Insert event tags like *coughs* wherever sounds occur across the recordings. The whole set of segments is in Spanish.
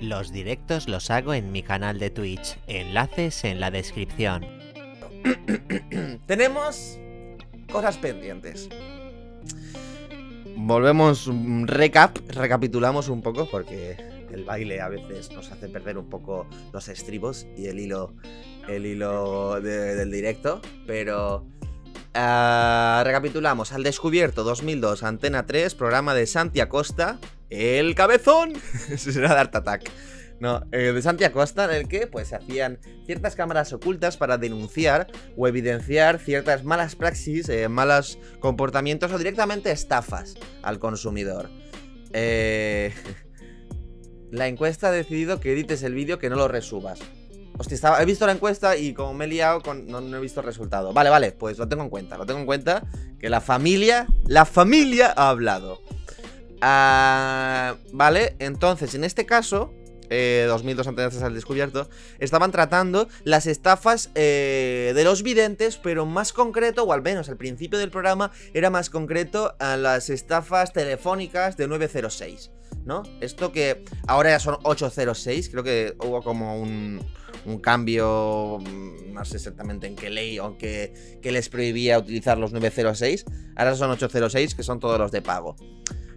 Los directos los hago en mi canal de Twitch, enlaces en la descripción. *coughs* Tenemos cosas pendientes. Volvemos un recap, recapitulamos un poco porque el baile a veces nos hace perder un poco los estribos y el hilo, el hilo de- del directo, pero ah, recapitulamos. Al descubierto 2002, Antena 3, programa de Santi Acosta, El Cabezón. *laughs* Eso será de Art Attack. No, eh, de Santi Acosta, en el que pues se hacían ciertas cámaras ocultas para denunciar o evidenciar ciertas malas praxis, eh, malos comportamientos o directamente estafas al consumidor. Eh, *laughs* la encuesta ha decidido que edites el vídeo, que no lo resubas. Hostia, estaba- he visto la encuesta y como me he liado, con, no, no he visto el resultado. Vale, vale, pues lo tengo en cuenta. Lo tengo en cuenta que la familia, la familia ha hablado. Ah, vale, entonces en este caso, eh, 2002 antes al descubierto, estaban tratando las estafas eh, de los videntes, pero más concreto, o al menos al principio del programa, era más concreto a las estafas telefónicas de 906, ¿no? Esto que ahora ya son 806, creo que hubo como un, un cambio, mm, no sé exactamente en qué ley o qué, que les prohibía utilizar los 906, ahora son 806, que son todos los de pago.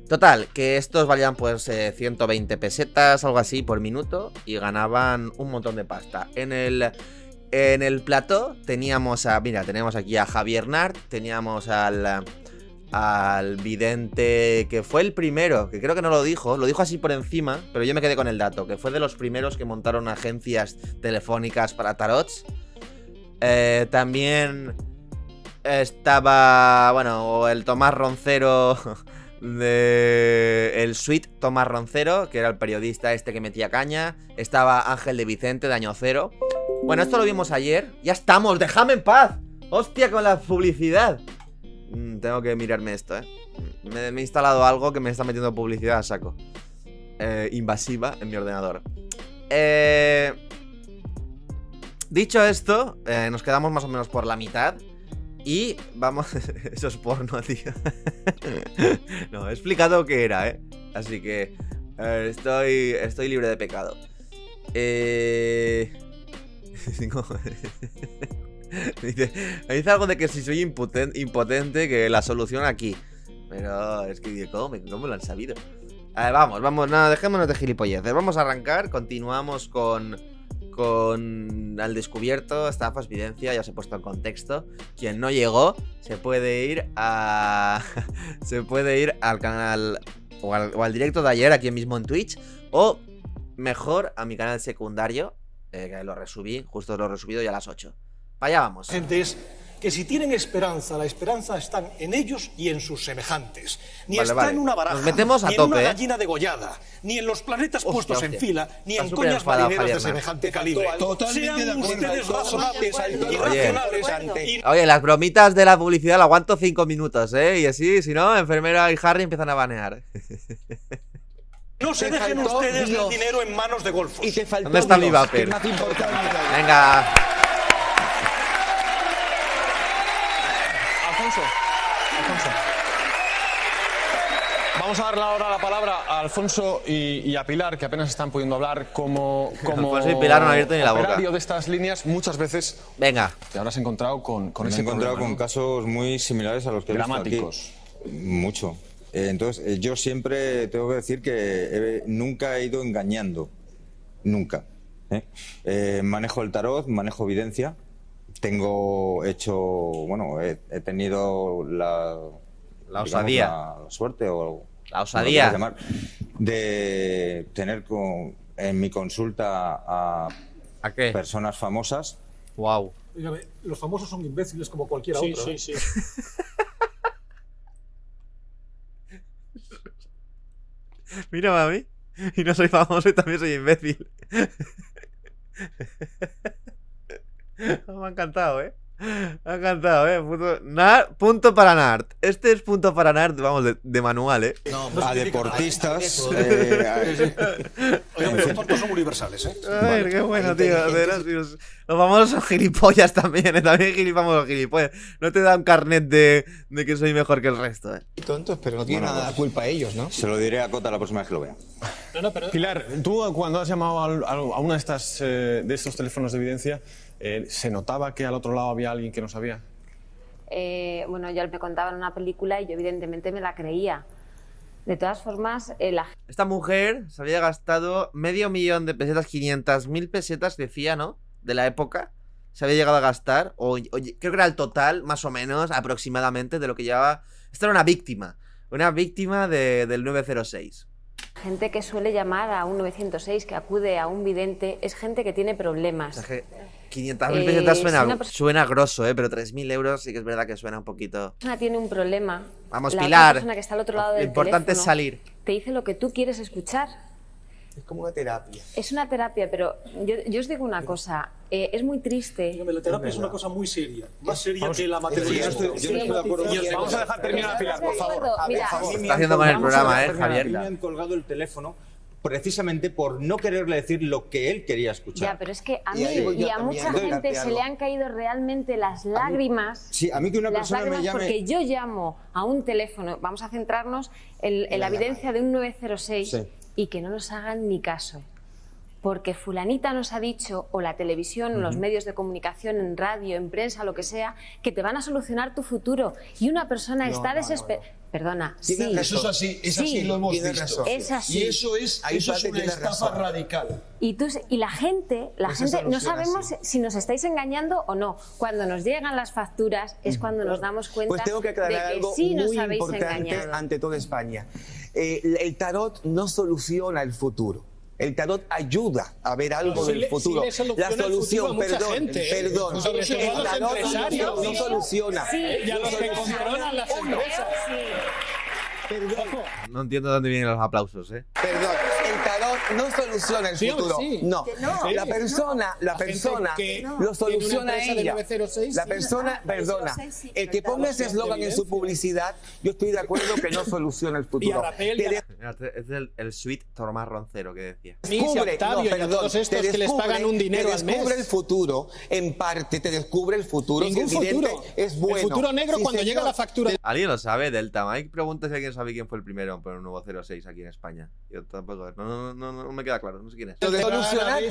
Total, que estos valían pues eh, 120 pesetas, algo así, por minuto, y ganaban un montón de pasta. En el, en el plató teníamos a, mira, tenemos aquí a Javier Nart, teníamos al, al vidente que fue el primero, que creo que no lo dijo, lo dijo así por encima, pero yo me quedé con el dato, que fue de los primeros que montaron agencias telefónicas para tarots. Eh, también estaba, bueno, el Tomás Roncero de el Sweet Tomás Roncero, que era el periodista este que metía caña. Estaba Ángel de Vicente de Año Cero. Bueno, esto lo vimos ayer. Ya estamos, déjame en paz. Hostia con la publicidad. Mm, tengo que mirarme esto, eh. Me, me he instalado algo que me está metiendo publicidad a saco. Eh, invasiva en mi ordenador. Eh, dicho esto, eh, nos quedamos más o menos por la mitad. Y vamos. *laughs* Eso es porno, tío. *laughs* no, he explicado qué era, ¿eh? Así que. eh, estoy. Estoy libre de pecado. Eh. *laughs* dice, me dice algo de que si soy impotente, que la solución aquí. Pero es que, ¿cómo, cómo lo han sabido? A vamos, vamos, no, dejémonos de gilipolleces. Vamos a arrancar, continuamos con. Con al descubierto, estafas, evidencia, ya os he puesto en contexto. Quien no llegó, se puede ir a. *laughs* se puede ir al canal. O al, directo de ayer, aquí mismo en Twitch. O mejor a mi canal secundario. eh, que lo resubí, justo lo he resubido ya a las 8. Para allá vamos. Que si tienen esperanza, la esperanza está en ellos y en sus semejantes. Ni Vale, está vale. en una baraja, Nos metemos a ni en tope, una ¿eh? gallina degollada, ni en los planetas Hostia, puestos en hostia. fila, ni Está en coñas marineras de semejante calibre. Totalmente Sean ustedes razonables y Oye. racionales. y Oye, las bromitas de la publicidad la aguanto 5 minutos, ¿eh? Y así, si no, enfermera y Harry empiezan a banear. *laughs* no se dejen ustedes el Dios. dinero en manos de golfos. Y te faltó ¿Dónde está mi. Venga. Alfonso, Alfonso. Vamos a darle ahora la palabra a Alfonso y, y a Pilar, que apenas están pudiendo hablar como, *laughs* como Alfonso y Pilar no han abierto ni la boca. de estas líneas. Muchas veces Venga. te habrás encontrado con, con Me he encontrado problema, con ¿no? casos muy similares a los que he visto aquí. Dramáticos. Mucho. Eh, entonces, eh, yo siempre tengo que decir que nunca he ido engañando. Nunca. ¿eh? Eh, manejo el tarot, manejo evidencia. Tengo hecho, bueno, he, he tenido la, La osadía. la, la suerte o La osadía. llamar, de tener con- en mi consulta a ¿A qué? personas famosas Wow. Dígame, los famosos son imbéciles como cualquiera Sí, otro. sí, ¿eh? sí. *laughs* Mira, mami. Y no soy famoso y también soy imbécil. *laughs* *laughs* Me ha encantado, ¿eh? Me ha encantado, ¿eh? Punto, Nar- punto para Nart. Este es punto para Nart, vamos, de, de manual, ¿eh? a deportistas. eh, a- Oigan, los tontos son universales. ¿eh? A ver, qué bueno, tío. Tío. Los famosos gilipollas también, ¿eh? También gili- famosos gilipollas. No te da un carnet de, de que soy mejor que el resto, ¿eh? tontos, pero no tienen Bueno, nada de pues- culpa ellos, ¿no? Se lo diré a Cota la próxima vez que lo vea. Pilar, tú cuando has llamado al- al- a una de estas eh, de estos teléfonos de evidencia, eh, ¿se notaba que al otro lado había alguien que no sabía? Eh, bueno, ya me contaban una película y yo evidentemente me la creía. De todas formas, eh, la Esta mujer se había gastado medio millón de pesetas, 500 mil pesetas, decía, ¿no? De la época. Se había llegado a gastar, o, o- creo que era el total, más o menos, aproximadamente, de lo que llevaba. Esta era una víctima. Una víctima de- del 906. gente que suele llamar a un 906, que acude a un vidente, es gente que tiene O problemas. sea que 500 mil Eh, pesetas suena, persona- suena grosso, ¿eh? Pero 3.000 euros sí que es verdad que suena un poquito. Persona tiene un problema. Vamos, la Pilar. Persona que está al otro lado Lo del importante es salir. Te dice lo que tú quieres escuchar. Es como una terapia. Es una terapia, pero yo, yo os digo una cosa. eh, es muy triste. Dígame, La terapia es una cosa muy seria, más seria Vamos, que la acuerdo con Y el- Vamos a dejar terminar a Pilar, por favor. Mira, A mí me está haciendo con el programa, ¿eh, Javier? a mí Me han colgado el teléfono precisamente por no quererle decir lo que él quería escuchar. Ya, pero es que a Y mí y a mucha gente se le han caído realmente las lágrimas. Sí, a mí que una las persona me lágrimas llame... porque yo llamo a un teléfono, vamos a centrarnos en, en la evidencia de un 906 Sí. y que no nos hagan ni caso. Porque fulanita nos ha dicho, o la televisión, o los medios de comunicación, en radio, en prensa, lo que sea, que te van a solucionar tu futuro. Y una persona está desesperada. Perdona, sí. Eso es así, es así, Sí. lo hemos visto. razón. Es así. Y eso es, Ahí eso es una estafa razón. radical. Y, tú, y la gente, la Pues gente no sabemos así. si nos estáis engañando o no. Cuando nos llegan las facturas es cuando nos damos cuenta Pues tengo que aclarar de que algo sí nos muy habéis importante engañado. ante toda España. Eh, el tarot no soluciona el futuro. El tarot ayuda a ver algo del le- futuro. la futuro solución, perdón, gente, ¿eh? perdón. Sobre el tarot no, no soluciona. Sí, Y a los que controlan las empresas. Perdón, No entiendo dónde vienen los aplausos, ¿eh? perdón. No soluciona el Sí, futuro. sí. No. No. La persona, la gente persona que lo soluciona ella. 906, La sí. persona, perdona. El que ponga ese eslogan en su publicidad, yo estoy de acuerdo que no soluciona el a futuro. A- Es el, el suite Tomás Roncero que decía. Descubre, a perdón, todos estos te que les pagan un dinero te al descubre mes. el futuro, en parte te descubre el futuro. si Ningún futuro. Es bueno. El futuro negro Sí, cuando señor. llega la factura. ¿Alguien lo sabe? Delta Mike pregunta si alguien sabe quién fue el primero en poner un nuevo 06 aquí en España. Yo tampoco. No, no, no, no, no me queda claro. No sé quién es. Lo de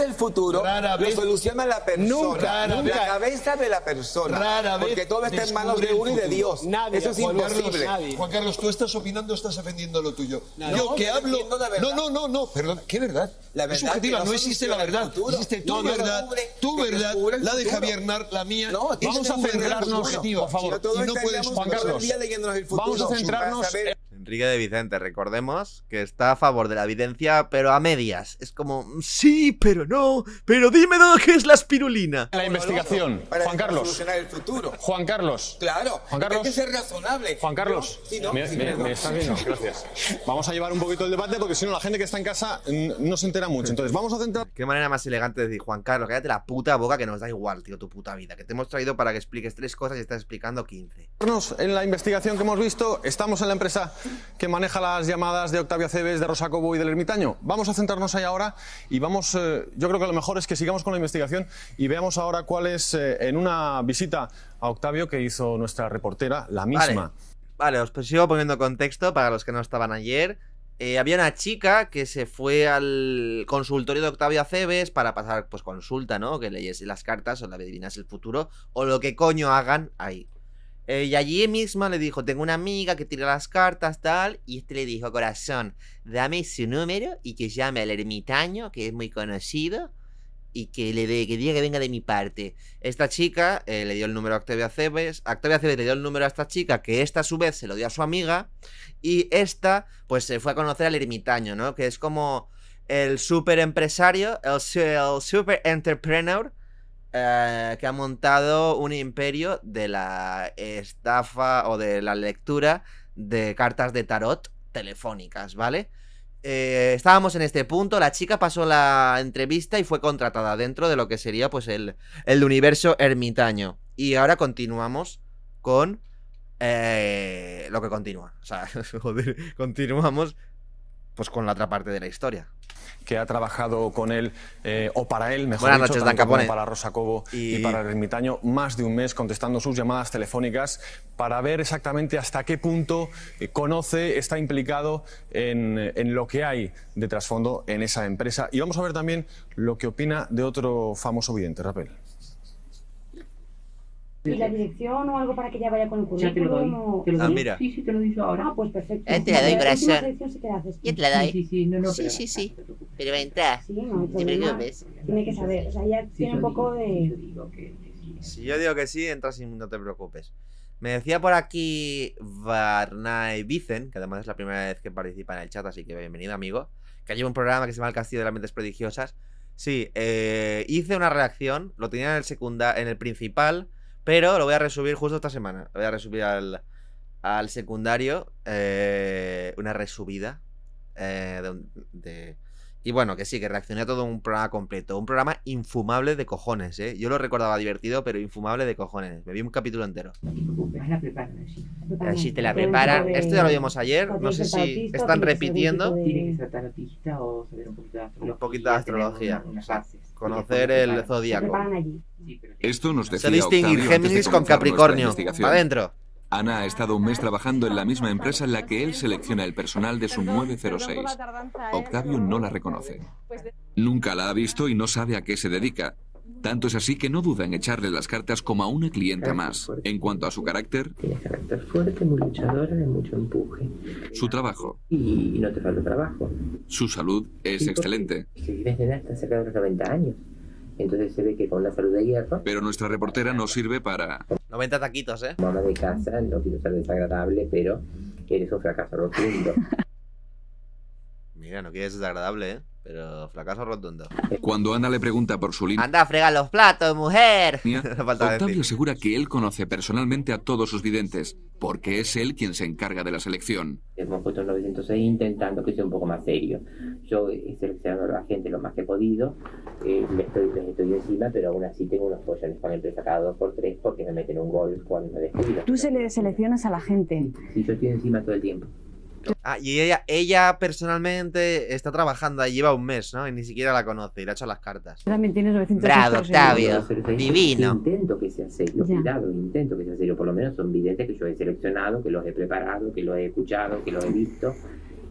el futuro rara lo vez- soluciona la persona. Nunca, la cabeza de la persona. Rara vez porque todo está en manos de uno y de. Dios. Nadie, Eso es Juan Carlos, imposible. nadie. Juan Carlos, tú estás opinando, estás defendiendo lo tuyo. Nadie. Yo No, que hablo. No, no, no, no, perdón. ¿Qué verdad? La es verdad subjetiva, que no no existe la verdad. futuro. Existe tu verdad, tu verdad, la de. Javier Nar, la mía. No, Vamos a es centrarnos, subjetiva. por favor. No puedes Juan Carlos, día leyéndonos el futuro. vamos a centrarnos Enrique de Vicente, recordemos que está a favor de la evidencia, pero a medias. Es como, sí, pero no, pero dime lo que es la espirulina. La investigación. Para Juan Carlos. solucionar el futuro. Juan Carlos. Claro. Juan Carlos. Hay que ser razonable. Juan Carlos, Sí, ¿no? me, Sí, me- perdón. me estás viendo, gracias. Vamos a llevar un poquito el debate porque si no la gente que está en casa mm, no se entera mucho. Entonces vamos a centrar Qué manera más elegante de decir, Juan Carlos, cállate la puta boca que nos da igual, tío, tu puta vida. Que te hemos traído para que expliques tres cosas y estás explicando 15. Nos- En la investigación que hemos visto, estamos en la empresa que maneja las llamadas de Octavio Cebes, de Rosa Cobo y del Ermitaño. Vamos a centrarnos ahí ahora y vamos, eh, yo creo que lo mejor es que sigamos con la investigación y veamos ahora cuál es, eh, en una visita a Octavio que hizo nuestra reportera, la misma. Vale, os sigo poniendo contexto para los que no estaban ayer. Eh, había una chica que se fue al consultorio de Octavio Aceves para pasar pues consulta, ¿no? Que leyese las cartas o le adivinase el futuro o lo que coño hagan ahí. Eh, y allí misma le dijo, tengo una amiga que tira las cartas, tal, y este le dijo, corazón, dame su número y que llame al ermitaño, que es muy conocido, y que le dé, que diga que venga de mi parte. Esta chica eh, le dio el número a Octavio Aceves, Octavio Aceves le dio el número a esta chica, que esta a su vez se lo dio a su amiga, y esta pues se fue a conocer al ermitaño, ¿no? Que es como el super empresario, el, el super entrepreneur, eh, que ha montado un imperio de la estafa o de la lectura de cartas de tarot telefónicas, ¿vale? Eh, estábamos en este punto, la chica pasó la entrevista y fue contratada dentro de lo que sería pues el, el universo ermitaño. Y ahora continuamos con eh, lo que continúa. O sea, *laughs* joder, continuamos pues con la otra parte de la historia. que ha trabajado con él, eh, o para él, mejor Buenas dicho, noches, Dan para Rosa Cobo y... Y- para el ermitaño, más de un mes contestando sus llamadas telefónicas para ver exactamente hasta qué punto conoce, está implicado en, en lo que hay de trasfondo en esa empresa. Y vamos a ver también lo que opina de otro famoso vidente, Rapel. ¿Y la dirección o algo para que ya vaya con el currículum? Ya te lo doy. o- Te lo Ah, doy. mira. Sí, sí, te lo doy yo ahora. Ah, pues perfecto. Eh, te la doy, corazón. Yo te la doy. Sí, sí, sí, no, no, Sí, pero- sí, sí. Pero entra. Sí, no te preocupes. Tiene que saber. O sea, ya Sí, tiene un poco digo- de. yo digo que- que sí. Si yo digo que sí, entras y no te preocupes. Me decía por aquí Varnay Vicen, que además es la primera vez que participa en el chat, así que bienvenido, amigo. Que lleva un programa que se llama El Castillo de las Mentes Prodigiosas. Sí, eh, hice una reacción, lo tenía en el secunda en el principal, pero lo voy a resubir justo esta semana. Lo voy a resubir al, al secundario. eh, una resubida. eh, de, Y bueno, que sí, que reaccioné a todo un programa completo. Un programa infumable de cojones, ¿eh? Yo lo recordaba divertido, pero infumable de cojones. Me vi un capítulo entero. No te preocupes, la preparan así. Así te la preparan. Esto ya lo vimos ayer. No sé si están repitiendo. Tiene que ser tarotista o saber un poquito de astrología. Un poquito de astrología, Conocer después el Se pero- Esto nos decía distinguir Octavio antes de Géminis con Capricornio. investigación. Adentro. Ana ha estado un mes trabajando en la misma empresa en la que él selecciona el personal de su 906. Octavio no la reconoce. Nunca la ha visto y no sabe a qué se dedica. Tanto es así que no duda en echarle las cartas como a una clienta más. En cuanto a su carácter, Tienes carácter fuerte, muy luchadora, de mucho empuje. su trabajo, Y no te falta trabajo. su salud es Sí, excelente. Si vives nena hasta cerca de los 90 años. Entonces se ve que con la salud de hierro, Pero nuestra reportera no sirve para... 90 taquitos, ¿eh? mamá de casa, no quiero ser desagradable, pero eres un fracaso rotundo. *laughs* Mira, no quieres desagradable, ¿eh? Pero fracaso rotundo. Cuando Ana le pregunta por su línea, Anda a fregar los platos, mujer. *laughs* Octavio asegura que él conoce personalmente a todos sus videntes, porque es él quien se encarga de la selección. Hemos puesto un 906 intentando que sea un poco más serio. Yo he seleccionado a la gente lo más que he podido, eh, me estoy, les estoy encima, pero aún así tengo unos pollones con empresa cada dos por tres porque me meten un gol cuando me despido. Tú se le seleccionas a la gente. Sí, yo estoy encima todo el tiempo. Ah, y ella, ella personalmente está trabajando ahí, lleva un mes, ¿no? Y ni siquiera la conoce y le ha hecho las cartas. También tienes 900 Bravo, Octavio. Divino. Intento que sea serio, Ya. cuidado, intento que sea serio. Por lo menos son videntes que yo he seleccionado, que los he preparado, que los he escuchado, que los he visto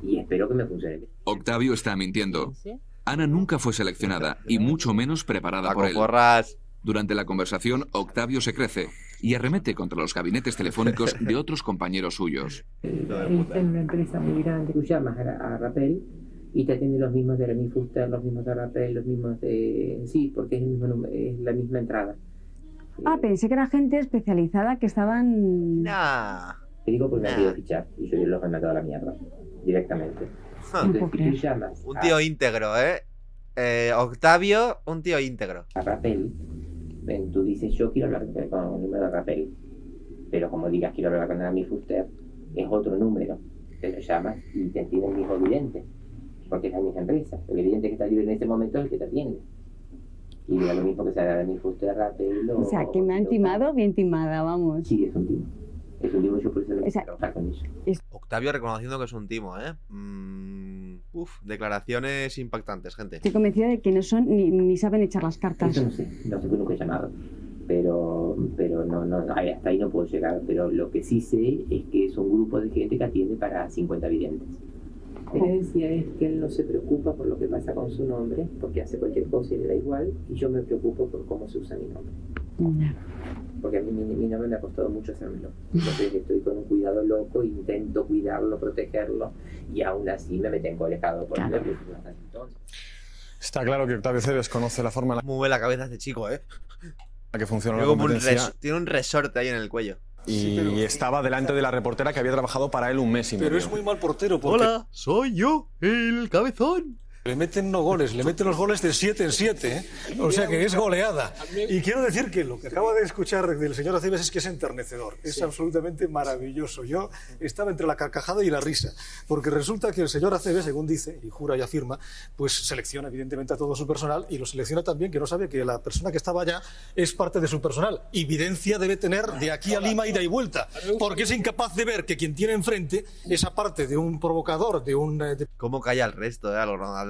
y espero que me funcione bien. Octavio está mintiendo. Ana nunca fue seleccionada y mucho menos preparada por él. porras. Durante la conversación, Octavio se crece y arremete contra los gabinetes telefónicos de otros compañeros suyos. Está en una empresa muy grande. Tú llamas a, a Rappel y te atienden los mismos de Remy Fuster, los mismos de Rappel, los mismos de... Sí, porque es, el mismo es la misma entrada. Ah, pensé que era gente especializada que estaban. Nah. Te digo porque me han Nah. querido fichar y yo los he mandado a la mierda, directamente. Entonces, tú llamas Un a- tío íntegro, ¿eh? Eh, Octavio, un tío íntegro. a Rappel, ven, tú dices yo quiero hablar con el número de Rappel, pero como digas quiero hablar con Remy Fuster, es otro número. Te lo llamas y te atiende el mismo vidente, porque es la misma empresa. El vidente que está libre en ese momento es el que te atiende. Y da lo mismo que sea Remy Fuster, Rappel o... O sea, que me han timado, bien timada, vamos. Sí, es un timo. Es un timo, yo por eso no O sea, quiero trabajar con ellos. Octavio reconociendo que es un timo, ¿eh? Mm, uf, declaraciones impactantes, gente. Estoy convencida de que no son ni, ni saben echar las cartas. Eso no sé, no sé, nunca he llamado. Pero, pero no, no, hasta ahí no puedo llegar. Pero lo que sí sé es que es un grupo de gente que atiende para 50 videntes. La diferencia es que él no se preocupa por lo que pasa con su nombre, porque hace cualquier cosa y le da igual, y yo me preocupo por cómo se usa mi nombre. Porque a mí mi, mi nombre me ha costado mucho hacérmelo. Entonces estoy con un cuidado loco, intento cuidarlo, protegerlo, y aún así me meten colejado por el pues, hasta entonces. Está claro que Octavio Cebes conoce la forma en Muy buena cabeza este chico, ¿eh? la que funciona la un tiene un resorte ahí en el cuello. y estaba delante de la reportera que había trabajado para él un mes y medio. Pero es muy mal portero porque Hola, soy yo, el cabezón. Le meten no goles, le meten los goles de 7 en 7, ¿eh? o sea que es goleada. Y quiero decir que lo que acaba de escuchar del señor Aceves es que es enternecedor, es absolutamente maravilloso. Yo estaba entre la carcajada y la risa, porque resulta que el señor Aceves, según dice, y jura y afirma, pues selecciona evidentemente a todo su personal y lo selecciona también que no sabe que la persona que estaba allá es parte de su personal. Evidencia debe tener de aquí a Lima ida y vuelta, porque es incapaz de ver que quien tiene enfrente es aparte de un provocador, de un... eh, de- ¿Cómo calla el resto, eh?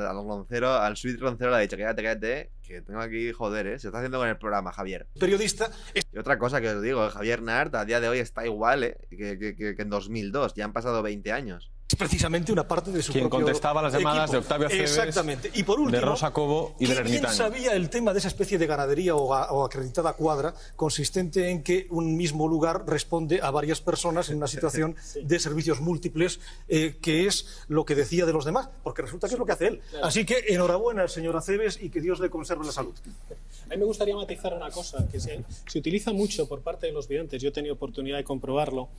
Al roncero, al suite roncero le ha dicho, quédate, quédate, que tengo aquí, joder, ¿eh? Se está haciendo con el programa, Javier. Periodista. Y otra cosa que os digo, Javier Nart a día de hoy está igual, ¿eh? Que, que- que- que en 2002, ya han pasado 20 años. Es precisamente una parte de su Quien propio contestaba las llamadas equipo. de Octavio Aceves, Exactamente. Y por último, de Rosa Cobo y del ¿quién sabía el tema de esa especie de ganadería o, o acreditada cuadra consistente en que un mismo lugar responde a varias personas en una situación *laughs* de servicios múltiples, eh, que es lo que decía de los demás? Porque resulta que es lo que hace él. Así que enhorabuena al señor Aceves y que Dios le conserve la salud. A mí me gustaría matizar una cosa, que se, se utiliza mucho por parte de los videntes, yo he tenido oportunidad de comprobarlo,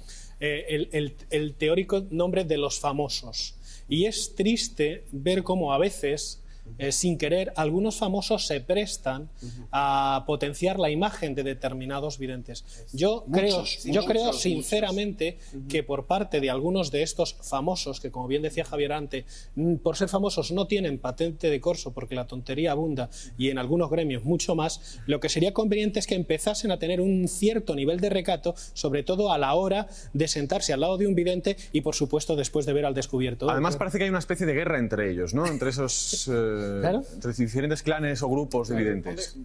eh, el, el- el teórico nombre de los famosos. Y es triste ver cómo a veces, eh, sin querer, algunos famosos se prestan a potenciar la imagen de determinados videntes. Yo creo, Muchos, yo creo muchos, sinceramente que por parte de algunos de estos famosos, que como bien decía Javier Ante, mm, por ser famosos no tienen patente de corso porque la tontería abunda y en algunos gremios mucho más, lo que sería conveniente es que empezasen a tener un cierto nivel de recato, sobre todo a la hora de sentarse al lado de un vidente y por supuesto después de ver al descubierto. Además parece que hay una especie de guerra entre ellos, ¿no? Entre esos eh, *laughs* Claro. entre diferentes clanes o grupos de videntes.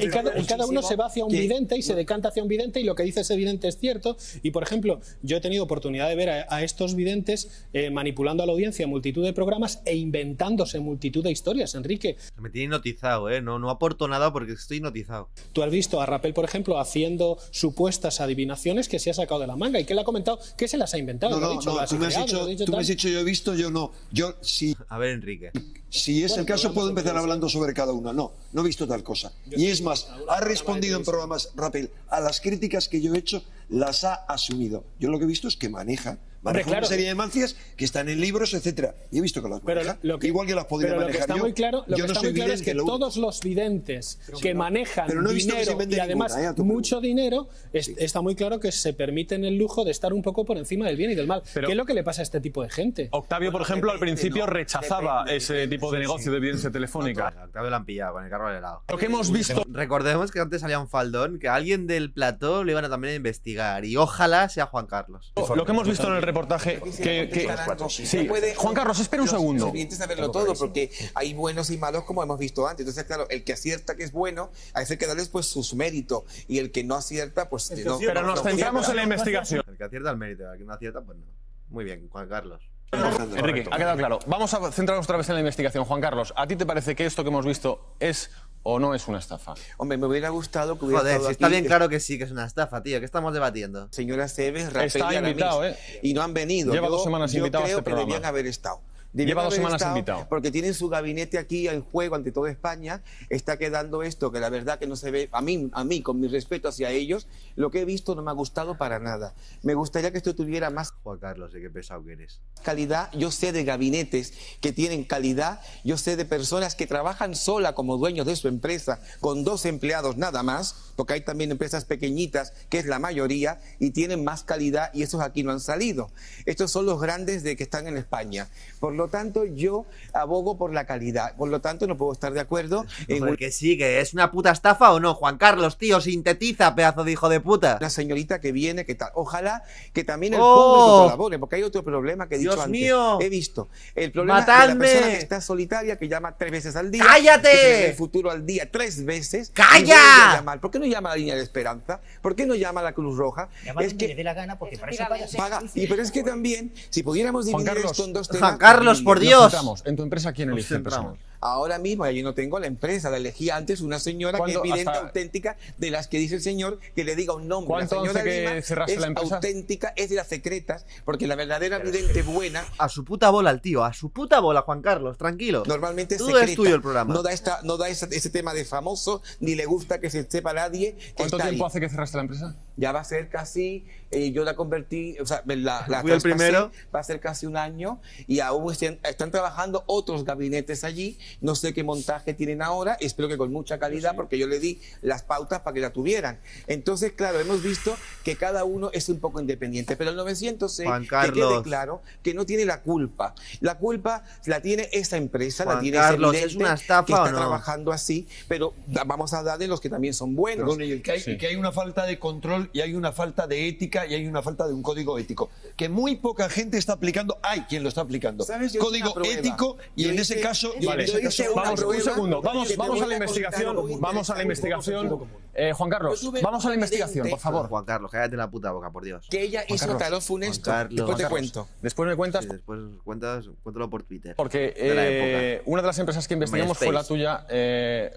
Y cada, y cada uno se va hacia un vidente y se decanta hacia un vidente y lo que dice ese vidente es cierto. Y por ejemplo, yo he tenido oportunidad de ver a, a estos videntes eh, manipulando a la audiencia en multitud de programas e inventándose multitud de historias, Enrique. Me tiene hipnotizado, ¿eh? No, no aporto nada porque estoy hipnotizado. Tú has visto a Rapel, por ejemplo, haciendo supuestas adivinaciones que se ha sacado de la manga y que él ha comentado que se las ha inventado. No, no, dicho, no, tú me has creado, dicho, tú me has yo he visto, yo no. Yo si A ver, Enrique. Si es el caso, puedo empezar hablando sobre cada una. No, no he visto tal cosa. Y es más, ha respondido en programas, Rapel, a las críticas que yo he hecho, las ha asumido. Yo lo que he visto es que maneja. Maneja claro. una serie de mancias que están en libros, etcétera. Y he visto que las Pero maneja. lo que- Igual que las podría Pero lo que manejar está yo. muy claro, lo yo que no soy muy claro es que lo todos los videntes que manejan pero no he visto que se dinero invente y además ninguna, ¿eh? Mucho dinero, es- está muy claro que se permiten el lujo de estar un poco por encima del bien y del mal. ¿Qué es lo que le pasa a este tipo de gente? Octavio, por ejemplo, al principio rechazaba ese tipo de negocio de evidencia telefónica. Octavio lo han pillado con el carro al helado. Lo que hemos visto. Recordemos que antes salía un faldón, que alguien del plató lo iban a también a investigar. Y ojalá sea Juan Carlos. Lo que hemos visto en el reportaje que, que- sí. Juan Carlos, espera un segundo. Es saberlo todo, porque hay buenos y malos como hemos visto antes. Entonces, claro, el que acierta que es bueno, a ese hay que darle pues su mérito. Y el que no acierta, pues no. Pero nos centramos en la investigación. El que acierta el mérito, el que no acierta, pues no. Muy bien, Juan Carlos. Enrique, ha quedado claro. Vamos a centrarnos otra vez en la investigación. Juan Carlos, ¿a ti te parece que esto que hemos visto es o no es una estafa? Hombre, me hubiera gustado que hubiera Joder, estado si está aquí bien claro que sí, que es una estafa, tío. ¿Qué estamos debatiendo? Señora Cebes, Rafael Está invitado, ¿eh? Y no han venido. Lleva Yo- dos semanas yo invitado a creo este que programa. debían haber estado. Lleva dos semanas estado invitado. Porque tienen su gabinete aquí en juego ante toda España. Está quedando esto que la verdad que no se ve. A mí, a mí, con mi respeto hacia ellos, lo que he visto no me ha gustado para nada. Me gustaría que esto tuviera más Juan Carlos, sé qué pesado que eres. calidad. Yo sé de gabinetes que tienen calidad. Yo sé de personas que trabajan sola como dueños de su empresa, con dos empleados nada más, porque hay también empresas pequeñitas, que es la mayoría, y tienen más calidad y esos aquí no han salido. Estos son los grandes de que están en España. Por lo tanto, yo abogo por la calidad. Por lo tanto, no puedo estar de acuerdo *laughs* en Joder, que sí, que es una puta estafa o no. Juan Carlos, tío, sintetiza, pedazo de hijo de puta. una señorita que viene, que tal. Ojalá que también el ¡Oh! público colabore, porque hay otro problema que he dicho Dios antes. mío. He visto el problema de ¡Matadme! la persona que está solitaria, que llama tres veces al día. ¡Cállate! que el futuro al día tres veces. ¡Calla! llamar. ¿Por qué no llama a la línea de esperanza? ¿Por qué no llama a la Cruz Roja? es que le dé la gana porque para eso paga. Y pero es que también, si pudiéramos Juan dividir Carlos, esto en dos temas. Juan Carlos, por Nos Dios. En tu empresa, ¿quién elige el personal? Ahora mismo, allí no tengo la empresa, la elegí antes una señora que es vidente Hasta- auténtica, de las que dice el señor que le diga un nombre. ¿Cuánto la señora hace que Lima cerraste es la empresa? auténtica, es de las secretas, porque la verdadera vidente buena A su puta bola el tío, a su puta bola, Juan Carlos, tranquilo. normalmente es Todo secreta. es tuyo el programa. No da, esta, no da ese, ese tema de famoso, ni le gusta que se sepa nadie. que ¿Cuánto está tiempo ahí. hace que cerraste la empresa? Ya va a ser casi, eh, yo la convertí, o sea, la, la Fui el primero. Va a ser casi un año y aún están, están trabajando otros gabinetes allí No sé qué montaje tienen ahora, espero que con mucha calidad, porque yo le di las pautas para que la tuvieran. Entonces, claro, hemos visto que cada uno es un poco independiente, pero el 906, Juan que quede claro que no tiene la culpa. La culpa la tiene esta empresa, la tiene Carlos, ese ¿es evidente una estafa que está no? trabajando así, pero vamos a darle los que también son buenos. Perdón, y que hay, y que hay una falta de control y hay una falta de ética y hay una falta de un código ético que muy poca gente está aplicando. Hay quien lo está aplicando. ¿Sabes? Yo Código ético y Yo en hice- ese caso. y yo en ese hice caso- una Vamos, un segundo, vamos, vamos a la investigación. contar. Vamos a la investigación. Eh, Juan Carlos, vamos a la investigación, por favor. Juan Carlos, cállate la puta boca, por Dios. Que ella hizo Carlos. tarot funesto. Después te cuento. Después me cuentas, Sí, después cuentas, cuéntalo por Twitter. porque eh, una de las empresas que investigamos fue la tuya. eh,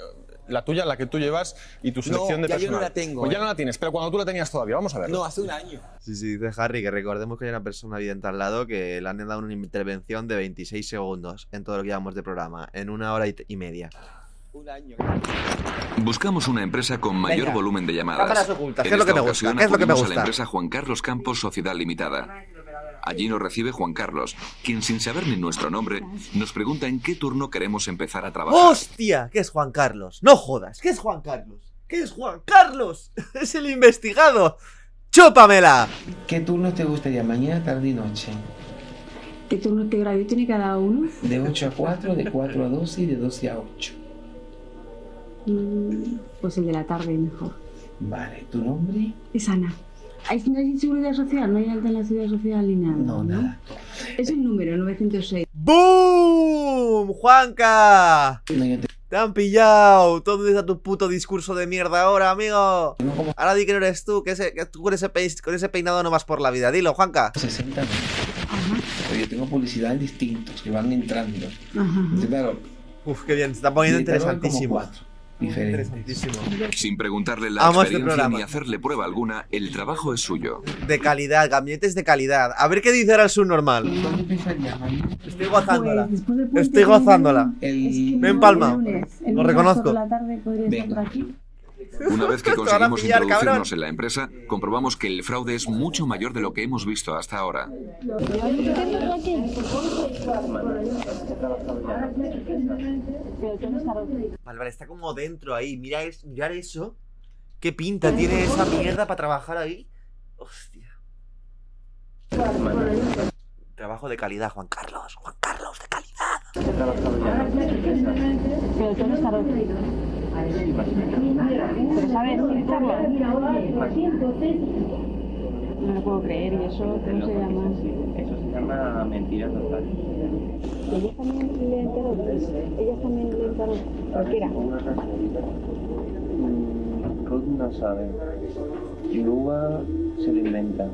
la tuya, la que tú llevas y tu selección de ya yo personal. no la tengo, Pues ya eh. no la tienes, pero cuando tú la tenías todavía, vamos a verlo. No, hace un año. Sí, sí, dice Harry que recordemos que hay una persona vidente al lado que le han dado una intervención de 26 segundos en todo lo que llevamos de programa, en una hora y, y media. Un año. Buscamos una empresa con mayor Venga. volumen de llamadas. Cámaras ocultas, En ¿qué es lo que esta me gusta? ocasión ¿Qué es lo que me acudimos a gusta? la empresa Juan Carlos Campos Sociedad Limitada. Allí nos recibe Juan Carlos, quien sin saber ni nuestro nombre, nos pregunta en qué turno queremos empezar a trabajar. ¡Hostia! ¿Qué es Juan Carlos? No jodas, ¿qué es Juan Carlos? ¿Qué es Juan Carlos? *laughs* Es el investigado. ¡Chúpamela! ¿Qué turno te gustaría? ¿Mañana, tarde y noche? ¿Qué turno qué horario tiene cada uno? De 8 a 4, de 4 a 12 y de 12 a 8. Mm, Pues el de la tarde mejor. Vale, ¿tu nombre? Es Ana. ¿Hay, ¿No hay seguridad social? ¿No hay alta en la seguridad social ni nada? No, nada. Es el número 906. ¡Boom! ¡Juanca! No, te- ¡Te han pillado! ¿Dónde está tu puto discurso de mierda ahora, amigo? Ahora di que no eres tú, que, ese, que tú con ese, con ese peinado no vas por la vida. Dilo, Juanca. 60 no. Pero yo tengo publicidad distintos que van entrando. Ajá. Entonces, claro, Uf, qué bien, se está poniendo interesantísimo. Diferentes. Sin preguntarle la Amo este experiencia programa. ni hacerle prueba alguna, el trabajo es suyo. De calidad, gabinetes de calidad. A ver qué dice ahora el subnormal. Estoy gozándola. Pues puente Estoy gozándola. Me he empalmado. Lo reconozco. Venga. Una vez que *laughs* conseguimos pillar, introducirnos cabrón. en la empresa, comprobamos que el fraude es mucho mayor de lo que hemos visto hasta ahora. Vale, vale, está como dentro ahí. Mira es, mirar eso. ¿Qué pinta tiene esa mierda para trabajar ahí? Hostia. Trabajo de calidad, Juan Carlos. Juan Carlos, de calidad. Pero tú no sabes, lo puedo creer. ¿Y eso cómo se llama? Eso se llama mentira total. Ellas también leen tarot. Ellas también leen tarot. Cualquiera. Ruth no sabe. Luba se lo inventa.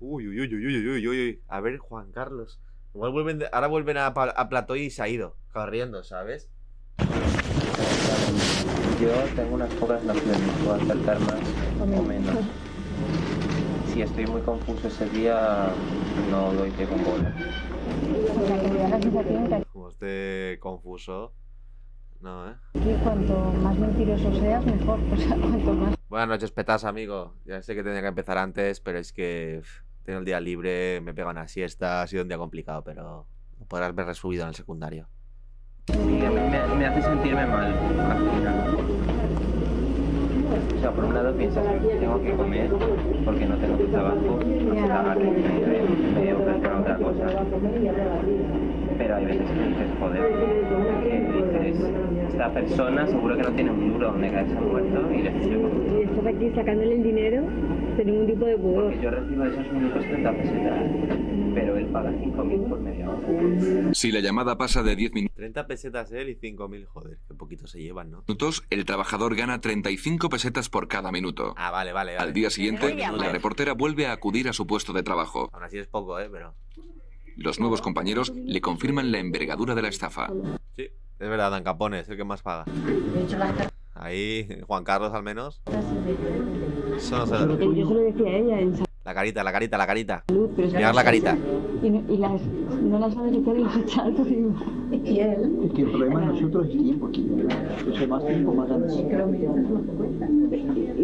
Uy, uy, uy, uy, uy, uy, uy, uy. A ver, Juan Carlos. Igual vuelven de- ahora vuelven a, a Plató y se ha ido. Corriendo, ¿sabes? Yo tengo unas pocas nociones, puedo acertar más o menos. Si estoy muy confuso ese día, no doy pie con bola. Como esté confuso. No, ¿eh? aquí cuanto más mentiroso seas, mejor. O sea, cuanto más Buenas noches, petas, amigo. Ya sé que tenía que empezar antes, pero es que tengo el día libre, me pega una siesta, ha sido un día complicado, pero lo podrás ver resubido en el secundario. Y a mí me, me hace sentirme mal al final. O sea, por un lado piensas que tengo que comer porque no tengo trabajo, no sé pagar me, me ofrecen otra cosa. Pero hay veces que dices, joder, que dices, esta persona seguro que no tiene un duro donde caerse muerto y le estoy y estás aquí sacándole el dinero sin ningún tipo de pudor. Porque yo recibo de esos minutos 30 pesetas, pero él paga 5.000 por media hora. Si la llamada pasa de 10 30 pesetas él y 5.000, joder, qué poquito se llevan, ¿no? minutos, el trabajador gana 35 pesetas por cada minuto. Ah, vale, vale, vale. Al día siguiente, la reportera vuelve a acudir a su puesto de trabajo. Aún así es poco, ¿eh? Pero... Los nuevos compañeros le confirman la envergadura de la estafa. Sí, es verdad, Dan Capone es el que más paga. Ahí, Juan Carlos al menos. Eso no se lo- Yo se lo decía a ella en La carita, la carita, la carita. Mirar la carita. Y, no- y las, no las sabes echar y las echas encima. Y él. Es que el problema de nosotros es tiempo aquí. Entonces más tiempo más ganas. Y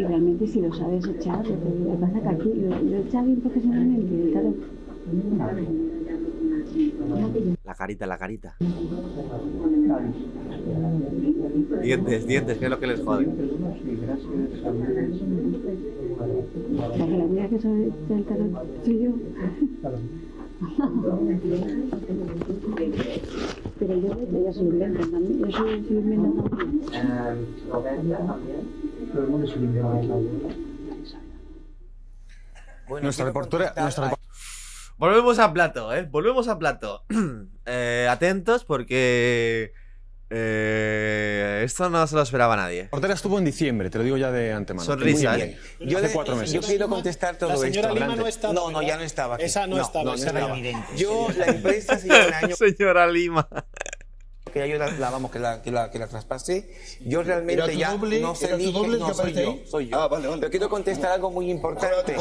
realmente si lo sabes echar, lo que lo que pasa que aquí lo, lo echa bien profesionalmente, claro. La carita, la carita. Dientes, dientes, que es lo que les jode. La única que sabe del tarot soy yo. Pero yo, ella se inventa también. Yo soy, se lo inventa también. Nuestra reportera, nuestra repor- Volvemos a plato, ¿eh? Volvemos a plato. *clears throat* Eh, atentos porque... eh, esto no se lo esperaba nadie. reportera estuvo en diciembre, te lo digo ya de antemano. Sonrisa, Muy ¿eh? bien. Yo, Hace cuatro meses. yo quiero contestar todo La esto. señora Lima Adelante. no estaba, No, no, ya no estaba. aquí. Esa no estaba, no esa estaba. era Yo, la empresa hace ya un año *laughs* Señora Lima. que ya yo la, la- vamos, que la, que la, que la traspasé. Yo realmente ¿Era tu ya doble? no sé ¿Era tu dije, doble no soy yo, soy yo. Ah, vale, vale. Pero quiero contestar algo muy importante.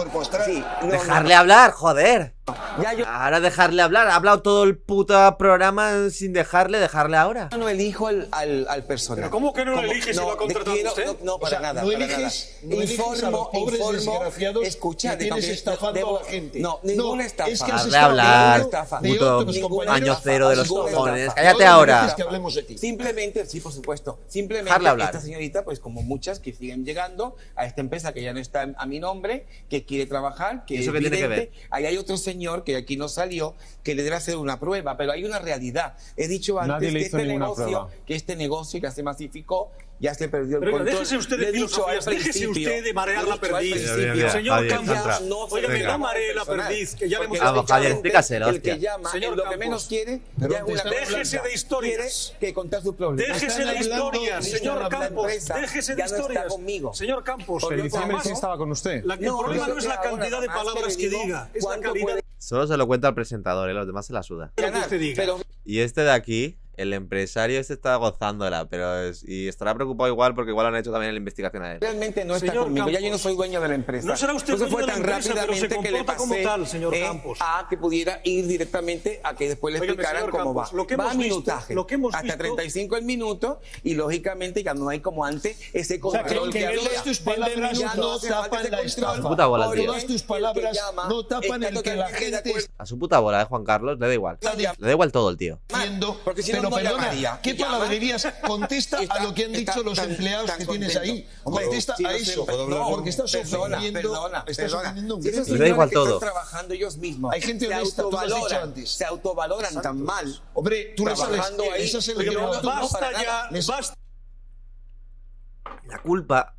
Sí, no, Dejarle no. hablar, joder. Ya yo Ahora dejarle hablar. Ha hablado todo el puto programa sin dejarle, dejarle ahora. no elijo al, al, al personal. ¿Pero cómo que no lo ¿Cómo? elige si lo ha de- contratado quiero- usted? No, no, O para sea, nada. no para eliges, nada. no eliges a los pobres desgraciados escucha, que de- tienes estafando debo- a la gente. No, ninguna estafa. es que Hazle hablar, estafa. puto otros año cero de los cojones. Cállate Ahora que hablemos de ti. Simplemente, sí, por supuesto. Simplemente esta señorita, pues como muchas que siguen llegando a esta empresa que ya no está a mi nombre, que quiere trabajar, que ¿Y eso es qué tiene que vidente. Ahí hay otro señor que aquí no salió, que le debe hacer una prueba, pero hay una realidad. He dicho antes le que este negocio, que este negocio ya se masificó, ya se perdió el Pero control. déjese usted de al filosofías, déjese usted de marear la al perdiz. Señor Javier, Campos, no oiga, no llama maree la perdiz, que ya le porque hemos dicho El que llama, Señor el lo que menos quiere, Déjese de historias. que contar sus problemas. Déjese de historias, señor Campos. Déjese de historias. conmigo. Señor Campos, sí estaba con usted. el No, problema no es la cantidad de palabras que diga, es la calidad Solo se lo cuenta el presentador, ¿eh? los demás se la suda. Y este de aquí, el empresario este está gozándola, pero es- y estará preocupado igual porque igual han hecho también la investigación a él. realmente no está Señor conmigo. Ya Campos, yo no soy dueño de la empresa. no será usted Entonces dueño fue de la tan empresa, pero se rápidamente que le comporta como pasé tal, señor eh, Campos. a que pudiera ir directamente a que después le explicaran cómo Campos, va. lo que va a minutaje. lo que hemos hasta visto- 35 el minuto y lógicamente ya no hay como antes ese sea, control que- que había. todas tus palabras minutos, no tapan la control, estafa. Su puta bola, porque tío. Todas tus el que palabras no tapan el que la de gente. A su puta bola, ¿eh, Juan Carlos? Le da igual. Le da igual todo el tío. Porque si no, pero no perdona, llamaría. ¿qué palabrerías? Contesta Está- a lo que han dicho los tan- empleados tan que tienes ahí. Hombre, Contesta si a no eso. sé, no, porque estás ofendiendo, perdona, estás perdona. ofendiendo un. Le da igual todo. están trabajando ellos mismos. Hay gente honesta, tú lo has dicho antes. Se autovaloran tan mal. Hombre, tú les Trabajando ahí. esas Oye, elecciones no, no, Basta ya, basta. La culpa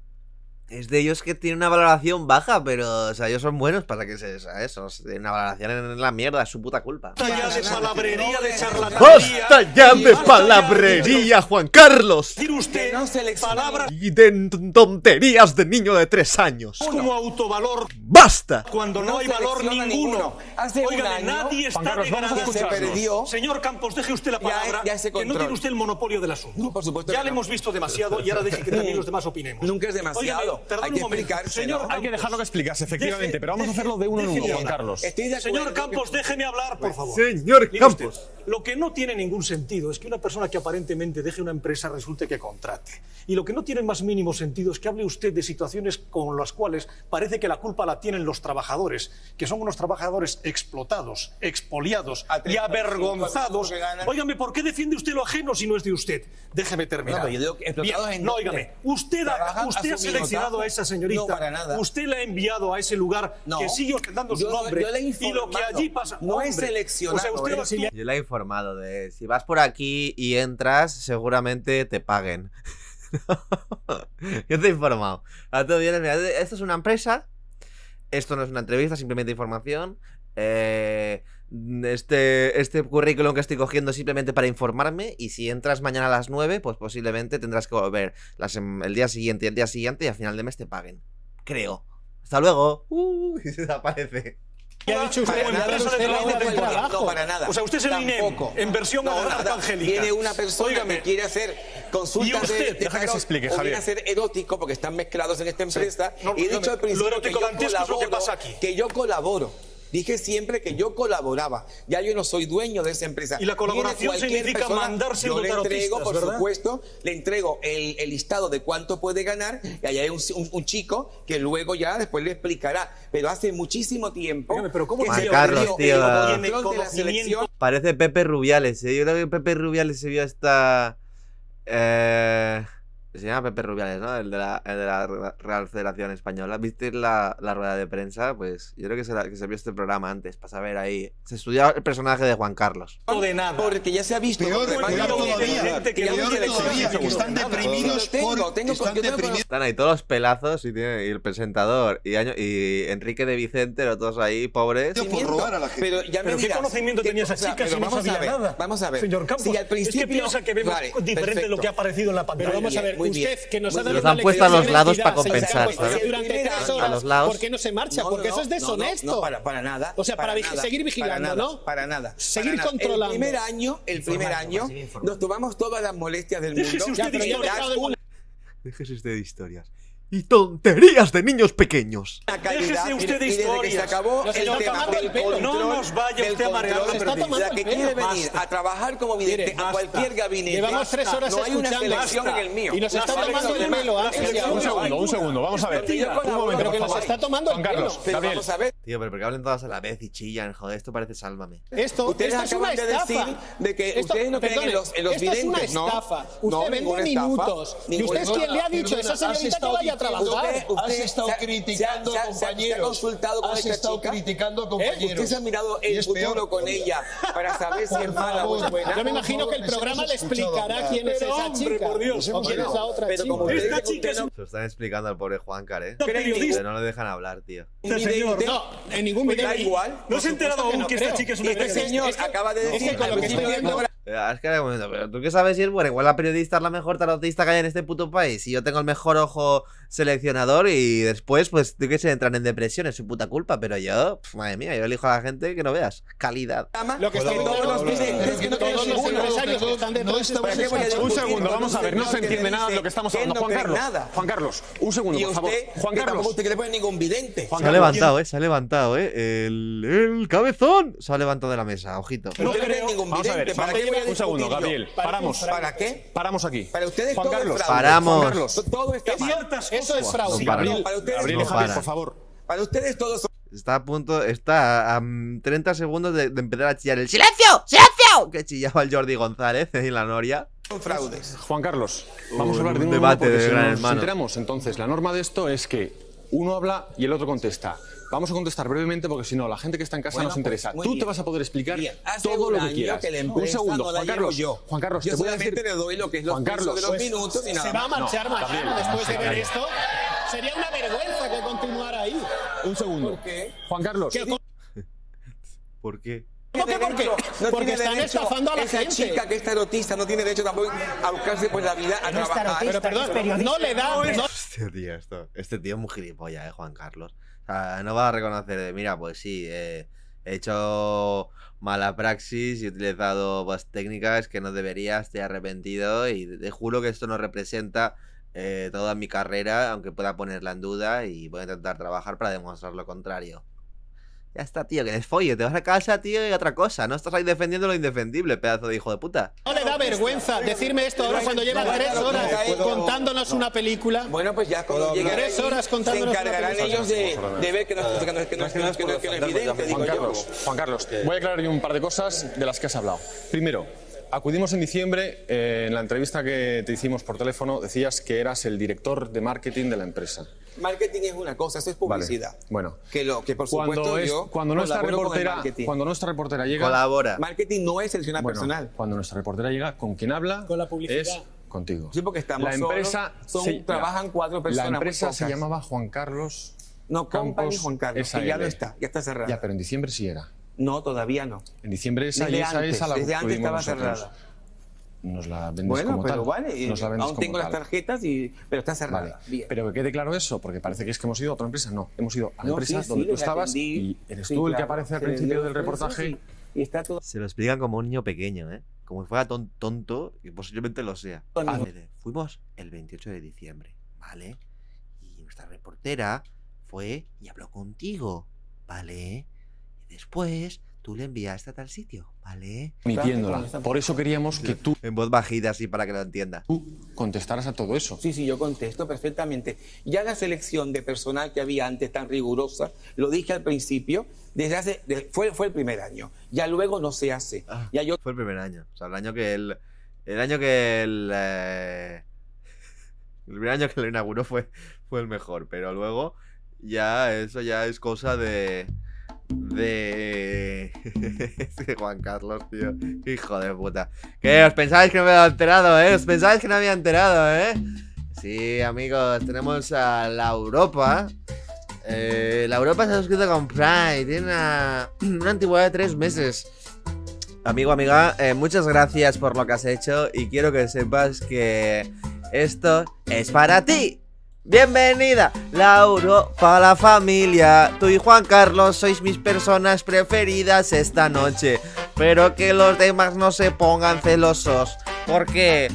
es de ellos que tienen una valoración baja, pero, o sea, ellos son buenos para que se, eso, una valoración en la mierda, es su puta culpa. Basta ya de palabrería, de charlatanería. ¡Basta ya de palabrería, Juan Carlos! Decir usted palabras Y de tonterías de niño de tres años. como autovalor ¡Basta! cuando no, hay valor ninguno. Hace año, nadie está que se perdió. Señor Campos, deje usted la Ya- palabra, ya que no tiene usted el monopolio del asunto. No, por supuesto ya le no. hemos visto demasiado y ahora deje que también *laughs* los demás opinemos. Nunca es demasiado. Perdón Hay un que momento. Señor ¿no? Hay que dejarlo que explicase, efectivamente, Deje- pero vamos a hacerlo de uno en uno, Juan. Carlos. Estoy de acuerdo. Señor Campos, déjeme hablar, por favor. Señor Mire Campos. usted, lo que no tiene ningún sentido es que una persona que aparentemente deje una empresa resulte que contrate. Y lo que no tiene más mínimo sentido es que hable usted de situaciones con las cuales parece que la culpa la tienen los trabajadores, que son unos trabajadores explotados, expoliados y 35 avergonzados. Óigame, ¿por qué defiende usted lo ajeno si no es de usted? Déjeme terminar. No, pero yo digo que explotados Bien, en no, óigame, usted usted ha seleccionado a esa señorita. No, para nada. Usted la ha enviado a ese lugar No. que sigue ostentando su Yo- nombre. yo le he y lo que allí pasa. No Hombre, seleccionado, O sea, usted ¿eh? actúa- Yo le he informado de si vas por aquí y entras, seguramente te paguen. *laughs* Yo te he informado. A todo bien, mira, esto es una empresa. Esto no es una entrevista, simplemente información. Eh, este, este currículum que estoy cogiendo simplemente para informarme. Y si entras mañana a las 9, pues posiblemente tendrás que volver la sem- el día siguiente y el día siguiente y al final de mes te paguen. Creo. Hasta luego. Uh, y *laughs* se desaparece. ¿Qué ha dicho usted? Para nada, usted no, no, trabajo. no, para nada. O sea, usted es el INEM, Tampoco. en versión No, Agarra nada. Angélica. Viene una persona Óigame. que quiere hacer consultas ¿Y usted? de, de Deja que se explique, Javier. viene a ser erótico porque están mezclados en esta empresa. No, y he dicho al lo principio que erótico yo dantesco es lo que pasa aquí. que yo colaboro. Dije siempre que yo colaboraba. Ya yo no soy dueño de esa empresa. Y la colaboración significa persona, mandarse Yo le entrego, por supuesto, le entrego el, el, listado de cuánto puede ganar. Y allá hay un, un, chico que luego ya después le explicará. Pero hace muchísimo tiempo. Dígame, pero ¿cómo que este Carlos, tío. Parece Pepe Rubiales. ¿eh? Yo creo que Pepe Rubiales se vio hasta. Eh... Se llama Pepe Rubiales, ¿no? El de la, de la Real Federación Española. ¿Viste la, rueda de prensa? Pues yo creo que se, vio este programa antes, para saber ahí. Se estudiaba el personaje de Juan Carlos. De nada. Porque ya se ha visto. Peor, peor, están deprimidos están, ahí todos los pelazos y, el presentador y, año, y Enrique de Vicente, los dos ahí, pobres. Pero ya ¿qué conocimiento tenía esa chica si no sabía nada? Vamos a ver. Señor si al principio... es que piensa que vemos diferente perfecto. lo que ha aparecido en la pantalla. Pero vamos a ver muy usted, bien. que nos ha han puesto a los lados para compensar, ¿sabes? Durante tres horas, a los lados. ¿por qué no se marcha? No, Porque no, eso es deshonesto. No, no, para, para nada. O sea, para, para nada, seguir vigilando, para nada, ¿no? Para nada. Seguir nada. controlando. El primer año, el primer año, nos tomamos todas las molestias del *laughs* mundo. Déjese usted de historias y tonterías de niños pequeños. Déjese usted de historias. Se acabó nos el tema del control, no nos vaya usted que quiere venir a trabajar como vidente a cualquier gabinete. Llevamos tres horas no hay una selección basta. en el mío. Y nos está tomando el pelo. Un segundo, un segundo. Vamos a ver. Un momento, que nos está tomando el pelo. Vamos a ver. Tío, pero porque hablen todas a la vez y chillan. Joder, esto parece sálvame. Esto, ustedes esto acaban es una de estafa. decir de que esto, ustedes no creen en los, en los esto videntes, es una estafa. Usted vende minutos. ¿Y usted quién le ha dicho? Esa señorita que vaya a trabajar. Usted, usted has estado se, criticando se, a compañeros. Se, ha consultado con has esta estado chica? criticando a eh, compañeros. Usted se ha mirado el es futuro peor, con ella para saber si es mala o es buena. Yo me imagino que el programa le explicará quién es esa chica. O quién es la otra chica. Se lo están explicando al pobre Juancar, ¿eh? No le dejan hablar, tío. Este señor, no, en ningún pues video. Da igual. No se ha enterado aún que esta chica es una este chica. Señor acaba de decir que lo que estoy viendo... ahora. Eh, es que pero tú qué sabes si es bueno. Igual la periodista es la mejor tarotista que hay en este puto país. Y yo tengo el mejor ojo seleccionador. Y después, pues, tú que se entran en depresión, es su puta culpa. Pero yo, madre mía, yo elijo a la gente que no veas. Calidad. Lo que estamos todos los es que no tenemos ningún empresario Un segundo, vamos a ver. No se entiende nada de lo que estamos hablando. Juan Carlos. Juan Carlos, un segundo, por favor. Juan Carlos. usted que le pone ningún vidente. Se ha levantado, eh. Se ha levantado, eh. El, cabezón se ha levantado de la mesa, ojito. No ningún vidente. Un segundo, Gabriel. Paramos. ¿Para qué? Paramos aquí. Para ustedes Juan todo Carlos. Paramos. Juan Carlos, todo está. Eso es fraude. Gabriel, para ustedes, Gabriel por favor. Para ustedes todos. Está a punto, está a, a 30 segundos de, empezar a chillar el ¡Silencio! ¡Silencio! Que chillaba el Jordi González eh, en la noria. Son fraudes. Juan Carlos, vamos a hablar de un debate de gran si hermano. Entramos, entonces, la norma de esto es que uno habla y el otro contesta. Vamos a contestar brevemente porque si no, la gente que está en casa bueno, nos pues, interesa. Pues, Tú bien. te vas a poder explicar todo lo que quieras. Que un segundo, no Juan Carlos. Yo. Juan Carlos, yo te voy a decir... le doy lo que es los, Juan Carlos, de los pues, minutos y pues, nada. Se va a marchar no, después de ver esto. Sería una vergüenza que continuara ahí. Un segundo. ¿Por qué? Juan Carlos. ¿Por qué? *laughs* ¿Por qué? ¿Por qué? No Porque están estafando a la esa gente. chica que es tarotista no tiene derecho tampoco a buscarse pues la vida a no trabajar. Pero perdón, no le da... No... Este tío, esto, este tío es muy gilipollas, ¿eh, Juan Carlos? O no vas a reconocer de, mira, pues sí, eh, he hecho mala praxis y he utilizado pues, técnicas que no deberías, te he arrepentido y te juro que esto no representa eh, toda mi carrera, aunque pueda ponerla en duda y voy a intentar trabajar para demostrar lo contrario. Ya está, tío, que desfolle, te vas a casa, tío, y otra cosa. No estás ahí defendiendo lo indefendible, pedazo de hijo de puta. No le da vergüenza decirme esto ahora cuando lleva tres horas contándonos una película. Bueno, pues ya cuando llegue Tres horas contándonos Se encargarán ellos de, ver que no es que evidente. Juan Carlos, voy a aclarar un par de cosas de las que has hablado. Primero, acudimos en diciembre, eh, en la entrevista que te hicimos por teléfono, decías que eras el director de marketing de la empresa marketing es una cosa, eso es publicidad. Bueno, que lo que por cuando supuesto es, cuando nuestra reportera cuando nuestra reportera llega colabora. Marketing no es selección bueno, personal. Cuando nuestra reportera llega, con quien habla con la publicidad. Es contigo. Sí, porque estamos la empresa solos, son, trabajan cuatro personas. La empresa se llamaba Juan Carlos. No, Campos Juan Carlos. SL. Y ya no está, ya está cerrada. Ya, pero en diciembre sí era. No, todavía no. En diciembre esa desde y esa, antes, Desde antes estaba cerrada nos la vendes bueno, pero tal. Vale, eh, aún tengo las tarjetas, pero está cerrada. Pero que quede claro eso, porque parece que es que hemos ido a otra empresa. No, hemos ido a la empresa sí, donde sí, tú estabas y eres sí, tú el que aparece al principio del reportaje. Y está todo... Se lo explican como un niño pequeño, ¿eh? Como si fuera tonto y posiblemente lo sea. Fuimos el 28 de diciembre, ¿vale? Y nuestra reportera fue y habló contigo, ¿vale? Y después tú le enviaste a tal sitio, ¿vale? Emitiéndola. Por eso queríamos que tú... En voz bajita, así, para que lo entienda. Tú contestaras a todo eso. Sí, sí, yo contesto perfectamente. Ya la selección de personal que había antes tan rigurosa, lo dije al principio, desde hace... Fue, fue el primer año. Ya luego no se hace. Ah, ya yo... Fue el primer año. O sea, el año que él... El año que él... Eh, el primer año que lo inauguró fue, fue el mejor, pero luego ya eso ya es cosa de... *laughs* De. Juan Carlos, tío. Hijo de puta. ¿Qué? ¿Os pensáis que no me había enterado, eh? ¿Os pensáis que no había enterado, eh? Sí, amigos, tenemos a la Europa. Eh, la Europa se ha suscrito con Pride. Tiene una, *clears throat* una antigüedad de tres meses. Amigo, amiga, eh, muchas gracias por lo que has hecho y quiero que sepas que esto es para ti. Bienvenida, Lauro, para la familia. Tú y Juan Carlos sois mis personas preferidas esta noche. Pero que los demás no se pongan celosos. Porque...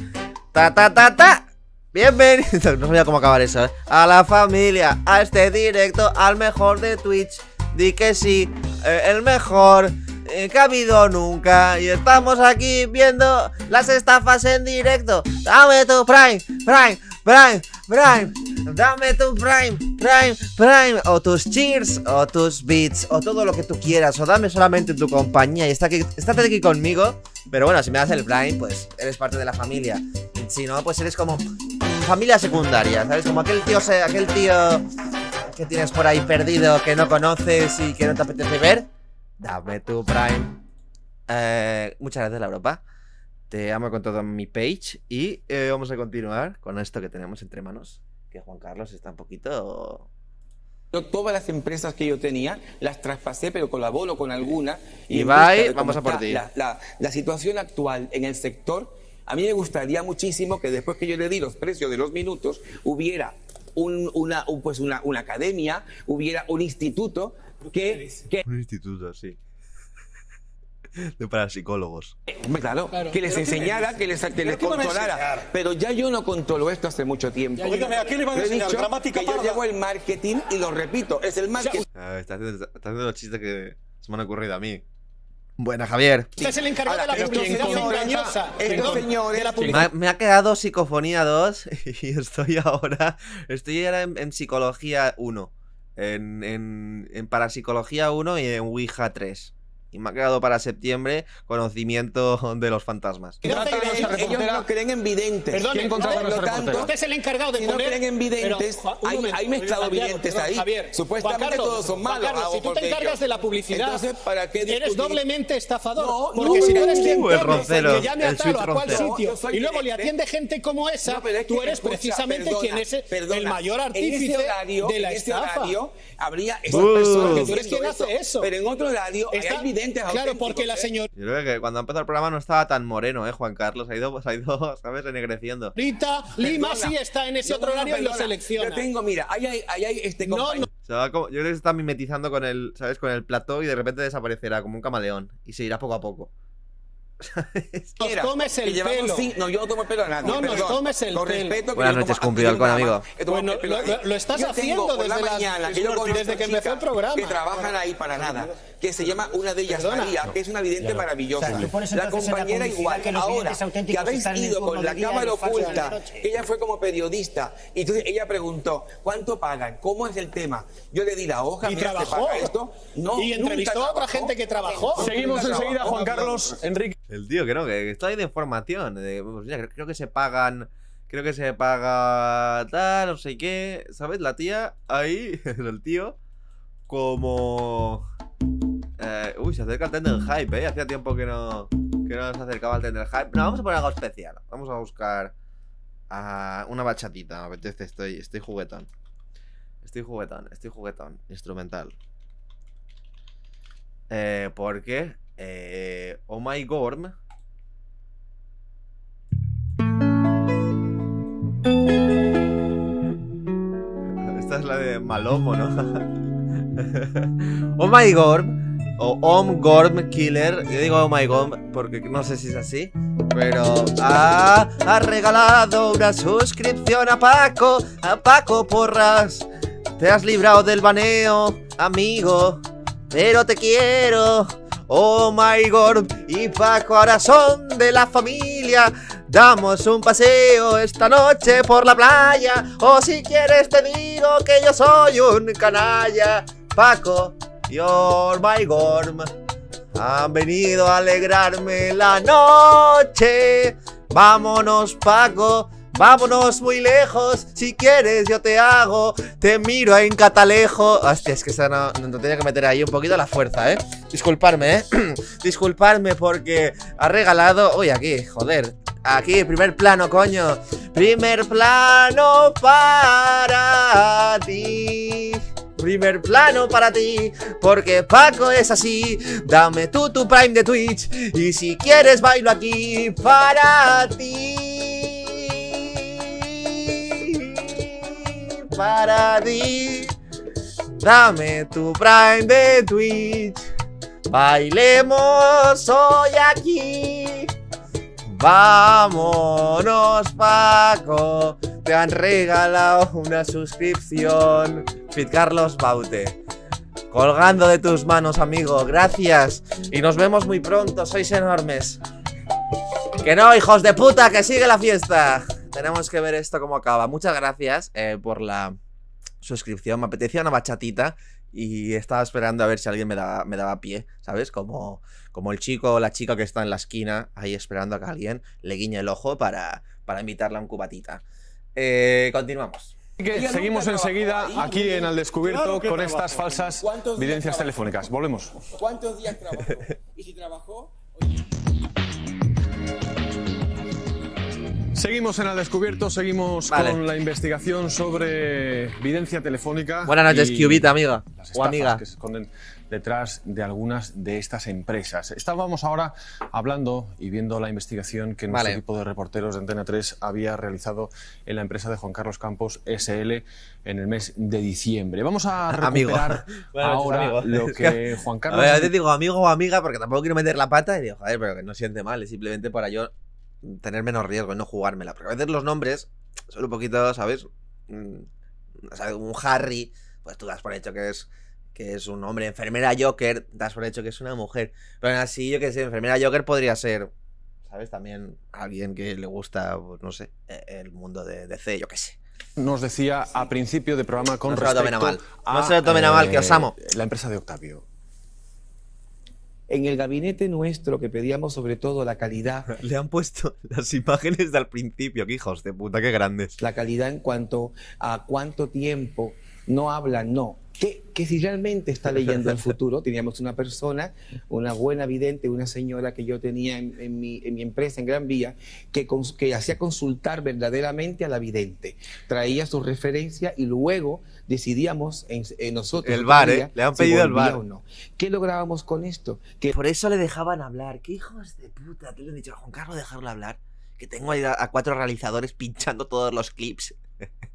Ta ta ta ta. Bienvenido. *laughs* No sabía cómo acabar eso, ¿eh? A la familia, a este directo, al mejor de Twitch. Di que sí, eh, el mejor eh, que ha habido nunca. Y estamos aquí viendo las estafas en directo. Dame tu Prime, Prime, Prime, Prime. Dame tu Prime, Prime, Prime. O tus cheers, o tus beats, o todo lo que tú quieras. O dame solamente tu compañía. Y está aquí, estate aquí conmigo. Pero bueno, si me das el Prime, pues eres parte de la familia. Si no, pues eres como familia secundaria, ¿sabes? Como aquel tío, aquel tío que tienes por ahí perdido, que no conoces y que no te apetece ver. Dame tu Prime. Eh, muchas gracias, la Europa. Te amo con todo mi page. Y eh, vamos a continuar con esto que tenemos entre manos. Que Juan Carlos está un poquito. Yo todas las empresas que yo tenía las traspasé, pero colaboro con alguna. en Ibai, vamos a ti. La, la- la situación actual en el sector, a mí me gustaría muchísimo que después que yo le di los precios de los minutos, hubiera un- una, un- pues una, una academia, hubiera un instituto que, que Un instituto, sí. De para psicólogos. Hombre, claro, Claro, que les pero ¿qué me enseñara, que les, que ¿Pero les a controlara. Pero ya yo no controlo esto hace mucho tiempo. Ya, Óigame, ¿a qué le van a enseñar? dicho Gramática que yo llevo el marketing y lo repito, es el marketing. Ah, está, haciendo, está haciendo los chistes que se me han ocurrido a mí. Buena, Javier. Usted es el encargado Ahora, de la publicidad engañosa. estos Perdón, señores- de la Me publicidad. ha, me ha quedado psicofonía 2 *laughs* y estoy ahora. Estoy ahora en, en psicología 1. En, en, en parapsicología 1 y en Ouija 3. Y me ha quedado para septiembre conocimiento de los fantasmas. No te Ellos, crees, ellos no creen en videntes. Perdone, Por ¿quién lo tanto, usted es el encargado de si no poner... creen en videntes, Pero, hay, momento, hay mezclado Santiago, videntes perdón, ahí. Javier, Supuestamente Carlos, todos son malos. Carlos, si tú te encargas ellos. de la publicidad, Entonces, ¿para qué Eres doblemente estafador. No, porque no, si tú eres no, quien que llame a el tal o a cual sitio y luego le atiende gente como esa, No, tú eres precisamente quien es el mayor artífice de la estafa. habría esas personas que tú eres quien hace eso. Pero en otro horario hay claro, porque la ¿eh? señorita Yo creo que cuando empezó el programa no estaba tan moreno, ¿eh, Juan Carlos? Ha ido, *laughs* ha ido ¿sabes? Ennegreciendo. Lima Perdona. sí está en ese otro horario y lo selecciona. Yo tengo, mira, ahí hay, ahí hay este No, compañero. Se va como- yo creo que se está mimetizando con el, ¿sabes? Con el plató y de repente desaparecerá como un camaleón. Y se irá poco a poco. Nos Mira, tomes que el pelo. No, yo no tomo el pelo a nadie. No nos tomes el Con pelo. respeto que Buenas noches, cumplido programa, amigo. el pelo lo- estás Yo haciendo tengo la desde las- mañana que yo desde que empezó el programa. Que trabajan ahí para nada. Que se llama una de ellas Perdona. María, que es una vidente maravillosa. O sea, La la compañera igual. que Ahora, que habéis ido con la cámara oculta, noche. ella fue como periodista. Y entonces ella preguntó, ¿cuánto pagan? ¿Cómo es el tema? Yo le di la hoja, Y mira, trabajó. paga esto. No, y entrevistó a otra gente que trabajó. Seguimos enseguida. Juan Carlos, Enrique. El tío, no, que está ahí de información. de, pues creo, creo que se pagan. Creo que se paga tal, no sé qué. ¿Sabes? La tía ahí, *laughs* el tío, como. eh, uy, se acerca el tren del hype, ¿eh? Hacía tiempo que no, que no se acercaba al tren del hype. No, vamos a poner algo especial. Vamos a buscar a una bachatita. Me apetece, estoy, estoy juguetón. Estoy juguetón, estoy juguetón. Instrumental. Eh, porque eh, Oh My Gorm *laughs* Esta es la de Malomo, ¿no? *laughs* oh My Gorm o Om Gorm Killer. Yo digo Oh My Gorm porque no sé si es así. Pero ha, ha regalado una suscripción a Paco, a Paco Porras. Te has librado del baneo, amigo. Pero te quiero. Oh my god, y Paco ahora son de la familia. Damos un paseo esta noche por la playa. O si quieres te digo que yo soy un canalla. Paco y Oh my god han venido a alegrarme la noche. Vámonos, Paco. Vámonos muy lejos, si quieres yo te hago, te miro en catalejo. Hostia, es que esa no, no tenía que meter ahí un poquito la fuerza, ¿eh? Disculparme, ¿eh? *clears throat* Disculparme porque ha regalado... Uy, aquí, joder. Aquí, primer plano, coño. Primer plano para ti. Primer plano para ti, porque Paco es así. Dame tú tu Prime de Twitch y si quieres bailo aquí para ti. Para ti. Dame tu Prime de Twitch. Bailemos hoy aquí. Vámonos, Paco. Te han regalado una suscripción. Fit Carlos Baute. Colgando de tus manos, amigo. Gracias. Y nos vemos muy pronto. Sois enormes. Que no, hijos de puta, que sigue la fiesta. Tenemos que ver esto cómo acaba. Muchas gracias eh, por la suscripción. Me apetecía una bachatita y estaba esperando a ver si alguien me daba, me daba pie, ¿sabes? Como, como el chico o la chica que está en la esquina ahí esperando a que alguien le guiñe el ojo para, para invitarle a un cubatita. Eh, continuamos. Que seguimos enseguida aquí en Al Descubierto con estas falsas videncias telefónicas. Volvemos. ¿Cuántos días trabajó? Y si trabajó, Seguimos en Al Descubierto, seguimos Vale. con la investigación sobre videncia telefónica. Buenas noches, Cubita, amiga. las O amiga. que se esconden detrás de algunas de estas empresas. Estábamos ahora hablando y viendo la investigación que nuestro Vale. equipo de reporteros de Antena 3 había realizado en la empresa de Juan Carlos Campos SL en el mes de diciembre. Vamos a Amigo. recuperar *laughs* noches, ahora amigo. lo que Juan A Carlos... ver, a veces digo amigo o amiga porque tampoco quiero meter la pata y digo, joder, pero que no siente mal, es simplemente para yo tener menos riesgo y no jugármela. Porque a veces los nombres son un poquito, ¿sabes? Mm, o sea, un Harry, pues tú das por hecho que es que es un hombre. Enfermera Joker, das por hecho que es una mujer. Pero aún así, yo que sé, enfermera Joker podría ser, ¿sabes? También alguien que le gusta, pues no sé, eh, el mundo de DC, yo qué sé. nos decía a principio de programa con No se lo tomen a mal. No se lo tomen a mal, que os amo. La empresa de Octavio. En el gabinete nuestro que pedíamos sobre todo la calidad, *laughs* Le han puesto las imágenes del principio, que hijos de puta, qué grandes. la calidad en cuanto a cuánto tiempo no hablan, no. Que, que si realmente está leyendo el *laughs* futuro, teníamos una persona, una buena vidente, una señora que yo tenía en, en mi, en mi empresa en Gran Vía, que, cons- que hacía consultar verdaderamente a la vidente. Traía su referencia y luego decidíamos en, en nosotros. El todavía, ¿eh? Le han si pedido el VAR. o no. ¿Qué lográbamos con esto? Que Por eso le dejaban hablar. ¿Qué hijos de puta? Te lo han dicho, Juan Carlos, dejarlo hablar. Que tengo ahí a, a cuatro realizadores pinchando todos los clips. *laughs*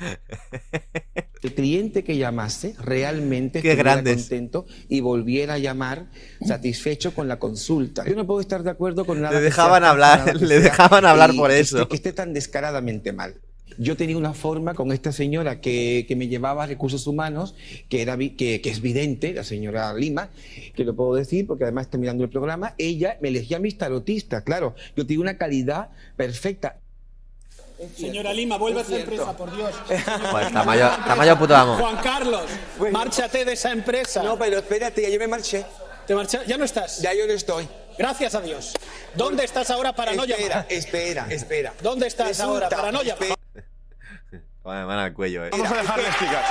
*laughs* el cliente que llamase realmente Qué estuviera grandes. contento y volviera a llamar satisfecho con la consulta. Yo no puedo estar de acuerdo con nada. Le que dejaban sea, hablar, nada que *laughs* le sea, dejaban hablar por que eso. esté- que esté tan descaradamente mal. Yo tenía una forma con esta señora que, que me llevaba a recursos humanos, que, era, que, que es vidente, la señora Lima, que lo puedo decir porque además está mirando el programa. Ella me elegía a mis tarotistas, claro. Yo tenía una calidad perfecta. Señora Lima, vuelve a Es esa empresa, por Dios. *laughs* Pues tamaño, tamaño puto amo. Juan Carlos, márchate de esa empresa. No, pero espérate, ya yo me marché. ¿Te marcha- ¿Ya no estás? Ya yo no estoy. Gracias a Dios. ¿Dónde estás ahora para no espera, llamar? espera, espera. ¿Dónde estás Resulta- ahora para no llamar? Van al cuello, eh. Vamos a dejarle explicar.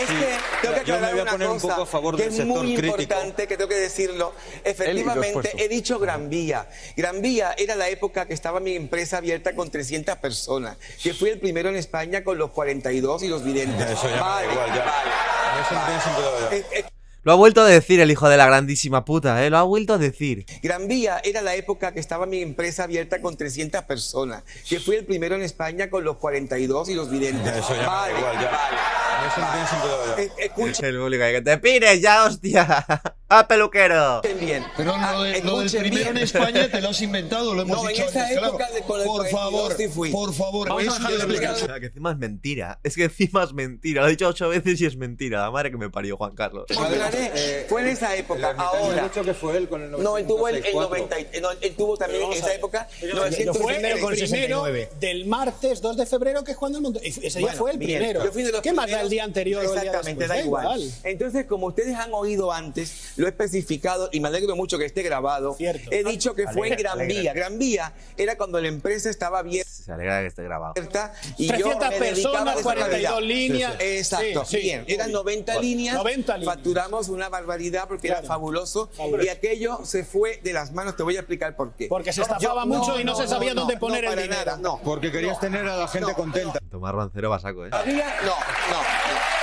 Es que tengo que yo aclarar una poner un cosa poco a favor que del es sector muy crítico. importante que tengo que decirlo. Efectivamente, he dicho Gran Vía. Gran Vía era la época que estaba mi empresa abierta con 300 personas, que fui el primero en España con los 42 y los videntes. Eso ya me da vale, igual, ya. vale. Eso. Eh, eh, Lo ha vuelto a decir el hijo de la grandísima puta, eh. Lo ha vuelto a decir. Gran Vía era la época que estaba mi empresa abierta con 300 personas, que fui el primero en España con los 42 y los videntes. Eso ya me da vale, igual, ya. vale. Eso no tiene sentido ya. Eh, escuchen El público ahí, que te pires ya, hostia. *laughs* ¡Ah, peluquero! bien. Pero Ah, lo, de- lo del primero bien. en España te lo has inventado, lo hemos No, en dicho esa antes, claro. época de- con el Por 42 favor, sí fui. por favor, a que- explicar. O sea, que encima es mentira. Es que encima es mentira. Lo ha dicho ocho veces y es mentira. La madre que me parió, Juan Carlos. Aclaré, fue en esa época. Ahora. que fue él con el No, él tuvo el, el 90. y- no, él tuvo también en esa época. Yo 900 fue primero el con primero 69. del martes 2 de febrero que es cuando el mundo. Ese día Bueno, fue el primero. Yo fui de los ¿Qué más da primeros- el día anterior o el día Exactamente, después? da igual. Entonces, como ustedes han oído antes, lo he especificado y me alegro mucho que esté grabado. He dicho que fue en Gran alegra. Vía. Gran Vía era cuando la empresa estaba abierta. Se alegra que esté grabado. Y 300 yo me personas, a esa 42 calidad. líneas. Exacto, Sí, sí. bien. Eran 90 líneas. 90 líneas. Facturamos una barbaridad porque era fabuloso. Y aquello se fue de las manos. Te voy a explicar por qué. Porque se estafaba mucho y no se sabía dónde poner el para dinero. nada, no. Porque querías tener a la gente contenta. Tomás Roncero va saco, ¿eh? No, no. Ahora voy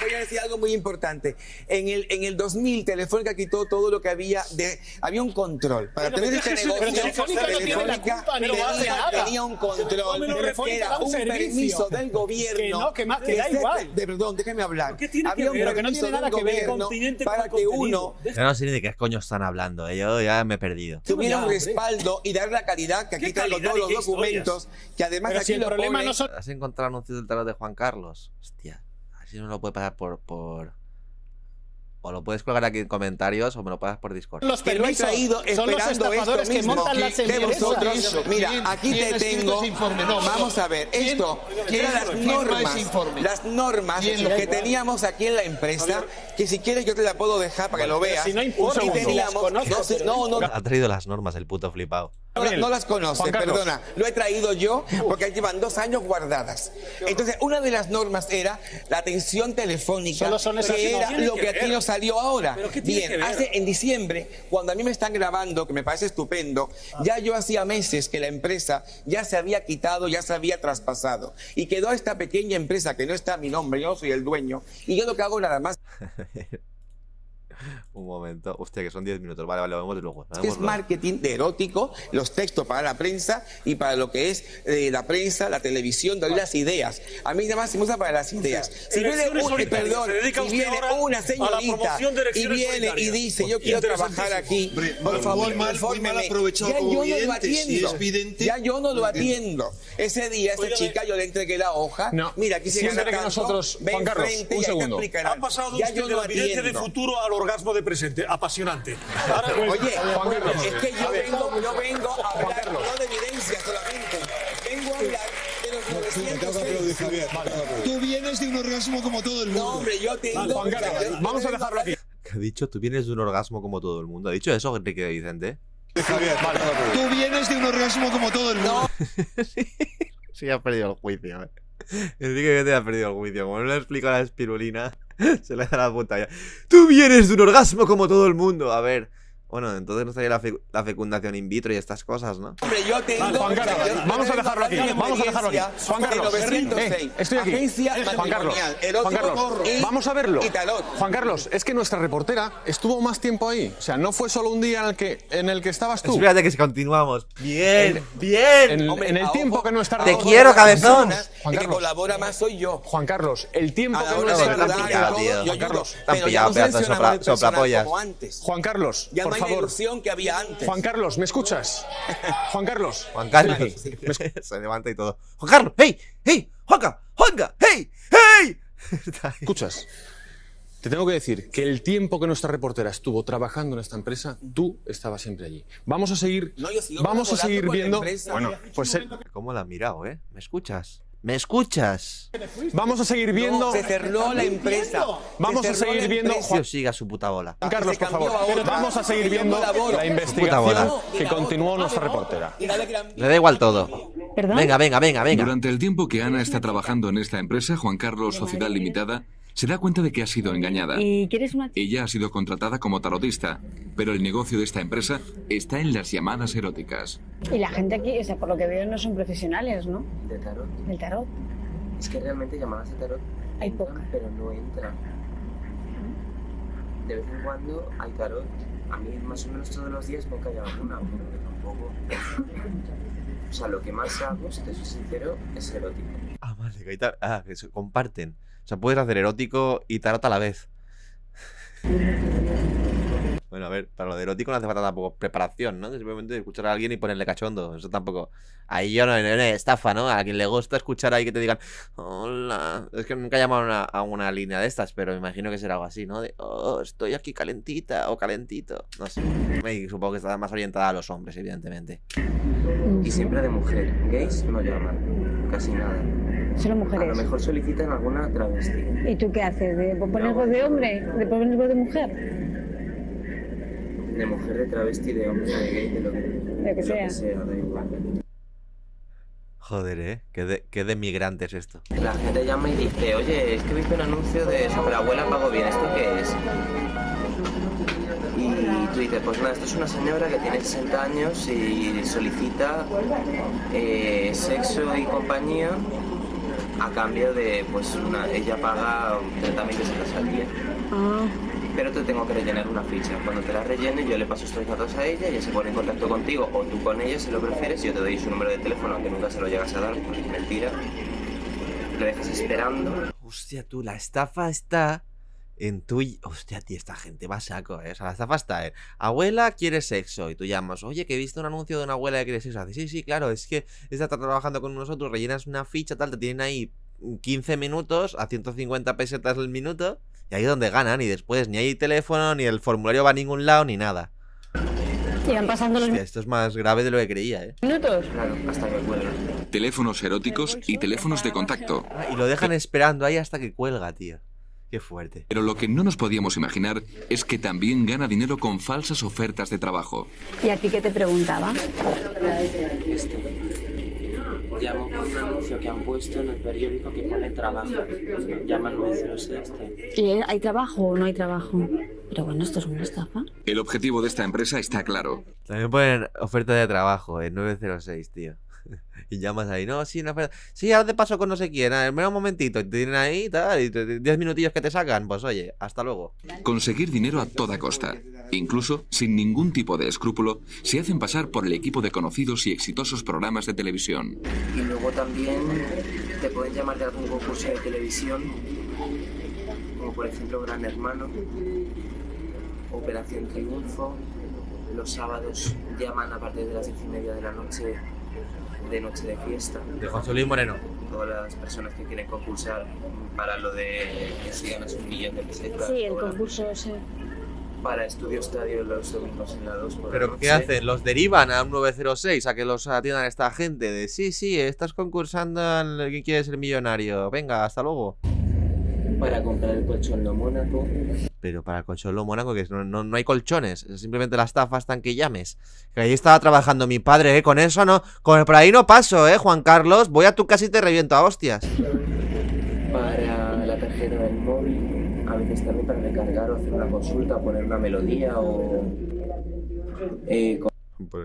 voy a decir algo muy importante. En el, en el 2000, Telefónica quitó todo lo que había de... Había un control. Para tener este negocio, Telefónica no tiene la Telefónica tenía, nada. tenía un control que era un permiso del gobierno. Que no, que más, que da Este- igual. de- perdón, déjeme hablar. tiene Había que un ver? Pero que no permiso tiene nada del que ver. gobierno para con que contenido. uno Yo no sé ni de qué coño están hablando, ¿eh? yo ya me he perdido. tuviera un respaldo y dar la calidad, que aquí ¿Qué traigo todos los documentos, que además Pero aquí si el lo problema pone- no son- ¿Has encontrado anuncios del tarot de Juan Carlos? Hostia, así no lo puede pasar por, por... O lo puedes colgar aquí en comentarios o me lo pasas por Discord. Los que lo he permisos traído son los esperando esto que mismo, montan las que empresas. vosotros, mira, ¿Quién- aquí te tengo? No, vamos a ver, ¿quién- esto, quién- eran las normas, las normas que teníamos aquí en la empresa, que si quieres yo te la puedo dejar para que lo veas, si no importa, no, no, no, Ha traído las normas el puto flipado. no, no las conoce, perdona. Lo he traído yo porque llevan dos años guardadas. Entonces, una de las normas era la atención telefónica, Solo son esas que era lo que aquí nos salió ahora. ¿Pero qué tiene Bien, que ver? hace en diciembre, cuando a mí me están grabando, que me parece estupendo, ya yo hacía meses que la empresa ya se había quitado, ya se había traspasado. Y quedó esta pequeña empresa que no está a mi nombre, yo soy el dueño. Y yo lo que hago nada más *laughs* Un momento. Hostia, que son 10 minutos. Vale, vale, lo vemos luego. que vemos es luego. marketing de erótico, los textos para la prensa y para lo que es eh, la prensa, la televisión, doy las ideas. A mí nada más se me usa para las ideas. Si viene, un, eh, perdón, si viene una señorita y viene y dice, yo quiero trabajar aquí, por favor, mal, muy mal aprovechado Ya como yo no lo si atiendo. es vidente, Ya yo no lo no atiendo. Ese día, esa chica, yo le entregué la hoja. Mira, aquí se gana que tanto, nosotros- ven Juan Carlos, un segundo. Ha pasado ya usted yo de no la evidencia de futuro al orgasmo de presente. Apasionante. Ahora, pues, Oye, Juan Carlos, es que yo a ver. vengo, yo vengo a hablar no de evidencia solamente. Vengo a hablar de los 906. Tú vienes de un orgasmo como todo el mundo. No, hombre, yo tengo... Juan Carlos, vamos a dejarlo aquí. ¿Qué ha dicho? Tú vienes de un orgasmo como todo el mundo. ¿Ha dicho eso Enrique Vicente? Tú vienes de un orgasmo como todo el mundo. *laughs* Sí, ha perdido el juicio. eh. *laughs* Enrique Vicente ha perdido el juicio. Como no le explico la espirulina, *laughs* se le da la puta ya. Tú vienes de un orgasmo como todo el mundo. A ver. Bueno, entonces no estaría la, fe- la fecundación in vitro y estas cosas, ¿no? Hombre, yo tengo... Juan Carlos, yo vamos a dejarlo aquí. Vamos a dejarlo aquí. Juan Carlos, de 906. eh, estoy aquí. Agencia Juan Carlos, Juan Carlos, y- Vamos a verlo. Juan Carlos, es que nuestra reportera estuvo más tiempo ahí. O sea, no fue solo un día en el que, en el que estabas tú. Espérate que continuamos. Bien, bien. En, Hombre, en el tiempo ojo- que no está Te ojo quiero, cabezón. Juan El que colabora más soy yo. Juan Carlos, el tiempo que la no está pillados, todo, tío. pillados, no pedazos de soplapollas. Juan Carlos, Ya por no hay la favor. ilusión que había antes. Juan Carlos, ¿me escuchas? Juan Carlos. *laughs* Juan Carlos. *laughs* Se levanta y todo. Juan Carlos, hey, hey, Juanca, Juanca, hey, hey. *laughs* ¿Escuchas? Te tengo que decir que el tiempo que nuestra reportera estuvo trabajando en esta empresa, tú estabas siempre allí. Vamos a seguir, No, yo sigo vamos a seguir viendo. Bueno, pues eh, ¿Cómo la has mirado, eh? ¿Me escuchas? ¿Me escuchas? vamos a seguir viendo. No, se cerró la empresa. Vamos Se a seguir viendo. Dios siga su puta bola. Juan Carlos, por favor. Vamos a seguir viendo la investigación que continuó nuestra reportera. Le da igual todo. ¿Perdón? Venga, venga, venga, venga. Durante el tiempo que Ana está trabajando en esta empresa, Juan Carlos Sociedad Limitada, se da cuenta de que ha sido engañada. ¿Y quieres una Ella ha sido contratada como tarotista, pero el negocio de esta empresa está en las llamadas eróticas. Y la gente aquí, o sea, por lo que veo, no son profesionales, ¿no? de tarot. Del tarot. Es que realmente llamadas de tarot Hay entran, pocas. pero no entran. De vez en cuando hay tarot. A mí más o menos todos los días me cae alguna, pero que tampoco. O sea, lo que más hago, si te soy sincero, es erótico. Ah, vale, ah, que se comparten. O sea, puedes hacer erótico y tarot a la vez. Bueno, a ver, para lo de erótico no hace falta tampoco preparación, ¿no? Simplemente escuchar a alguien y ponerle cachondo. Eso tampoco. Ahí yo no, no, no, estafa, ¿no? A quien le gusta escuchar ahí que te digan, hola. Es que nunca he llamado a a una línea de estas, pero me imagino que será algo así, ¿no? De, oh, estoy aquí calentita o calentito. No sé. Y supongo que está más orientada a los hombres, evidentemente. Y siempre de mujer. Gays no llaman, casi nada. Solo A mujeres. lo mejor solicitan alguna travesti. ¿Y tú qué haces? ¿De poner voz de hombre? ¿De poner voz de mujer? De mujer, de travesti, de hombre, de gay, de lo que, Lo que sea. da igual. Joder, ¿eh? ¿Qué de, qué de migrante es esto? La gente llama y dice, oye, es que he visto un anuncio de sobre abuela pago bien, ¿esto qué es? Y tú dices, pues nada, esto es una señora que tiene 60 años y solicita eh, sexo y compañía a cambio de, pues, una, ella paga 30.000 pesetas al día. Ah, Pero te tengo que rellenar una ficha. Cuando te la rellene, yo le paso estos datos a ella, ella se pone en contacto contigo o tú con ella si lo prefieres. Yo te doy su número de teléfono, aunque nunca se lo llegas a dar, porque es mentira. Le dejas esperando. Hostia, tú, la estafa está en tu... Hostia, tío, esta gente va a saco, ¿eh? O sea, la estafa está en... Abuela quiere sexo. Y tú llamas, oye, que he visto un anuncio de una abuela que quiere sexo. Hace, sí, sí, claro, es que esta está trabajando con nosotros, rellenas una ficha, tal, te tienen ahí 15 minutos a 150 pesetas el minuto. Y ahí es donde ganan. Y después ni hay teléfono, ni el formulario va a ningún lado, ni nada. pasando los Hostia, esto es más grave de lo que creía, ¿eh? minutos. Claro, hasta que cuelga. Teléfonos eróticos y teléfonos de contacto. Ah, Y lo dejan esperando ahí hasta que cuelga, tío. Qué fuerte. Pero lo que no nos podíamos imaginar es que también gana dinero con falsas ofertas de trabajo. ¿Y a ti qué te preguntaba? Llamo por un anuncio que han puesto en el periódico que pone trabajo. Llaman 906. ¿Y hay trabajo o no hay trabajo? Pero bueno, esto es una estafa. El objetivo de esta empresa está claro. También ponen oferta de trabajo en 906, tío. Y llamas ahí, no, sí, una oferta. Sí, ahora te paso con no sé quién, a ver, un momentito. y Te tienen ahí tal, y te- 10 minutillos que te sacan. Pues oye, hasta luego. Conseguir dinero a toda costa. Incluso, sin ningún tipo de escrúpulo, se hacen pasar por el equipo de conocidos y exitosos programas de televisión. Y luego también te pueden llamar de algún concurso de televisión, como por ejemplo Gran Hermano, Operación Triunfo. Los sábados llaman a partir de las diez y media de la noche de Noche de Fiesta. De José Luis Moreno. Todas las personas que quieren concursar para lo de que si ganas un millón de pesetas. Sí, el concurso ese. Para Estudio Estadio los domingos en la 2. por ¿Pero qué hacen? ¿Los derivan a un 906 a que los atiendan esta gente? De sí, sí, estás concursando al que quiere ser millonario. Venga, hasta luego. Para comprar el colchón de Mónaco. Pero para el colchón lo Mónaco, que no, no, no hay colchones. es Simplemente la estafa hasta en que llames. Que ahí estaba trabajando mi padre, ¿eh? Con eso no. Con, por ahí no paso, ¿eh, Juan Carlos? Voy a tu casa y te reviento a hostias. para la tarjeta del móvil, a veces también para recargar o hacer una consulta, poner una melodía o... eh,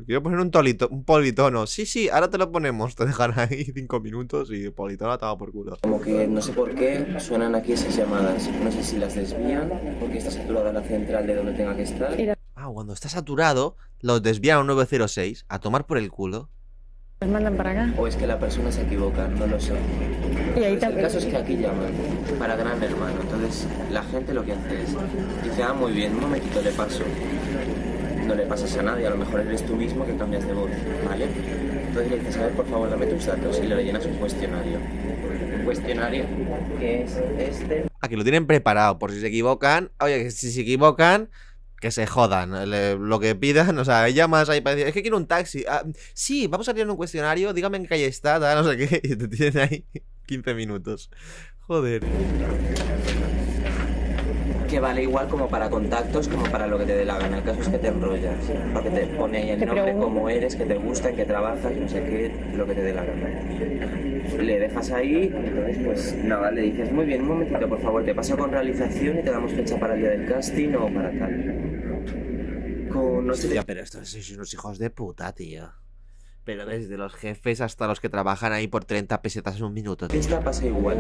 quiero poner un, tolito, un politono. Sí, sí, ahora te lo ponemos. Te dejan ahí *laughs* cinco minutos y el politono estaba por culo. como que no sé por qué suenan aquí esas llamadas. No sé si las desvían porque está saturada la central de donde tenga que estar. Ah, cuando está saturado, los desvían a un 906 a tomar por el culo. Los mandan para acá. O es que la persona se equivoca, no lo sé. Y ahí el caso es que aquí llaman para Gran Hermano. Entonces la gente lo que hace es, dice, ah, muy bien, un momentito le paso. No le pasas a nadie, a lo mejor eres tú mismo que cambias de voz, ¿vale? Entonces le dices, a ver, por favor, dame tus datos y le rellenas un cuestionario. Un cuestionario que es este. A que lo tienen preparado por si se equivocan. Oye, que si se equivocan, que se jodan. Lo que pidan, *laughs* o sea, llamas ahí para decir, es que quiero un taxi. Ah, sí, vamos a hacer un cuestionario, dígame en qué calle está, *laughs* no sé qué. Y te tienen ahí *laughs* 15 minutos. Joder. Que vale igual como para contactos como para lo que te dé la gana. El caso es que te enrollas. Porque te pone ahí el Te nombre, pregunto. cómo eres, que te gusta, en qué trabajas, no sé qué, lo que te dé la gana. Le dejas ahí, entonces pues nada, le dices, muy bien, un momentito por favor, te paso con realización y te damos fecha para el día del casting o para tal. Con no sé Hostia, pero estos sois unos hijos de puta, tío. Pero desde los jefes hasta los que trabajan ahí por 30 pesetas en un minuto. fiesta pasa igual.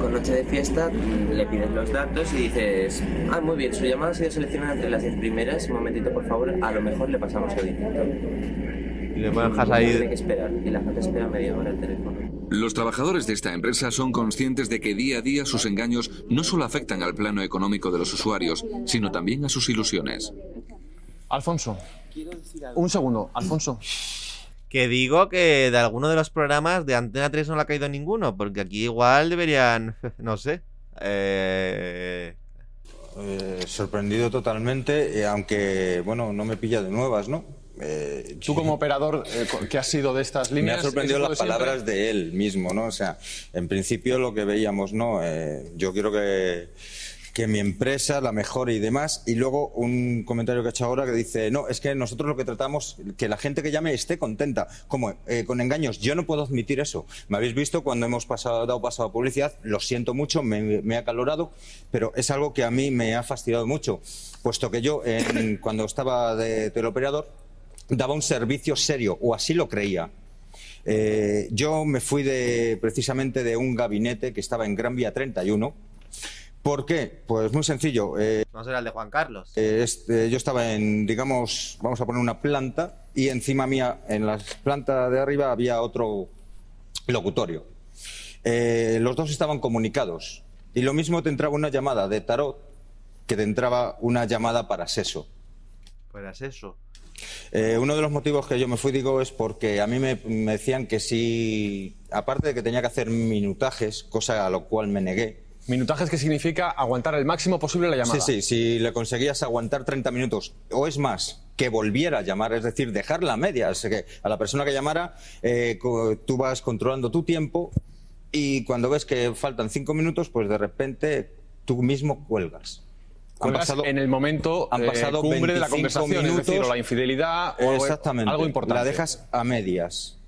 Con noche de fiesta le pides los datos y dices, ah, muy bien, su llamada ha sido seleccionada entre las 10 primeras, un momentito por favor, a lo mejor le pasamos el directo. Y le dejas Tiene ahí. que esperar y la gente espera media hora el teléfono. Los trabajadores de esta empresa son conscientes de que día a día sus engaños no solo afectan al plano económico de los usuarios, sino también a sus ilusiones. Alfonso, un segundo, Alfonso. *sniffs* Que digo que de alguno de los programas de Antena 3 no le ha caído ninguno, porque aquí igual deberían, *laughs* no sé. Eh, Eh, sorprendido totalmente, eh, aunque, bueno, no me pilla de nuevas, ¿no? eh, Tú como operador eh, que has sido de estas me líneas... ha sorprendido ¿es lo las de siempre? palabras de él mismo, ¿no? O sea, en principio lo que veíamos, ¿no? Eh, yo quiero que, que mi empresa la mejore y demás. Y luego un comentario que ha hecho ahora que dice, no, es que nosotros lo que tratamos, que la gente que llame esté contenta. como Con engaños. Yo no puedo admitir eso. Me habéis visto cuando hemos pasado, dado paso a publicidad, lo siento mucho, me, me ha acalorado, pero es algo que a mí me ha fastidiado mucho, puesto que yo, en- *coughs* cuando estaba de teleoperador, daba un servicio serio, o así lo creía. Eh, yo me fui de, precisamente de un gabinete que estaba en Gran Vía 31. ¿Por qué? Pues muy sencillo. eh, No será el de Juan Carlos. eh, este, yo estaba en, digamos, vamos a poner una planta y encima mía, en la planta de arriba, había otro locutorio. Eh, los dos estaban comunicados. Y lo mismo te entraba una llamada de tarot que te entraba una llamada para seso. Pues eso. Eh, uno de los motivos que yo me fui, digo, es porque a mí me, me decían que si, aparte de que tenía que hacer minutajes, cosa a lo cual me negué. Minutajes que significa aguantar el máximo posible la llamada. Sí, sí, si le conseguías aguantar 30 minutos, o es más, que volviera a llamar, es decir, dejarla a media, es que a la persona que llamara, eh, tú vas controlando tu tiempo y cuando ves que faltan 5 minutos, pues de repente tú mismo cuelgas. Han pasado- en el momento han eh, pasado cumbre de la 25 conversación, es decir, minutos. o la infidelidad o algo- Exactamente. algo importante. La dejas a medias.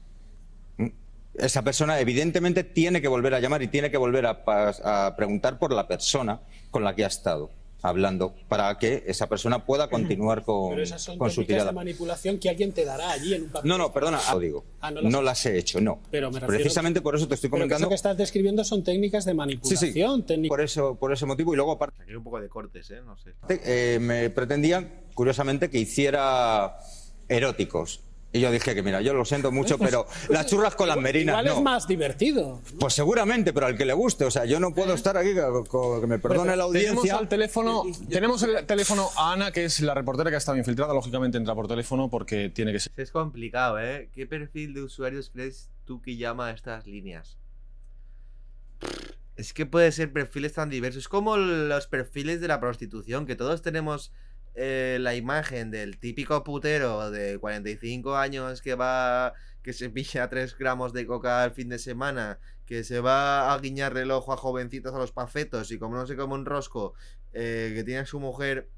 Esa persona evidentemente tiene que volver a llamar y tiene que volver a, a preguntar por la persona con la que ha estado hablando para que esa persona pueda continuar con, Pero esas son con su técnicas tirada. de manipulación que alguien te dará allí en un papel. No, no, perdona, lo digo. Ah, no no, las- las he hecho, no. Pero me refiero- Precisamente por eso te estoy Pero que comentando. eso que estás describiendo son técnicas de Sí, manipulación. sí. Por eso, por ese motivo y luego aparte. Aquí hay un poco de cortes, ¿eh? No sé. eh, me pretendían, curiosamente, que hiciera eróticos. Y yo dije que, mira, yo lo siento mucho, Pues- pero pues las churras con las merinas Igual no. es más divertido. Pues seguramente, pero al que le guste. O sea, yo no puedo estar aquí, co- que me perdone la Tenemos audiencia. al teléfono, tenemos el teléfono a Ana, que es la reportera que ha estado infiltrada. Lógicamente entra por teléfono porque tiene que ser. Es complicado, ¿eh? ¿Qué perfil de usuarios crees tú que llama a estas líneas? Es que puede ser perfiles tan diversos. Es como los perfiles de la prostitución, que todos tenemos eh, la imagen del típico putero de 45 años que va, que se *laughs* pilla 3 gramos de coca al fin de semana, que se va a guiñar el ojo a jovencitos a los pafetos y como no se come un rosco, eh, que tiene a su mujer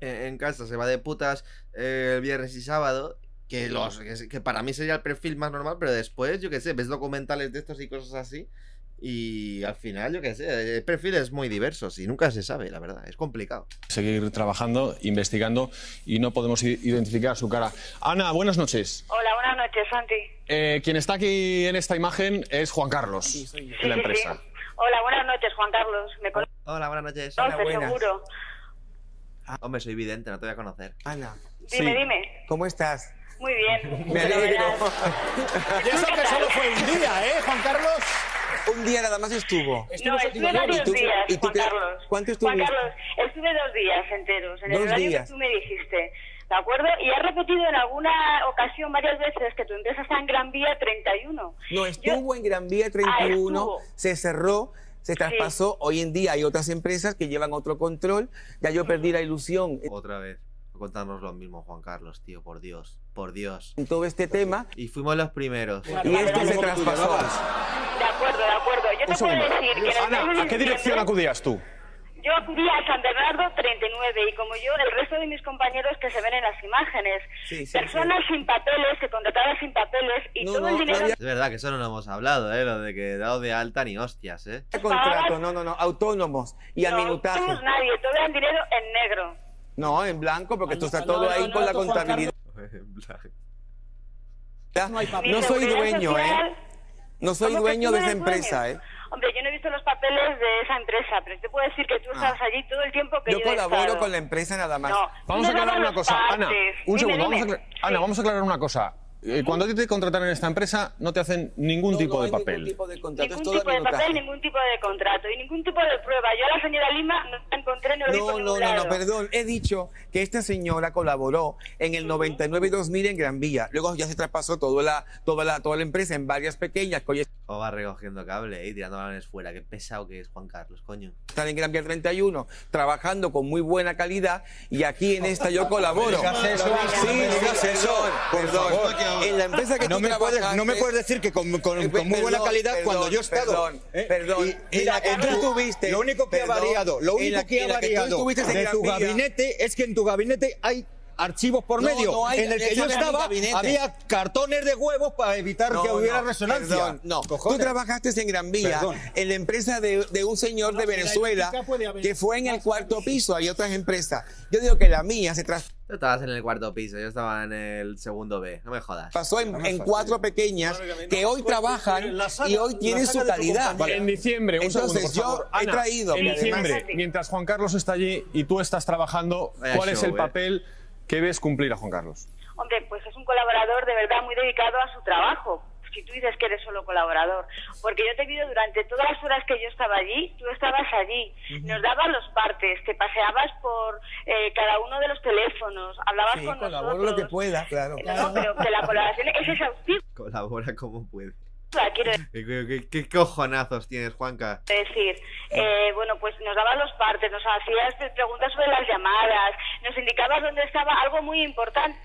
en, en casa, se va de putas eh, el viernes y sábado. Que, los, que para mí sería el perfil más normal, pero después, yo qué sé, ves documentales de estos y cosas así. Y al final, yo qué sé, el perfil es muy diversos y nunca se sabe, la verdad, es complicado. seguir trabajando, investigando y no podemos identificar su cara. Ana, buenas noches. Hola, buenas noches, Santi. Eh, quien está aquí en esta imagen es Juan Carlos, de la Sí, sí, empresa. sí. Hola, buenas noches, Juan Carlos. Me Hola, buenas noches. seguro. Hombre, soy vidente, no te voy a conocer. Ana. Dime, dime. ¿Cómo estás? Muy bien. Me alegro. *laughs* Y eso que solo fue un día, ¿eh, Juan Carlos? Un día nada más estuvo. No, estuve varios ¿Y tú- días, y tú Juan Carlos. ¿Cuánto Juan estuviste? Carlos, estuve dos días enteros, en el horario días. que tú me dijiste. ¿De acuerdo? Y has repetido en alguna ocasión varias veces que tu empresa está en Gran Vía 31. No, estuvo en Gran Vía 31, estuvo. se cerró, se traspasó. Hoy en día hay otras empresas que llevan otro control. Ya yo perdí la ilusión Otra vez. Contarnos lo mismo, Juan Carlos, tío, por Dios, por Dios. en todo este tema. Y fuimos los primeros. Y este se traspasó. De acuerdo. Yo te Un puedo decir que en Ana, ¿a qué dirección acudías tú? Yo acudí a San Bernardo 39 y como yo, el resto de mis compañeros que se ven en las imágenes. Sí, sí, Personas sin papeles, que contratadas sin papeles y todo el dinero... Es verdad que eso no lo hemos hablado, ¿eh? Lo de que dado de alta ni hostias, ¿eh? Contrato, no, no, no, autónomos y a no minutaje. somos nadie, todo era dinero en negro. No, en blanco, porque esto está no, todo no, ahí no, con la contabilidad. No hay papel. No soy dueño, social. ¿eh? No soy ¿Cómo que dueño de esa empresa, dueño? ¿eh? Hombre, yo no he visto los papeles de esa empresa, pero te puedo decir que tú estabas allí todo el tiempo que yo, Yo he colaboro estado. con la empresa nada más. No, Vamos a aclarar una cosa, Ana. Un Dime, segundo, vamos a, Ana, vamos a aclarar una cosa. Eh, cuando a ti te contratan en esta empresa, no te hacen ningún tipo de papel. Ningún tipo de papel, ningún tipo de contrato y ningún tipo de prueba. Yo a la señora Lima no la encontré, no la No, ningún no, no, no, perdón. He dicho que esta señora colaboró en el 99 y 2000 en Gran Vía. Luego ya se traspasó toda la, toda la, toda la empresa en varias pequeñas. que hoy O va recogiendo cable y tirando balones fuera. Qué pesado que es Juan Carlos, coño. están en Gran Vía 31 trabajando con muy buena calidad y aquí en esta yo colaboro. digas eso, sí, no digas eso, por perdón. En la empresa que no tú me puedes, no me puedes decir que con, con- Eh, muy buena calidad perdón, cuando yo he estado. Perdón, ¿eh? perdón. Y En la que tú tu- estuviste, Lo único que perdón, ha variado, lo único la- que ha que variado de tu gabinete es que en tu gabinete hay archivos por No, medio. no hay- en el que yo es estaba había cartones de huevos para evitar No, que hubiera no, resonancia. perdón, no, Cojones. tú trabajaste en Gran Vía, Perdón. en la empresa de, de un señor de Venezuela que fue en el cuarto piso. Hay otras empresas. Yo digo que la mía se traspasó Tú estabas en el cuarto piso, yo estaba en el segundo B. No me jodas. en, en cuatro pequeñas que hoy trabajan y hoy tienen su calidad. En diciembre, un Entonces segundo, por yo favor. he Ana, traído. En que además- diciembre, mientras Juan Carlos está allí y tú estás trabajando, Vaya ¿cuál es show, el eh. papel que ves cumplir a Juan Carlos? Hombre, pues es un colaborador de verdad muy dedicado a su trabajo. Si tú dices que eres solo colaborador. Porque yo te he visto durante todas las horas que yo estaba allí, tú estabas allí. Nos dabas los partes, te paseabas por eh, cada uno de los teléfonos, hablabas Sí, con colaboro nosotros. lo que pueda, claro. No, pero que la colaboración es *laughs* exhaustiva, Colabora como puede. Quiero *laughs* ¿Qué, qué- cojonazos tienes, Juanca? decir, eh, bueno, pues nos dabas los partes, nos hacías preguntas sobre las llamadas, nos indicabas dónde estaba algo muy importante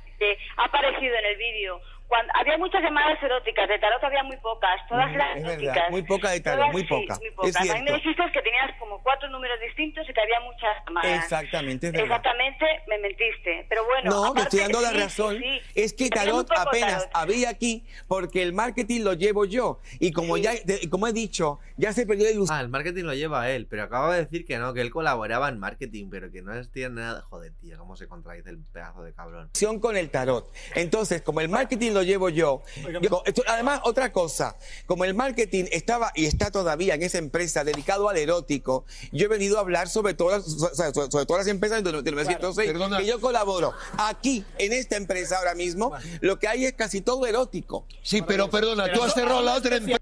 ha aparecido en el vídeo. Cuando, había muchas llamadas eróticas, de tarot había muy pocas, todas Mm, eran es verdad, eróticas. muy poca de tarot, Todas, muy sí, poca, muy es pocas. A mí me dijiste que tenías como cuatro números distintos y que había muchas llamadas. Exactamente, es verdad. Exactamente, me mentiste. Pero bueno, No, te aparte, estoy dando la sí, razón. sí, sí. Es que muy Tarot apenas tarot. había aquí porque el marketing lo llevo yo. Y como ya como he dicho, ya se perdió la ilusión Ah, el marketing lo lleva él, pero acaba de decir que no, que él colaboraba en marketing, pero que no es- tiene nada. Joder, tío, cómo se contradice el pedazo de cabrón. con el tarot. Entonces, como el marketing lo llevo yo, yo- esto- además otra cosa, como el marketing estaba y está todavía en esa empresa dedicado al erótico, yo he venido a hablar sobre todas, sobre todas las empresas de 1906 que yo colaboro. Aquí, en esta empresa ahora mismo, lo que hay es casi todo erótico. Sí, pero perdona, tú has cerrado la otra empresa.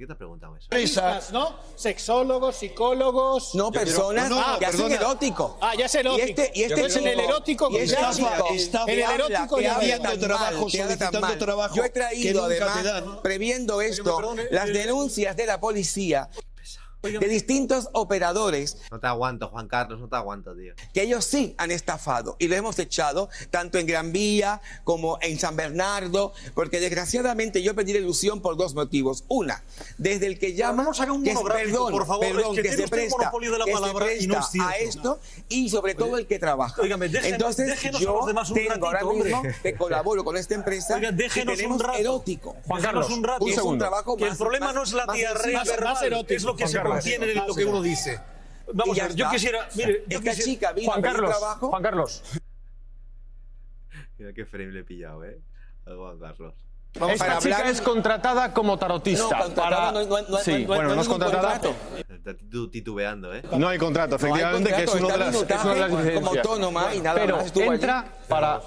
¿Qué te ha preguntado eso? Especialistas, ¿no? Sexólogos, psicólogos. No, personas Ah, que hacen perdona. erótico. Ah, ya es erótico. Y este, y este Entonces, en el erótico, este ya- está en el que erótico que tan trabajo, que solicitando trabajo Yo he que traído, además, previendo esto, perdone, las eh, denuncias de la policía de distintos operadores No te aguanto, Juan Carlos, no te aguanto, tío. que ellos sí han estafado y lo hemos echado tanto en Gran Vía como en San Bernardo, porque desgraciadamente yo pedí la ilusión por dos motivos. Una, desde el que llama, Vamos a un que es, perdón, por favor, perdón, es que que, se presta, monopolio de la que se palabra y no es presta a esto y sobre todo el que trabaja. Óigame, déjenos- Entonces déjenos yo los demás un tengo ratito, ahora hombre. mismo que colaboro con esta empresa Oiga, déjenos tenemos un rato. erótico. Juan Carlos, un rato. Y es un trabajo Que el problema más- no es la más diarrea es lo que se contiene en lo que uno dice. Vamos a ver, yo quisiera, mire, yo Esta quisiera- chica vino Juan a pedir Carlos, trabajo. Juan Carlos. Mira qué frame le he pillado, ¿eh? A Juan Carlos. Vamos, Esta para chica hablar- es contratada como tarotista. No, contratada para... no- no- no- sí, no- no- bueno, no es contratada. contrato. Está titu- titubeando, ¿eh? No hay contrato, efectivamente, que es, uno de las, es una de las como autónoma y nada Pero más, entra para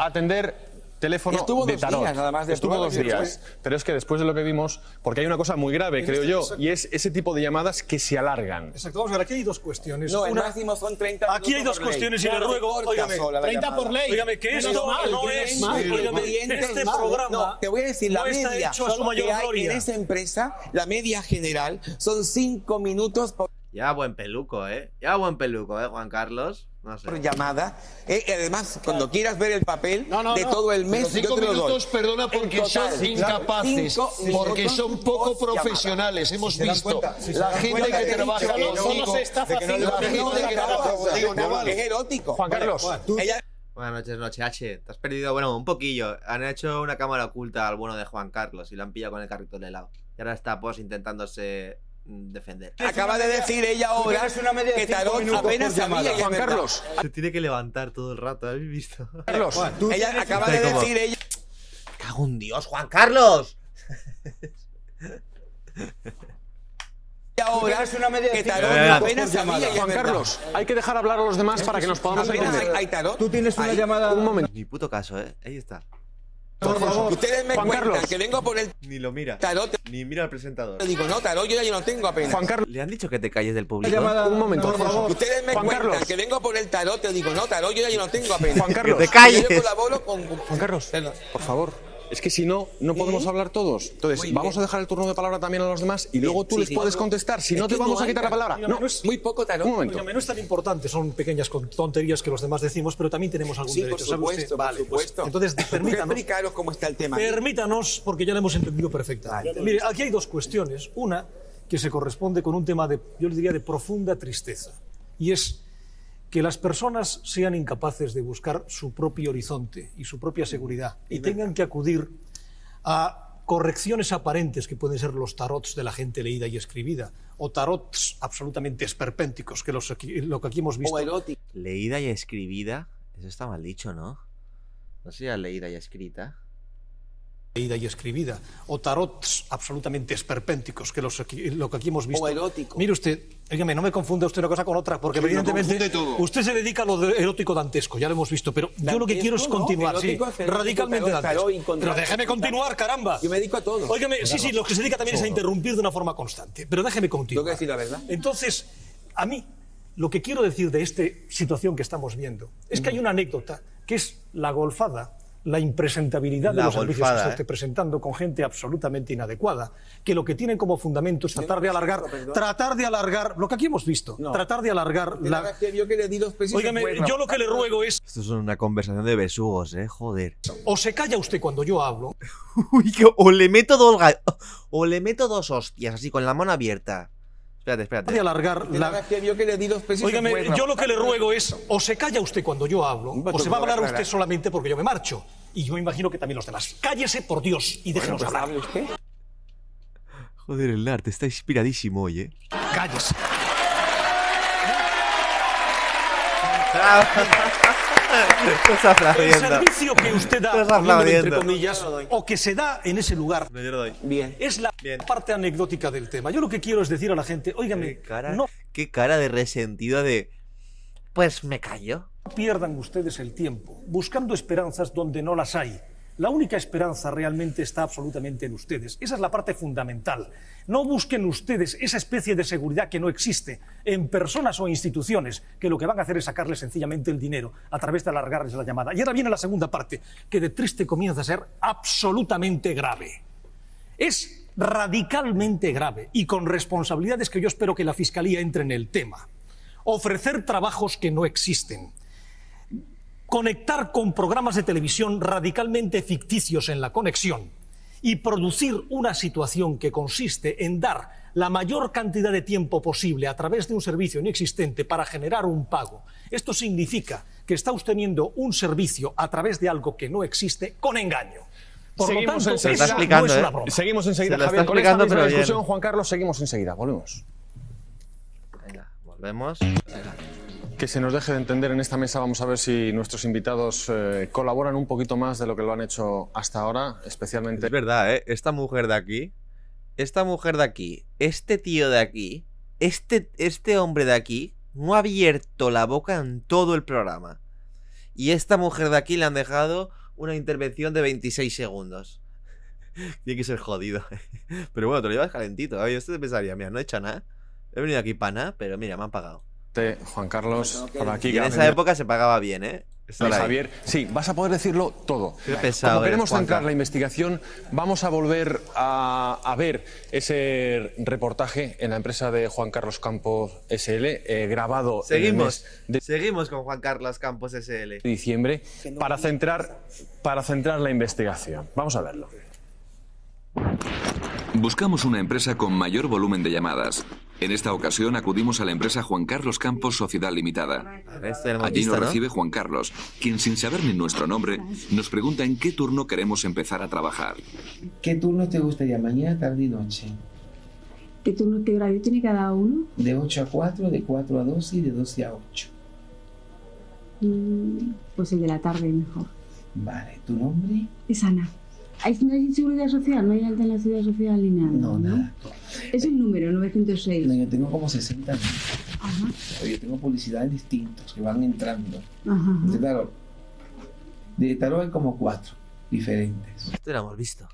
atender teléfono Estuvo de dos tarot. días, nada más de Estuvo dos días. después- Pero es que después de lo que vimos, porque hay una cosa muy grave, creo yo, y es ese tipo de llamadas que se alargan. Exacto, vamos a ver, aquí hay dos cuestiones. No, el Una- máximo son 30 Aquí hay dos ley. cuestiones y le ruego, óigame, sola la 30 llamada. por ley. Óigame, que esto mal, no es, es mal. óigame, Oyentes este mal. programa No, te voy a decir, la no media hecho a su mayor que hay gloria. en esa empresa, la media general, son 5 minutos por Ya buen peluco, ¿eh? Ya buen peluco, ¿eh, Juan Carlos? No sé. llamada. Eh, y además, cuando quieras ver el papel No, no, de no. todo el mes, cinco yo te lo doy. minutos, perdona, porque total, son incapaces, cinco porque son poco por profesionales. Hemos visto si la gente que trabaja contigo, no, Solo se estafa de que no le cinco va a minutos decir de que cada no, cosa. digo, no No, vale. es erótico. Juan Carlos, Buenas noches, Noche H. Te has perdido, bueno, un poquillo. Han hecho una cámara oculta al bueno de Juan Carlos y lo han pillado con el carrito de helado. Y ahora está pues intentándose defender. acaba de decir ella ahora una media de que Tarot apenas sabía. es Juan. Carlos, Se tiene que levantar todo el rato, ¿habéis visto? Carlos. Ella acaba de decir ella. ¡Cago en Dios, Juan Carlos! *laughs* ahora tienes una media de que Tarot apenas sabía. es Juan. Carlos, hay que dejar hablar a los demás para que nos podamos entender. hay Tarot. Tú tienes una llamada. Un momento. Ni puto caso, ¿eh? Ahí está. Por favor, ustedes me Juan cuentan Carlos. que vengo por el Ni lo mira. tarot. Ni mira al presentador. Digo, no, tarot yo ya no tengo apenas. Juan Carlos. ¿Le han dicho que te calles del público? Un momento. Por favor, ustedes me Juan cuentan Carlos. que vengo por el tarot. Te digo, no, tarot yo ya no tengo apenas. Juan Carlos. Que te calles. Yo colaboro con... Juan Carlos, por favor. Es que si no, no podemos hablar todos. Entonces, Muy vamos bien. a dejar el turno de palabra también a los demás y luego tú Sí, les sí, puedes no, contestar. Si no, te vamos no a quitar la palabra. No, es- Muy poco tarot. un momento. No es tan importante, son pequeñas tonterías que los demás decimos, pero también tenemos algún Sí, derecho. por supuesto, por Vale, pues, supuesto. entonces, *laughs* permítanos, Explicaros cómo está el tema. permítanos, porque ya lo hemos entendido perfectamente. Mire, aquí hay dos cuestiones. Una que se corresponde con un tema de, yo le diría, de profunda tristeza. Y es que las personas sean incapaces de buscar su propio horizonte y su propia seguridad y tengan que acudir a correcciones aparentes que pueden ser los tarots de la gente leída y escribida o tarots absolutamente esperpénticos que los aquí- lo que aquí hemos visto O erótico. Leída y escribida. Eso está mal dicho, ¿no? No sería leída y escrita. Leída y escribida, o tarots absolutamente esperpénticos, que los lo que aquí hemos visto. O erótico. Mire usted, óigame, no me confunda usted una cosa con otra, porque Sí, evidentemente todo. usted se dedica a lo de erótico dantesco, ya lo hemos visto, pero yo lo que quiero es no, continuar, sí, erótico, erótico, radicalmente dantesco. Pero déjeme continuar, caramba. Yo me dedico a todo. Óigame, sí, sí, lo que se dedica también es a interrumpir de una forma constante, pero déjeme Tengo continuar. que decir la verdad. Entonces, a mí, lo que quiero decir de esta situación que estamos viendo es que hay una anécdota que es la golfada, la impresentabilidad de La los servicios golfada, que está ¿eh? usted presentando con gente absolutamente inadecuada, que lo que tienen como fundamento es tratar de alargar, tratar de alargar, lo que aquí hemos visto, No. tratar de alargar La la... verdad que le di dos pesos se fue, yo lo que le ruego es, Esto es una conversación de besugos, ¿eh? Joder. o se calla usted cuando yo hablo, *laughs* Uy, o le meto dos ga- o le meto dos hostias así con la mano abierta. Espérate, de espérate. alargar La la... verdad que vio que le di dos pesos y se Óigame, fue, yo lo que le ruego es, o se calla usted cuando yo hablo, Bueno, o se va a hablar usted solamente porque yo me marcho. Y yo me imagino que también los demás. Cállese, por Dios, y déjenos Pues hablar. usted. Joder, el arte está inspiradísimo hoy, ¿eh? Cállese. Estás El servicio que usted da, entre comillas, o que se da en ese lugar, No, yo lo doy. Bien. es la Bien. parte anecdótica del tema. Yo lo que quiero es decir a la gente, óigame, Qué cara, no qué cara de resentido de... Pues me callo. pierdan ustedes el tiempo buscando esperanzas donde no las hay. La única esperanza realmente está absolutamente en ustedes. Esa es la parte fundamental. No busquen ustedes esa especie de seguridad que no existe en personas o instituciones que lo que van a hacer es sacarles sencillamente el dinero a través de alargarles la llamada. Y ahora viene la segunda parte, que de triste comienza a ser absolutamente grave. Es radicalmente grave y con responsabilidades que yo espero que la Fiscalía entre en el tema. Ofrecer trabajos que no existen conectar con programas de televisión radicalmente ficticios en la conexión y producir una situación que consiste en dar la mayor cantidad de tiempo posible a través de un servicio inexistente para generar un pago. Esto significa que está obteniendo un servicio a través de algo que no existe con engaño. Por Seguimos lo tanto, no es ¿eh? una broma. Seguimos enseguida, Se Javier. Con esta misma pero bien. discusión, Juan Carlos, seguimos enseguida. Volvemos. Venga, volvemos. Que se nos deje de entender en esta mesa, vamos a ver si nuestros invitados eh, colaboran un poquito más de lo que lo han hecho hasta ahora, especialmente Es verdad, ¿eh? Esta mujer de aquí, esta mujer de aquí, este tío de aquí, este, este hombre de aquí, no ha abierto la boca en todo el programa. Y esta mujer de aquí le han dejado una intervención de 26 segundos. *laughs* Tiene que ser jodido. Pero bueno, te lo llevas calentito. ¿eh? Yo esto te pensaría, mira, no he hecho nada. He venido aquí para nada, pero mira, me han pagado. Juan Carlos, por aquí. Y en esa época se pagaba bien, ¿eh? Javier, sí, vas a poder decirlo todo. Qué pesado Como queremos centrar la investigación, vamos a volver a, a ver ese reportaje en la empresa de Juan Carlos Campos SL, eh, grabado en el Seguimos. mes de Seguimos con Juan Carlos Campos SL. diciembre para centrar, para centrar la investigación. Vamos a verlo. Buscamos una empresa con mayor volumen de llamadas. En esta ocasión acudimos a la empresa Juan Carlos Campos Sociedad Limitada. Este Allí nos ¿no? recibe Juan Carlos, quien sin saber ni nuestro nombre nos pregunta en qué turno queremos empezar a trabajar. ¿Qué turno te gustaría? ¿Mañana, tarde y noche? ¿Qué turno, qué horario tiene cada uno? De 8 a 4, de 4 a 12 y de 12 a 8. Mm, Pues el de la tarde mejor. Vale, ¿tu nombre? Es Ana. ¿Hay, ¿No hay seguridad social? ¿No hay alta en la seguridad social ni nada? No, nada. Es el número 906. No, yo tengo como 60 mil. Ajá. Yo tengo publicidades distintos que van entrando. Ajá. De tarot. De tarot hay como 4. diferentes. Esto lo hemos visto.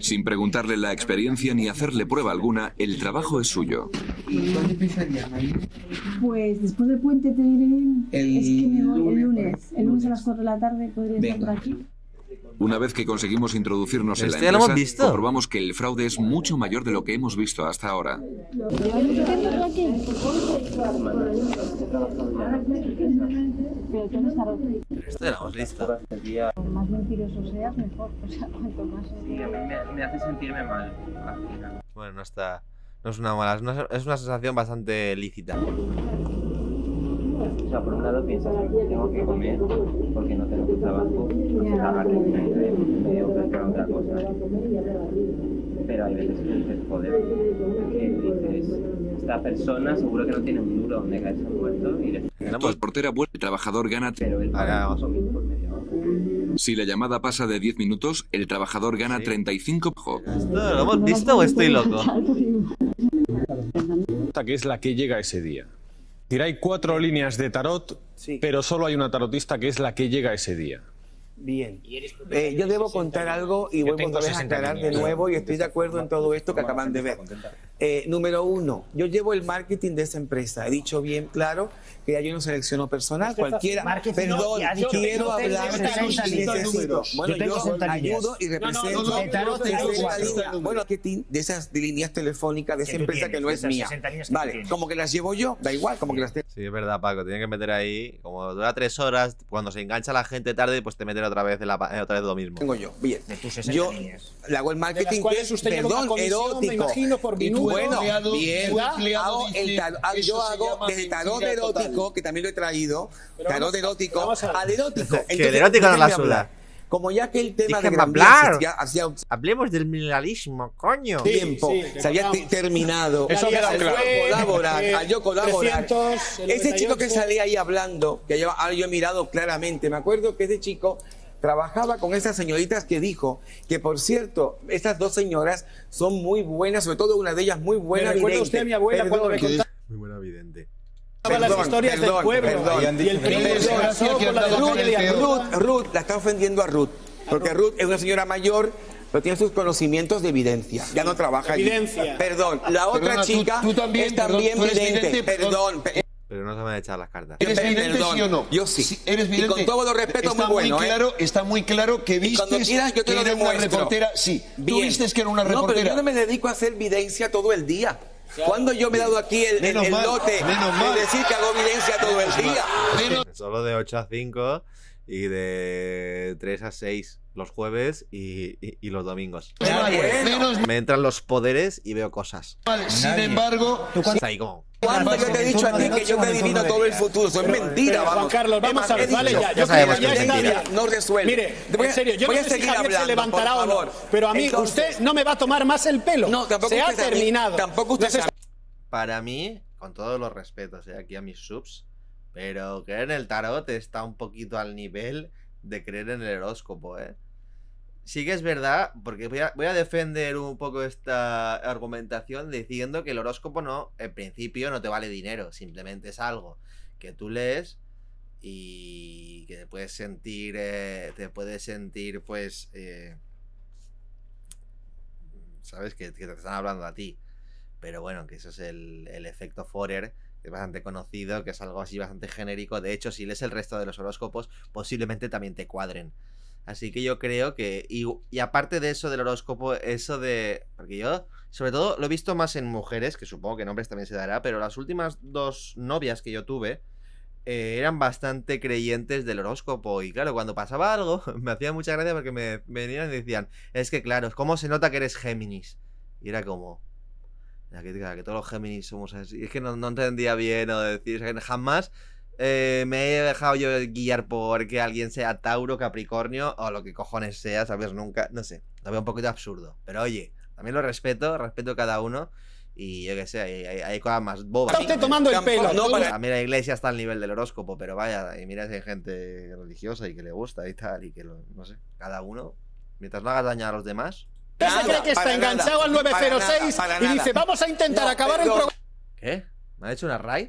Sin preguntarle la experiencia ni hacerle prueba alguna, el trabajo es suyo. ¿Y cuándo empezaría, María? Pues después del puente te diré. El es que me voy el lunes, lunes. El lunes a las 4 de la tarde podría estar por aquí. Una vez que conseguimos introducirnos en la Esto ya lo hemos empresa, visto. comprobamos que el fraude es mucho mayor de lo que hemos visto hasta ahora. Esto ya lo hemos visto. más mentiroso seas, mejor. O sea, cuanto más. me, hace sentirme mal al final. Bueno, no está. No es una mala, es una sensación bastante lícita. O sea, por un lado piensas que tengo que comer porque no tengo trabajo, trabajar que me, me ofrezcan otra cosa. Pero hay veces que dices, joder, que dices, esta persona seguro que no tiene un duro donde caerse muerto y le La portera vuelve, el trabajador gana. Si la llamada pasa de 10 minutos, el trabajador gana 35. ¿Esto lo hemos visto o estoy loco? Esta que es la que llega ese día. Es decir, hay cuatro líneas de tarot, pero solo hay una tarotista que es la que llega ese día. Bien. Eh, yo debo contar algo y vuelvo tengo otra vez a 60 aclarar de nuevo y estoy de acuerdo en todo esto que acaban de ver. Eh, número uno, yo llevo el marketing de esa empresa. He dicho bien claro que ya yo no selecciono personal, cualquiera. Marketing Perdón, quiero hablar 60 líneas. necesito. Bueno, Yo tengo yo 60 líneas. ayudo y No, no, represento no, no, de tarot tengo 60 cuatro. líneas. Bueno, marketing de esas líneas telefónicas de esa empresa que no es mía. 60 líneas que tú Vale, como que las llevo yo, da igual, como que las tengo. Sí, es verdad, Paco. Tienen que meter ahí, como dura tres horas, cuando se engancha la gente tarde, pues te meten otra vez, en la, eh, otra vez lo mismo. Tengo yo, bien. tus 60 Yo líneas. le hago el marketing De que es, perdón, me erótico. imagino, por Y tú, minuto. bueno, empleado- bien, hago el ah, yo hago del tarot erótico, total. que también lo he traído, Pero tarot vamos- erótico, a al erótico. *laughs* Que el erótico no la suda. Como ya que el tema de Déjame hablar. hacía, hacía un Hablemos del mineralismo, coño. tiempo, sí, se había terminado. Eso queda al claro. yo colaborar, Eh, al yo colaborar. 300, el ese chico que 98. salía ahí hablando, que yo, ahora yo he mirado claramente, me acuerdo que ese chico trabajaba con esas señoritas que dijo que, por cierto, esas dos señoras son muy buenas, sobre todo una de ellas muy buena. Me recuerda vidente. usted a mi abuela cuando me Perdón, contaba Muy buena vidente. Las historias del pueblo. perdón. Y el primo se Perdón, casó con la de Ruth. Ruth, Ruth, la está ofendiendo a Ruth. Porque Ruth es una señora mayor, pero tiene sus conocimientos de evidencia. Ya no trabaja allí. Evidencia. Perdón, la otra Perdona, tú- chica tú también, es también perdón, tú vidente. vidente, Perdón, pe- Pero no se van a echar las cartas. ¿Eres vidente, perdón. sí o no? Yo sí. Sí, ¿Eres Y vidente? con todo los respetos, está muy bueno, ¿eh? claro, Está muy claro que Y cuando vistes quieras, yo te que lo era una reportera. Sí, tú Bien. vistes que era una No, pero reportera. yo no me dedico a hacer videncia todo el día. Cuando yo me he dado aquí el, el- Menos el mal, lote menos mal. de decir que hago videncia todo el día? Solo de 8 a 5 y de 3 a 6 los jueves y, y- y los domingos. Menos Me entran los poderes y veo cosas. mal. Sin embargo, Está ahí como. ¿Cuándo yo te he dicho a ti que yo te adivino todo el futuro? Eso es mentira, Pero, Juan vamos. Carlos, vamos a ver, vale ya. Yo Ya sabemos creo que es ya está mentira. bien. No resuelve. Mire, Voy a- en serio, yo voy no a sé si seguir Javier se hablando, levantará por o no, favor. pero a mí Entonces- usted no me va a tomar más el pelo. No, tampoco se ha usted sabe- terminado. Tampoco usted sabe. Para mí, con todos los respetos eh, aquí a mis subs, pero creer en el tarot está un poquito al nivel de creer en el horóscopo, ¿eh? Sí que es verdad, porque voy a, voy a defender un poco esta argumentación diciendo que el horóscopo no, en principio, no te vale dinero, simplemente es algo que tú lees y que te puedes sentir, eh, te puedes sentir, pues, eh, sabes que, te están hablando a ti. Pero bueno, que eso es el, el efecto Forer, es bastante conocido, que es algo así bastante genérico. De hecho, si lees el resto de los horóscopos, posiblemente también te cuadren. Así que yo creo que. Y, aparte de eso del horóscopo, eso de. Porque yo, sobre todo, lo he visto más en mujeres, que supongo que en hombres también se dará, pero las últimas dos novias que yo tuve. eh, eran bastante creyentes del horóscopo y claro, cuando pasaba algo *laughs* me hacía mucha gracia porque me, me venían y decían, es que claro, ¿cómo se nota que eres Géminis? Y era como, la crítica, que todos los Géminis somos así. Es que no, no entendía bien o decir, o sea, que jamás eh, me he dejado yo guiar por que alguien sea Tauro, Capricornio o lo que cojones sea, ¿sabes? Nunca, no sé, lo veo un poquito absurdo. Pero oye, también lo respeto, respeto a cada uno. Y yo qué sé, hay, hay- hay cosas más bobas. Está usted tomando el pelo. no, para- A mí la iglesia está al nivel del horóscopo, pero vaya, y mira si hay gente religiosa y que le gusta y tal, y que lo- no sé, cada uno, mientras no hagas daño a los demás. Usted se cree que está para enganchado nada, al 906 para nada, y dice, vamos a intentar No, acabar el programa. ¿Qué? ¿Me ha hecho una raid?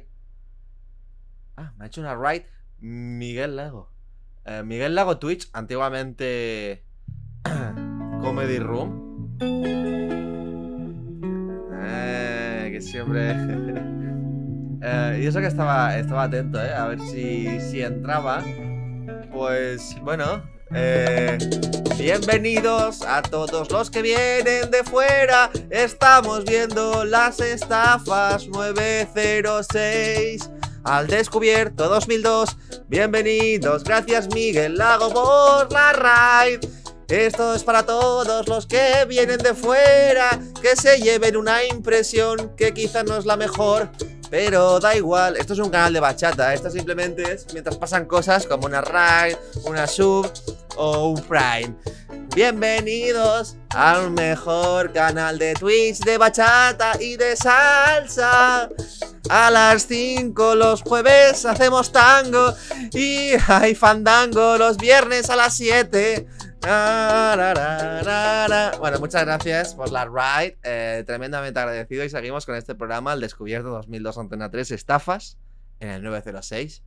Ah, me ha hecho una raid Miguel Lago. Eh, Miguel Lago Twitch, antiguamente *clears throat* Comedy Room. Eh, que siempre. *laughs* Eh, y eso que estaba, estaba atento, ¿eh? A ver si, si entraba. Pues bueno. Eh, bienvenidos a todos los que vienen de fuera. Estamos viendo las estafas 906. Al descubierto 2002. Bienvenidos. Gracias Miguel Lago por la raid. Esto es para todos los que vienen de fuera, que se lleven una impresión que quizá no es la mejor, pero da igual. Esto es un canal de bachata, esto simplemente es mientras pasan cosas como una raid, una sub o un prime. Bienvenidos al mejor canal de Twitch de bachata y de salsa. A las 5 los jueves hacemos tango y hay fandango los viernes a las 7. Bueno, muchas gracias por la ride. eh, tremendamente agradecido. Y seguimos con este programa, El Descubierto 2002 Antena 3, Estafas, en el 906,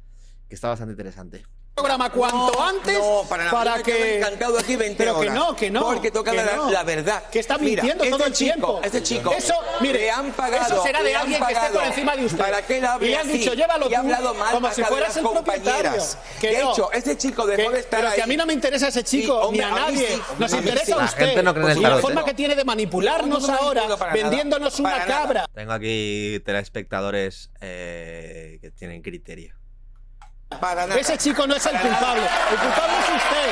que está bastante interesante. Programa cuanto No, antes no, para nada. para que encantado aquí 20 pero que horas. no que no Porque toca que la- no. la verdad. que está Mira, mintiendo este todo el chico, tiempo este chico, eso mire le han pagado, eso será de alguien que esté por encima de usted para que él hable y le han así, dicho llévalo y ha tú hablado mal como si de fueras el propietario que De no. hecho, este chico dejó Que- de estar pero que a ahí. mí no me interesa ese chico hombre, ni a nadie sí, nos interesa sí. a usted y la forma ¿eh? que tiene de manipularnos No, no, no ahora vendiéndonos una cabra Tengo aquí telespectadores eh, que tienen criterio. Para nada. ese chico no es el culpable el culpable es usted.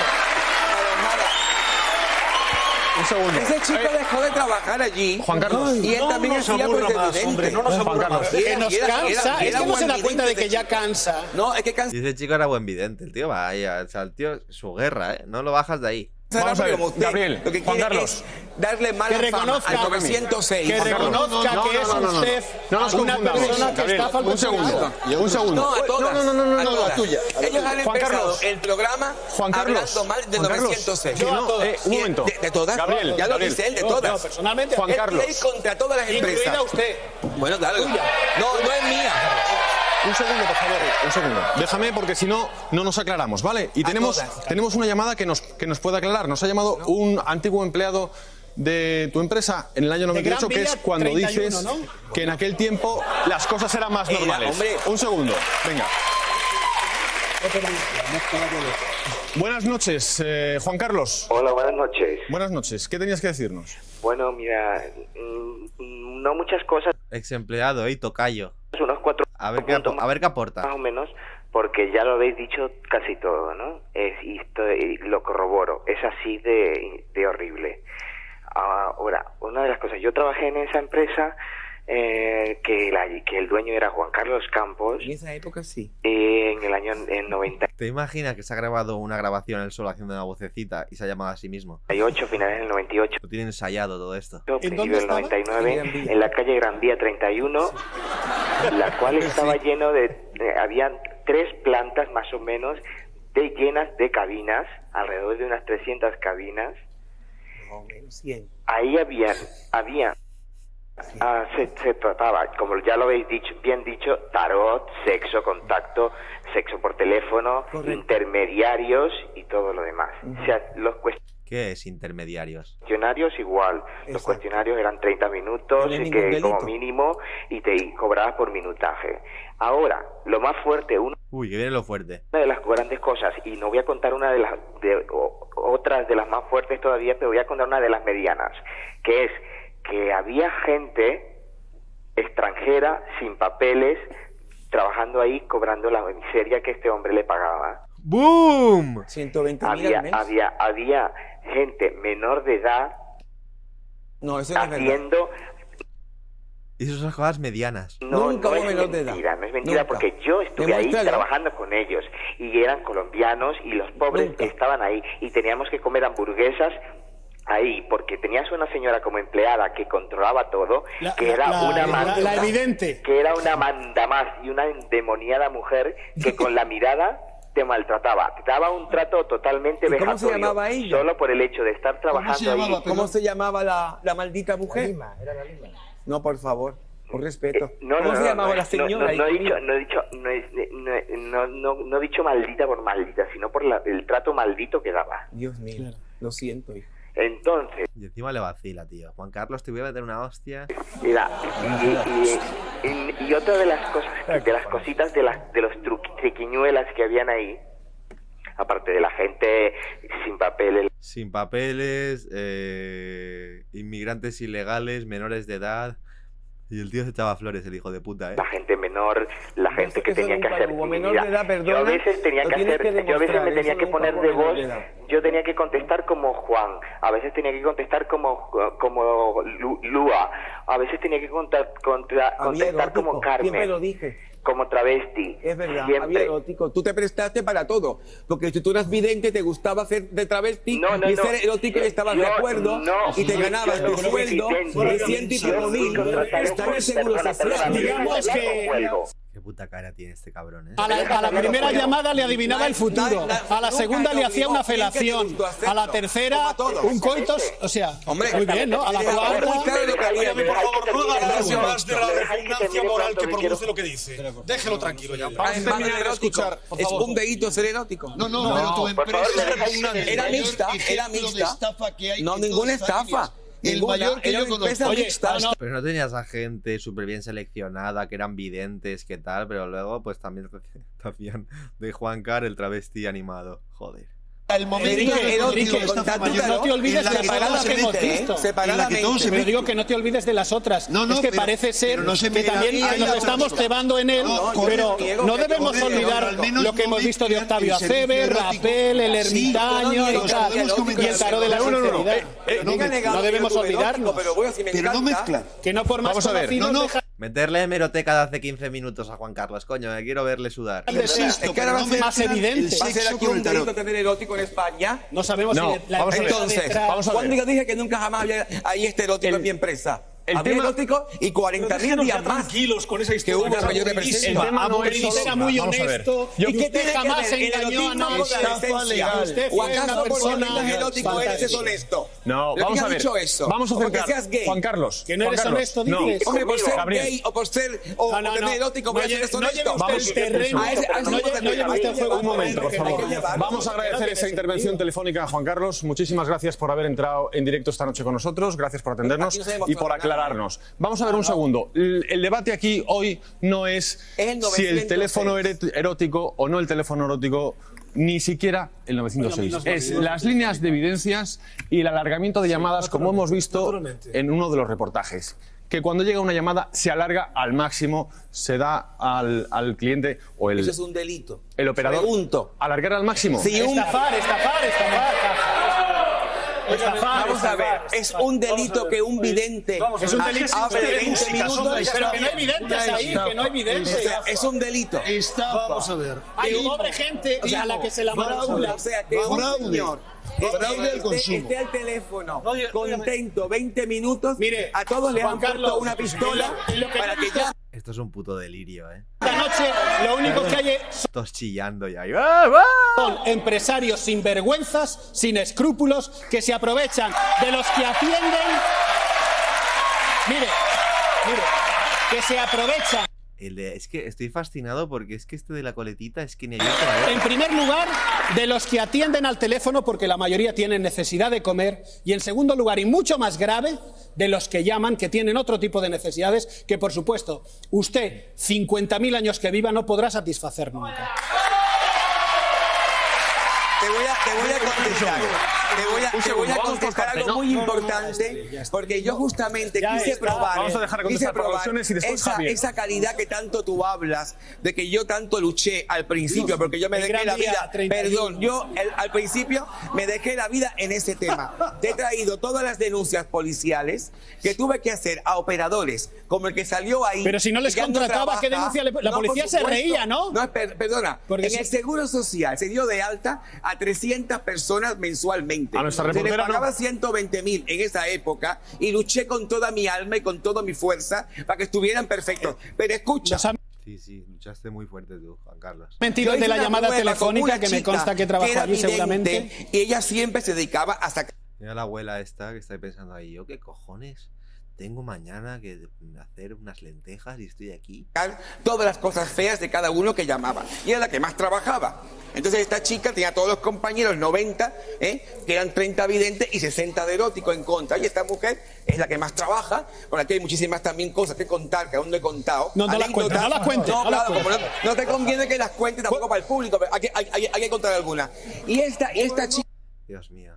Un segundo. Ese chico Eh, dejó de trabajar allí. Juan Carlos. Y él No también nos hacía aburra más, presidente. hombre, no nos Juan Carlos. que era- nos cansa era- es que no se da cuenta de que ya cansa No, es que cansa. Y ese chico era buen vidente, el tío. Vaya, o sea, el tío, su guerra, ¿eh? No lo bajas de ahí. Vamos a ver, como usted, Gabriel, lo que Juan quiere Carlos. es darle mala Que reconozca- fama al 906. que reconozca No, no, que es no, no, no, no. usted una persona que Gabriel, estafa al un segundo. Un segundo. No, a todas. No, no, no, no, a todas. la tuya. Ellos han Juan empezado Carlos. el programa Juan Carlos. hablando mal de Juan Carlos. 906. Que no, eh, un momento. De, de todas. Gabriel, ya lo Gabriel. dice él, de No, todas. no, personalmente, Juan Carlos. quiere ir contra todas las empresas. incluida usted Bueno, claro. No, no es mía. Un segundo, por favor, un segundo. Déjame porque si no, no nos aclaramos, ¿vale? Y tenemos, todas. tenemos una llamada que nos, que nos puede aclarar. Nos ha llamado un antiguo empleado de tu empresa en el año 98, que es cuando 31, dices ¿no? que en aquel tiempo las cosas eran más Era, normales. hombre. Un segundo, venga. Buenas noches, eh, Juan Carlos. Hola, buenas noches. Buenas noches. ¿Qué tenías que decirnos? Bueno, mira, mm, no muchas cosas, Ex empleado, ¿eh? Tocayo. unos cuatro A ver qué, a ver qué aporta. más o menos, porque ya lo habéis dicho casi todo, ¿no? Es, y esto- y lo corroboro, es así de, de horrible. Ahora, una de las cosas, yo trabajé en esa empresa eh, que, la, que el dueño era Juan Carlos Campos En esa época sí. eh, en el año en 98, ¿Te imaginas que se ha grabado una grabación él solo haciendo una vocecita y se ha llamado a sí mismo? finales del 98. Lo tiene ensayado todo esto. principio del estaba? 99 en la calle Gran Vía 31 la cual estaba lleno de, de- habían tres plantas más o menos de llenas de cabinas alrededor de unas 300 cabinas No, menos 100. ahí habían había ah, se, se trataba como ya lo habéis dicho bien dicho tarot sexo contacto sexo por teléfono Correcto. intermediarios y todo lo demás o sea los cuestionarios ¿Qué es intermediarios? cuestionarios igual. Los cuestionarios eran 30 minutos y que delito. como mínimo y te cobrabas por minutaje. Ahora, lo más fuerte, una Uy, que viene lo fuerte. de las grandes cosas y no voy a contar una de las de o- otras de las más fuertes todavía, pero voy a contar una de las medianas, que es que había gente extranjera sin papeles trabajando ahí cobrando la miseria que este hombre le pagaba. ¡Boom! 120 mil Había al mes. había había gente menor de edad No, eso no haciendo Y eso son cosas medianas. No, Nunca no es menor de edad. mentira, no es mentira Nunca. porque yo estuve ahí Demuéstralo. trabajando con ellos y eran colombianos y los pobres Nunca. estaban ahí y teníamos que comer hamburguesas ahí porque tenías una señora como empleada que controlaba todo, La- que la- era la- una la- manda- la evidente. que era una manda más y una endemoniada mujer que con la mirada te maltrataba, te daba un trato totalmente ¿Y cómo se vejatorio llamaba ella? solo por el hecho de estar trabajando ahí. ¿Cómo se llamaba la, la maldita mujer? No, por favor, con respeto. Eh, No, ¿Cómo no, se no, llamaba no, la no, señora? No, no he dicho, no he dicho, no, es- no, no, no, no he dicho maldita por maldita, sino por la- el trato maldito que daba. Dios mío, lo siento, hijo. Entonces, Y encima le vacila, tío. Juan Carlos, te voy a meter una hostia. y, la- y- y- y- y otra de las cosas, de las cositas de las de los triquiñuelas que habían ahí, aparte de la gente sin papeles, Sin papeles, eh, inmigrantes ilegales, menores de edad. Y el tío se echaba flores, el hijo de puta, ¿eh? la gente menor, la gente que tenía que hacer yo a veces tenía que hacer yo a veces me tenía que poner de voz yo tenía que contestar como Juan a veces tenía que contestar como como Lu- Lua a veces tenía que contar, contra- Había contestar como siempre Carmen lo dije. como travesti Es verdad, siempre erótico. Tú te prestaste para todo. Porque si tú eras vidente, te gustaba ser de travesti No, no, y no. ser erótico y estabas de acuerdo no, y te ganabas tu no sueldo de ciento y pico mil. contratado Está en seguro social. Digamos que- cuelgo. Qué puta cara tiene este cabrón, ¿eh? A la, a la primera llamada le adivinaba el futuro. A la segunda le hacía una felación. A la tercera, un coitos. O sea, muy bien, ¿no? A la cuarta. Por favor, no haga más de la repugnancia moral que produce lo que dice. Déjelo tranquilo ya. Vamos a terminar de escuchar. Es un delito ser erótico. No, no, pero tu empresa Era mixta, era mixta. estafa que hay No, ninguna estafa. El mayor que yo conozco. mixta. Pero no tenías a gente súper bien seleccionada, que eran videntes, que tal, pero luego pues también *laughs* hacían de Juan Car el travesti animado. Joder. El momento Enrique, Enrique, esta no te olvides la de que las todos otras se que hemos ¿eh? visto. Separadamente. Pero se digo que no te olvides de las otras. No, no, es que pero- parece ser no se que me- también nos estamos cebando en él, No, pero no debemos olvidar lo que hemos no visto de Octavio erótico. Rapel, el ermitaño y no, tal, y el tarot de la sinceridad. eh, eh, no me- No debemos erótico, olvidarnos. pero no mezcla. Que no por más conocidos Meterle hemeroteca de hace 15 minutos a Juan Carlos, coño, eh, quiero verle sudar. Insisto, Es que ahora no va a ser más evidente. el ¿Va a ser aquí un el delito tener erótico en España? No sabemos No, si la vamos a ver. Entonces, vamos a ver. cuando yo dije que nunca jamás había ahí este erótico en mi empresa. El tema- erótico y 40 mil Déjenos días ya más. tranquilos con esa que historia. hubo que represento. El tema no es solo- era muy a honesto y ¿Y que usted que jamás engañó a nadie. ¿O acaso persona tengas erótico eres deshonesto? No, ¿Pero vamos a ver. dicho eso? Vamos a ¿O porque centrar. seas gay? Juan Carlos. Que no eres Carlos, honesto, no. dices. Hombre, por ser Gabriel. gay o por ser o por tener erótico voy a ser Vamos- terreno. A a Un momento, por favor. Vamos a agradecer esa intervención telefónica, Juan Carlos. Muchísimas gracias por haber entrado en directo esta noche con nosotros. Gracias por atendernos y por nada. Aclararnos. Vamos a ver un segundo. El, el debate aquí hoy no es el si el 906. teléfono erótico o no el teléfono erótico. Ni siquiera el 906. Es las líneas de evidencias y el alargamiento de llamadas, como hemos visto en uno de los reportajes. Que cuando llega una llamada se alarga al máximo, se da al, al cliente o el, Eso es un delito. el operador. Pregunto. Alargar al máximo. Si un Estafar, estafar, estafar. Vamos a ver, es un delito que un vidente Vamos a ver. Es un delito. hable Usted 20 música, minutos. son de Pero que no hay videntes ahí, que no hay videntes. Es un delito. Estafa. Vamos a ver. Hay pobre gente a la que se la manipula. O sea, que un señor Fraude al consumo. esté al teléfono contento 20 minutos, Mire, a todos les han puesto una pistola en lo que para que ya Esto es un puto delirio, ¿eh? Esta noche lo único que hay es Todos chillando ya. Son empresarios sin vergüenzas, sin escrúpulos, que se aprovechan de los que atienden. Mire, mire, que se aprovechan. El de- es que estoy fascinado porque es que este de la coletita es que ni boca. En primer lugar, de los que atienden al teléfono porque la mayoría tienen necesidad de comer. Y en segundo lugar, y mucho más grave, de los que llaman que tienen otro tipo de necesidades que, por supuesto, usted, 50.000 años que viva, no podrá satisfacer nunca. te voy a, te voy a contestar. Te voy a, te voy a contestar algo muy importante, porque yo justamente quise probar, Vamos a dejar de quise probar alusiones y después esa, Javier. esa calidad que tanto tú hablas, de que yo tanto luché al principio, porque yo me dejé la vida, 31. perdón, yo el- al principio me dejé la vida en ese tema. Te he traído todas las denuncias policiales que tuve que hacer a operadores, como el que salió ahí. Pero si no les contrataba, ¿qué denuncia le- la policía se reía, ¿no? No, per- perdona, Porque en si- el Seguro Social se dio de alta a 300 personas mensualmente. A nuestra se les reportera no. pagaba 120 mil en esa época y luché con toda mi alma y con toda mi fuerza para que estuvieran perfectos. Pero escucha, Sí, sí, luchaste muy fuerte tú, Juan Carlos. mentido yo de la llamada telefónica que me consta que trabajó allí seguramente. Y ella siempre se dedicaba a sacar Mira la abuela esta que está ahí pensando ahí, ¿yo qué cojones? Tengo mañana que hacer unas lentejas y estoy aquí. todas las cosas feas de cada uno que llamaba. Y era la que más trabajaba. Entonces esta chica tenía a todos los compañeros 90, ¿eh? que eran 30 videntes y 60 de erótico en contra. Y esta mujer es la que más trabaja, por aquí hay muchísimas también cosas que contar que aún no he contado. No, no las cuentes, no las cuentes, No, claro, como no, no te conviene que las cuentes tampoco para el público, pero hay, que- hay- hay- hay que contar alguna. Y esta, y esta chica Dios mío.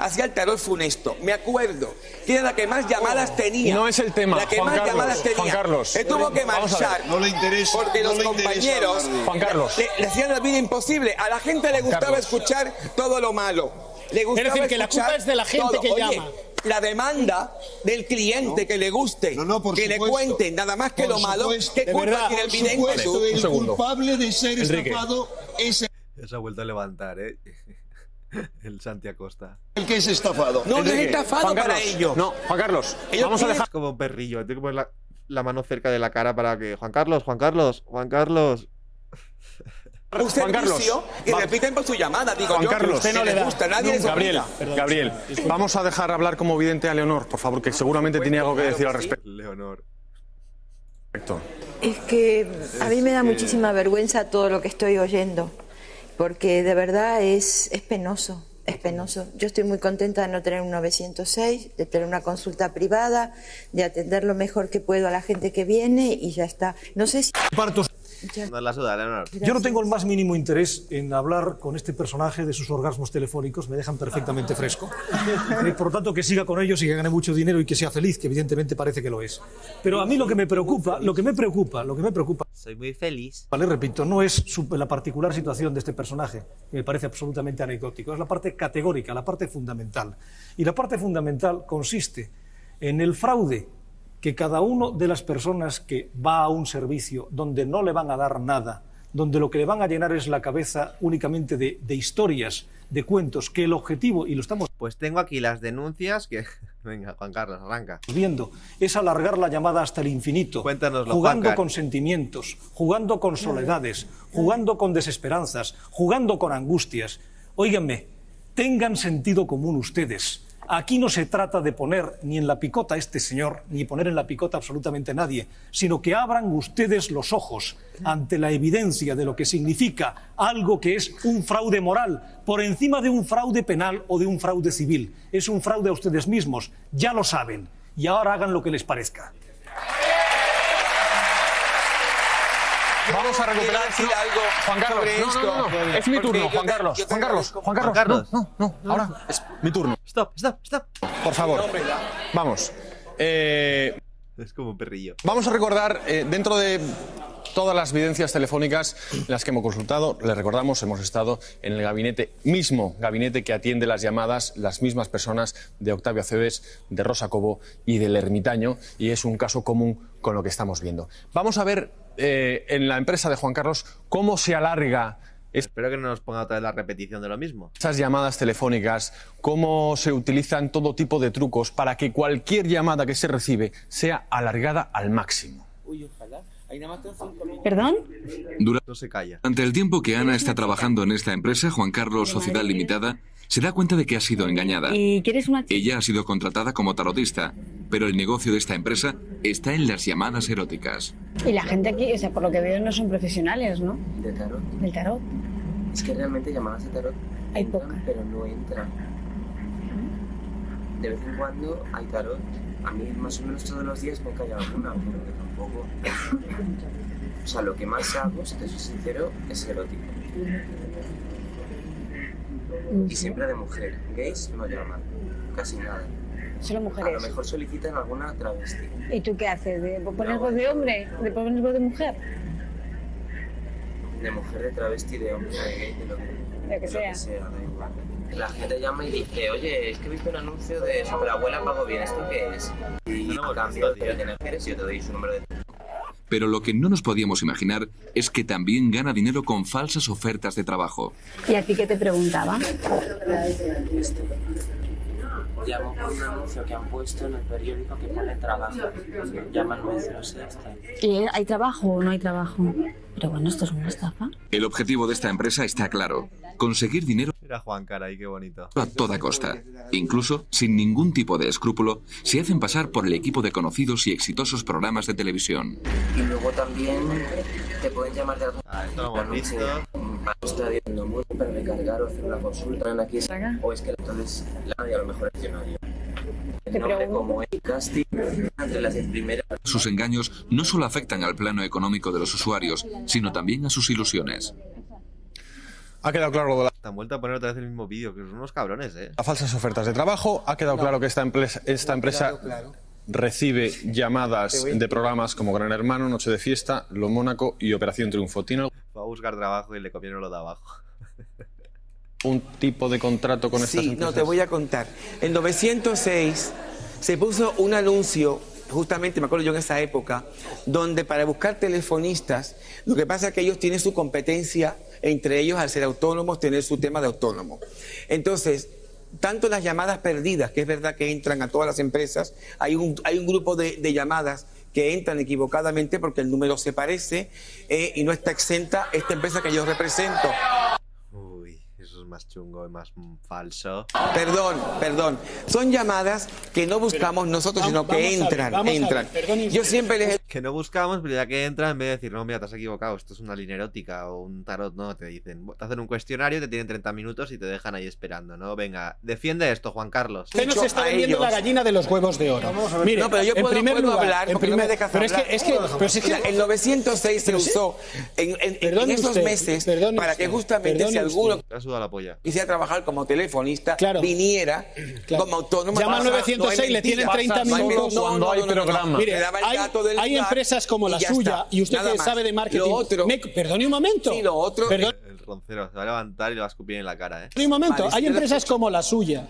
hacía el tarot funesto. Me acuerdo que era la que más llamadas tenía. No es el tema, La que Juan más Carlos, llamadas tenía. Juan Carlos. Se tuvo que marchar. No le interesa, Porque no los le interesa compañeros Juan Carlos. Le, le hacían la vida imposible. A la gente le gustaba Carlos. escuchar todo lo malo. Le gustaba decir, que la culpa es de la gente todo. que Oye, llama. La demanda del cliente que le guste, por que le supuesto. cuenten nada más que Por lo malo, supuesto. ¿qué De culpa tiene el vidente? supuesto, Un el culpable de ser Enrique. estafado es Ya se ha vuelto a levantar, ¿eh? *laughs* El Santi Acosta. el que es estafado. No, no es estafado Juan para Carlos, ello. No, Juan Carlos, Ellos vamos a dejar. Como un perrillo. Tengo que poner la, la mano cerca de la cara para que. Juan Carlos, Juan Carlos, Juan Carlos. Un Juan Carlos, servicio y va- repiten por su llamada. Digo Juan yo, Carlos, usted no le gusta, nadie les Gabriel. Gabriel, vamos a dejar hablar como vidente a Leonor, por favor, que seguramente tiene algo que decir al respecto. Leonor. Es que a mí me da muchísima vergüenza todo lo que estoy oyendo, porque de verdad es, es penoso, es penoso. Yo estoy muy contenta de no tener un 906, de tener una consulta privada, de atender lo mejor que puedo a la gente que viene y ya está. No sé si... No la suda, Leonor. Yo no tengo el más mínimo interés en hablar con este personaje de sus orgasmos telefónicos, me dejan perfectamente fresco. Eh, por lo tanto, que siga con ellos y que gane mucho dinero y que sea feliz, que evidentemente parece que lo es. Pero a mí lo que me preocupa, lo que me preocupa, lo que me preocupa, Soy muy feliz. vale, repito, no es su- la particular situación de este personaje, que me parece absolutamente anecdótico, es la parte categórica, la parte fundamental. Y la parte fundamental consiste en el fraude que cada uno de las personas que va a un servicio donde no le van a dar nada, donde lo que le van a llenar es la cabeza únicamente de, de historias, de cuentos, que el objetivo, y lo estamos Pues tengo aquí las denuncias que. *laughs* Venga, Juan Carlos, arranca. viendo, es alargar la llamada hasta el infinito, Cuéntanoslo, jugando con sentimientos, jugando con soledades, jugando con desesperanzas, jugando con angustias. Óiganme, tengan sentido común ustedes. Aquí no se trata de poner ni en la picota a este señor, ni poner en la picota absolutamente a nadie, sino que abran ustedes los ojos ante la evidencia de lo que significa algo que es un fraude moral, por encima de un fraude penal o de un fraude civil. Es un fraude a ustedes mismos, ya lo saben, y ahora hagan lo que les parezca. Vamos a recuperar. decir no, algo Juan Carlos, sobre no, no, no, no, es mi turno, Juan Carlos. Juan Carlos, Juan Carlos. Juan Carlos. No, no, no, ahora es mi turno. Stop, stop, stop. Por favor, vamos. Eh, Es como un perrillo. Vamos a recordar, eh, dentro de todas las evidencias telefónicas en las que hemos consultado, les recordamos, hemos estado en el gabinete, mismo gabinete que atiende las llamadas, las mismas personas de Octavio Aceves, de Rosa Cobo y del Ermitaño, y es un caso común con lo que estamos viendo. Vamos a ver eh, en la empresa de Juan Carlos cómo se alarga Espero que no nos ponga otra vez la repetición de lo mismo. esas llamadas telefónicas, cómo se utilizan todo tipo de trucos para que cualquier llamada que se recibe sea alargada al máximo. Uy, ojalá. ¿Perdón? No se calla. Durante el tiempo que Ana está trabajando en esta empresa, Juan Carlos Sociedad Limitada, se da cuenta de que ha sido engañada. ¿Y quieres una Ella ha sido contratada como tarotista, pero el negocio de esta empresa está en las llamadas eróticas. Y la gente aquí, o sea, por lo que veo, no son profesionales, ¿no? ¿De tarot? Del tarot. Es que realmente llamadas de tarot Hay entran, pocas. pero no entran. De vez en cuando hay tarot. A mí más o menos todos los días me cae alguna, pero que tampoco. *laughs* O sea, lo que más hago, si te soy sincero, es erótico. Y siempre de mujer. Gays no llaman, casi nada. Solo A lo mujeres. mejor solicitan alguna travesti. ¿Y tú qué haces? ¿De poner voz de hombre? ¿De poner voz de mujer? De mujer, de travesti, de hombre, de gay, de lo que, Lo que sea. da igual. La gente llama y dice, oye, es que he visto un anuncio de Superabuela Pago Bien, ¿esto qué es? Y a cambio de tener mujeres, yo te doy su número de Pero lo que no nos podíamos imaginar es que también gana dinero con falsas ofertas de trabajo. ¿Y a ti qué te preguntaba? Llamo por un anuncio que han puesto en el periódico que pone trabajo. Llama al 906. tal. ¿Y ¿Hay trabajo o no hay trabajo? Pero bueno, esto es una estafa. El objetivo de esta empresa está claro, conseguir dinero Mira Juan Caray, qué bonito. a toda costa. Incluso, sin ningún tipo de escrúpulo, se hacen pasar por el equipo de conocidos y exitosos programas de televisión. Y luego también te pueden llamar de algún Ah, esto lo hemos visto. Está viendo muy para recargar o hacer una consulta en aquí o es que entonces la y a lo mejor es diccionario. El nombre como el casting entre las diez primeras Sus engaños no solo afectan al plano económico de los usuarios, sino también a sus ilusiones. Ha quedado claro lo de la- han vuelto a poner otra vez el mismo vídeo, que son unos cabrones, ¿eh? las falsas ofertas de trabajo. Ha quedado claro que esta empresa, esta empresa recibe llamadas de programas como Gran Hermano, Noche de Fiesta, Lo Mónaco y Operación Triunfo. ¿Tiene Fue a buscar trabajo y le comieron lo de abajo. algún tipo de contrato con estas Sí, empresas? no, te voy a contar. En 906 se puso un anuncio, justamente me acuerdo yo en esa época, donde para buscar telefonistas, lo que pasa es que ellos tienen su competencia entre ellos al ser autónomos, tener su tema de autónomo. Entonces, tanto las llamadas perdidas, que es verdad que entran a todas las empresas, hay un, hay un grupo de, llamadas que entran equivocadamente porque el número se parece eh, y no está exenta esta empresa que yo represento. Uy, más chungo y más mm, falso. Perdón, perdón. Son llamadas que no buscamos nosotros, sino que vamos a ver, entran, vamos a ver, entran. perdone Yo siempre les Que no buscamos, pero ya que entran, en vez de decir, no, mira, te has equivocado, esto es una línea erótica o un tarot, no, te dicen, te hacen un cuestionario, te tienen 30 minutos y te dejan ahí esperando, ¿no? Venga, defiende esto, Juan Carlos. Usted nos está vendiendo la gallina de los huevos de oro. Mire, no, pero yo en puedo, primer puedo lugar, hablar en porque no primer- me dejas pero es que, es que, pero si es que- Mira, en 906 se Pero sí- usó en, en- en esos usted, meses para usted, que justamente si alguno polla. quisiera trabajar como telefonista, viniera como autónomo. Llama al Pasa, 906, no le tienen mentira. 30 No hay- minutos no, no, no, no, no. Mire, hay, hay empresas como la y ya suya, está. y usted que sabe de marketing. Lo otro- Me- perdone un momento. Sí, lo otro- Perdone El roncero se va a levantar y le va a escupir en la cara, ¿eh? un momento. Vale, hay empresas como la suya.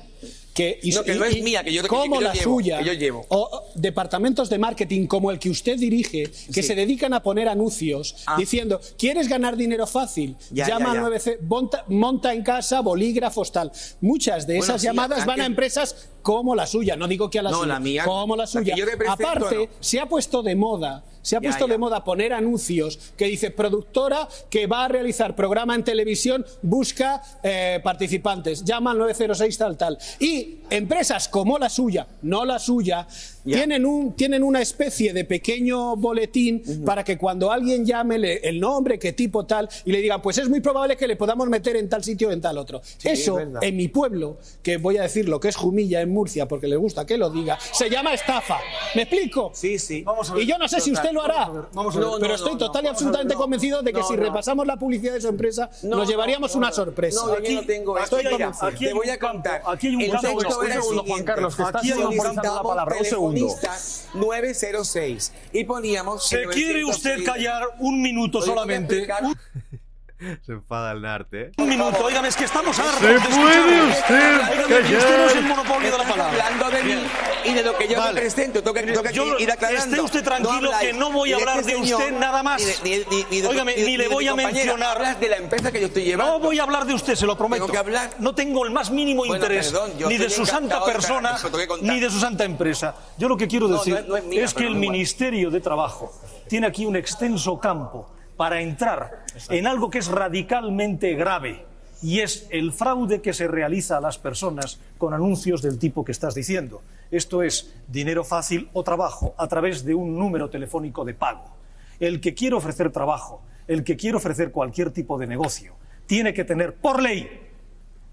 Que, y, No, que no y- es mía, que yo- que como yo la llevo, suya, que yo llevo. o departamentos de marketing como el que usted dirige, que se dedican a poner anuncios Ah. diciendo, ¿quieres ganar dinero fácil? Ya, Llama ya. 9C, monta, monta en casa bolígrafos tal. Muchas de Bueno, esas sí, llamadas la van a empresas como la suya, no digo que a la No, suya, la mía- como la suya. Aparte, no. se ha puesto de moda, se ha Ya, puesto ya. de moda poner anuncios que dice productora que va a realizar programa en televisión, busca eh, participantes, llama al 906 tal tal. Y empresas como la suya, no la suya, tienen, un, tienen una especie de pequeño boletín para que cuando alguien llame le- el nombre, qué tipo tal, y le digan, pues es muy probable que le podamos meter en tal sitio o en tal otro. Eso, en mi pueblo, que voy a decir lo que es Jumilla en Murcia, porque le gusta que lo diga, se llama estafa. ¿Me explico? Sí, sí. Y yo no sé si usted lo hará, vamos a ver. No, pero no, estoy no, total y no, absolutamente convencido de que no, si no. repasamos la publicidad de su empresa, No, nos llevaríamos no, una sorpresa. No, yo no tengo. Estoy Mira, convencido. te voy a contar. aquí hay un El caso- texto un segundo, Juan. Carlos, que está Aquí la solicitamos palabra. Un segundo. telefonistas 906 y poníamos ¿Se quiere usted 906. callar un minuto a solamente? *laughs* Se enfada el Narte, ¿eh? un minuto, óigame, es que estamos hartos ¿Se de puede usted que usted no es el monopolio de la palabra. hablando de mí y de lo que yo Vale. represento. Toca, ir aclarando. esté usted tranquilo que no voy a hablar este de usted señor, nada más. Óigame, ni le voy a mencionar- de la empresa que yo estoy llevando. No voy a hablar de usted, se lo prometo. Tengo que hablar. No tengo el más mínimo Bueno, interés ni de su santa persona ni de su santa empresa. Yo lo que quiero decir no es- no es mía, es que el. Ministerio de Trabajo tiene aquí un extenso campo para entrar en algo que es radicalmente grave y es el fraude que se realiza a las personas con anuncios del tipo que estás diciendo. Esto es dinero fácil o trabajo a través de un número telefónico de pago. El que quiere ofrecer trabajo, el que quiere ofrecer cualquier tipo de negocio, tiene que tener por ley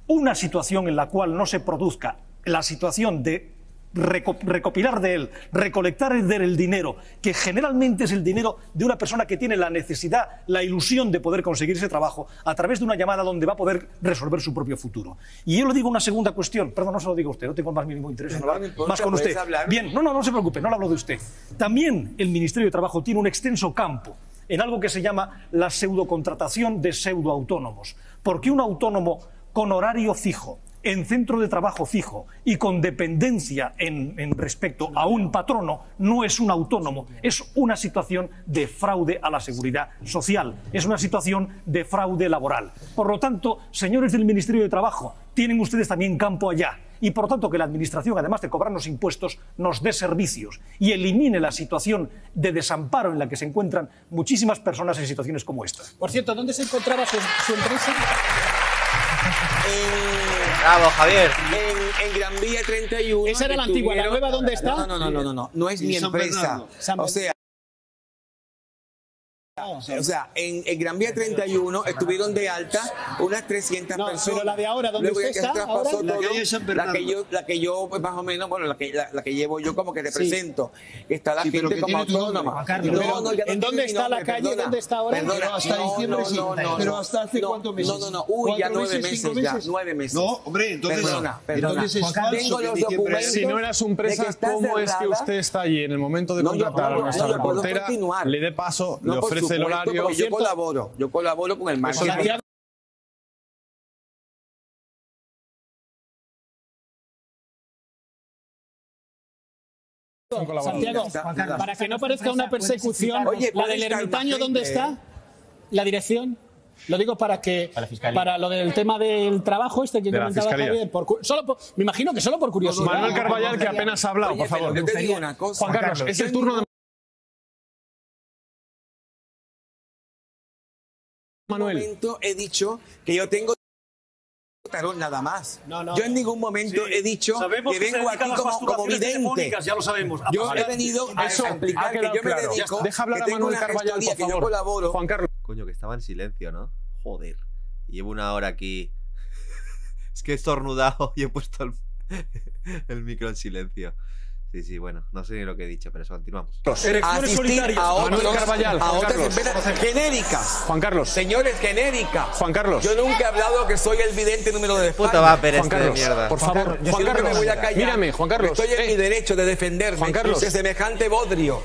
una situación en la cual no se produzca la situación de recopilar de él, recolectar de él el dinero, que generalmente es el dinero de una persona que tiene la necesidad, la ilusión de poder conseguir ese trabajo a través de una llamada donde va a poder resolver su propio futuro. Y yo le digo una segunda cuestión, perdón, no se lo digo a usted, no tengo más mínimo interés en hablar importa, más con puedes usted. Bien, no, no, no se preocupe, no le hablo de usted. También el Ministerio de Trabajo tiene un extenso campo en algo que se llama la pseudocontratación de pseudoautónomos. Porque un autónomo con horario fijo, en centro de trabajo fijo y con dependencia en, respecto a un patrono no es un autónomo, es una situación de fraude a la seguridad social, es una situación de fraude laboral. Por lo tanto, señores del Ministerio de Trabajo, tienen ustedes también campo allá y por lo tanto que la Administración, además de cobrarnos impuestos, nos dé servicios y elimine la situación de desamparo en la que se encuentran muchísimas personas en situaciones como esta. Por cierto, ¿dónde se encontraba su empresa? En, Bravo, Javier. en, en Gran Vía 31. Esa era la antigua, ¿la nueva dónde está? No, no, no, no, no, no, no es mi empresa. O sea, o sea, en, en Gran Vía 31 estuvieron de alta unas 300 No, personas. pero la de ahora, ¿dónde Luego usted está traspasó ahora? La todo, calle San la que yo, la que yo pues, más o menos, bueno, la que, la, la que llevo yo como que represento, que está la Sí, gente como nombre, autónoma. Carlos. No, no, ¿en dónde está la nombre, calle? perdona. ¿Dónde está ahora? Perdona, Pero hasta no, diciembre no, sí. no, no, Pero no. hasta hace No, cuántos meses. No, no, no, uy, ya ¿Cuatro nueve meses, meses, ya, nueve meses. No, hombre, entonces. Perdona, perdona. Entonces Tengo los documentos. Si no era su de empresa, que está ¿cómo es que usted está allí en el momento de contratar a nuestra reportera? Le dé paso, No, le ofrece porque Yo colaboro, yo colaboro con el marketing. Santiago, Santiago, para que no parezca una persecución, Oye, la del ermitaño, ¿dónde está? ¿La dirección? Lo digo para que para lo del tema del trabajo este que De comentaba. Javier, por solo por- me imagino que solo por curiosidad. Manuel Carballal, que apenas ha hablado, Oye, por favor. pero yo te digo una cosa. Juan Carlos, es el turno de Manuel. momento he dicho que yo tengo tarot nada más. Yo en ningún momento he dicho Sabemos que que vengo a aquí como, como vidente. ya lo sabemos. Yo he venido a Eso, explicar que yo me claro. dedico, Deja hablar que a tengo Manuel una por que yo favor. colaboro. Juan Carlos. Coño, que estaba en silencio, ¿no? Joder. Llevo una hora aquí. *laughs* Es que he estornudado y he puesto el, *laughs* el micro en silencio. Sí, sí, bueno, no sé ni lo que he dicho, pero eso continuamos. asistir a otros, Manuel Carballal, a Juan otras Carlos. empresas genéricas. Juan Carlos. Señores, genéricas. Juan Carlos. Yo nunca he hablado que soy el vidente número de España. Puto vapor Juan este de Carlos, mierda. por favor, Yo Juan Carlos, me voy a callar. mírame, Juan Carlos, Estoy en eh. mi derecho de defenderme Juan Carlos. de semejante bodrio.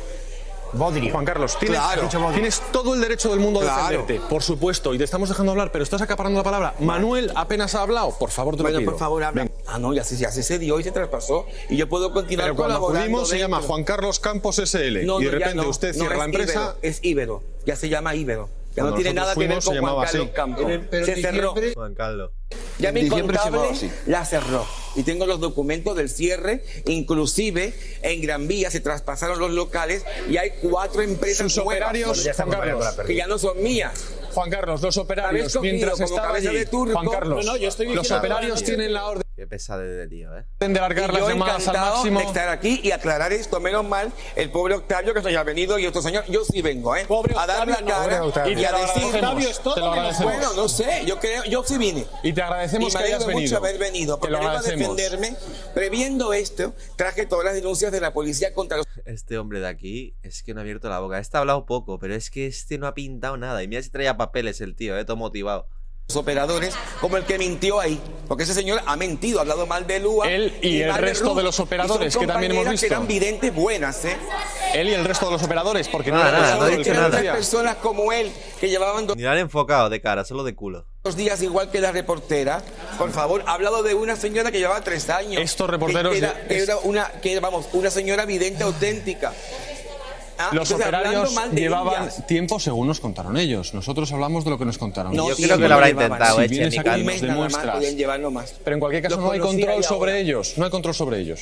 Bodrio. Juan Carlos, tienes, Claro. tienes todo el derecho del mundo a Claro. defenderte, por supuesto, y te estamos dejando hablar, pero estás acaparando la palabra. Manuel apenas ha hablado, por favor, te lo Bueno, pido. por favor, habla. Ah, no, ya se, ya se cedió y se traspasó. Y yo puedo continuar Pero cuando acudimos se llama. Juan Carlos Campos SL No, y de repente no. usted cierra la empresa. Ibero, es Ibero. Ya se llama Ibero. Ya Cuando no tiene nada que ver con Juan Carlos. Campos. Se cerró. Juan Carlos. Ya En mi diciembre contable así. la cerró. Y tengo los documentos del cierre, inclusive en Gran Vía se traspasaron los locales y hay cuatro empresas Sus nuevas operarios, Juan Carlos, que ya no son mías. Juan Carlos, los operarios, mientras como estaba allí, de turco. Juan Carlos, No, no, yo estoy los operarios la- tienen la orden Qué pesadez de tío, ¿eh? de alargar Y las yo llamadas al máximo. de estar aquí y aclarar esto. Menos mal, el pobre Octavio que se haya venido y otro señor, yo sí vengo, ¿eh? Pobre a dar la Octavio, no. cara Pobre Octavio. y a decir. Octavio es todo bueno, no sé, yo creo, yo sí vine. Y te agradecemos y me que hayas alegro mucho venido. haber venido, Te porque vengo a defenderme. Previendo esto, traje todas las denuncias de la policía contra los Este hombre de aquí es que no ha abierto la boca. Este ha hablado poco, pero es que este no ha pintado nada. Y mira si traía papeles el tío, ¿eh? Todo motivado. Operadores, como el que mintió ahí. Porque ese señor ha mentido, ha hablado mal de Lua. Él y el mal de resto Ruth. de los Y operadores que también hemos visto. que eran videntes buenas, ¿eh? Él y el resto de los operadores, porque no era nada, no el dicho que nada. Otras personas como él, que llevaban dos Ni han enfocado de cara, solo de culo. días igual que la reportera, por favor, ha hablado de una señora que llevaba tres años. Estos reporteros Que, era, de- que era una, que era, vamos, una señora vidente auténtica. Ah, Los operarios llevaban tiempo según nos contaron ellos. Nosotros hablamos de lo que nos contaron. No, Yo sí, creo que lo habrá llevaban. intentado, Si eh, vienes aquí, nos demuestras. más. Pero en cualquier caso Los no hay control sobre ahora. ellos. No hay control sobre ellos.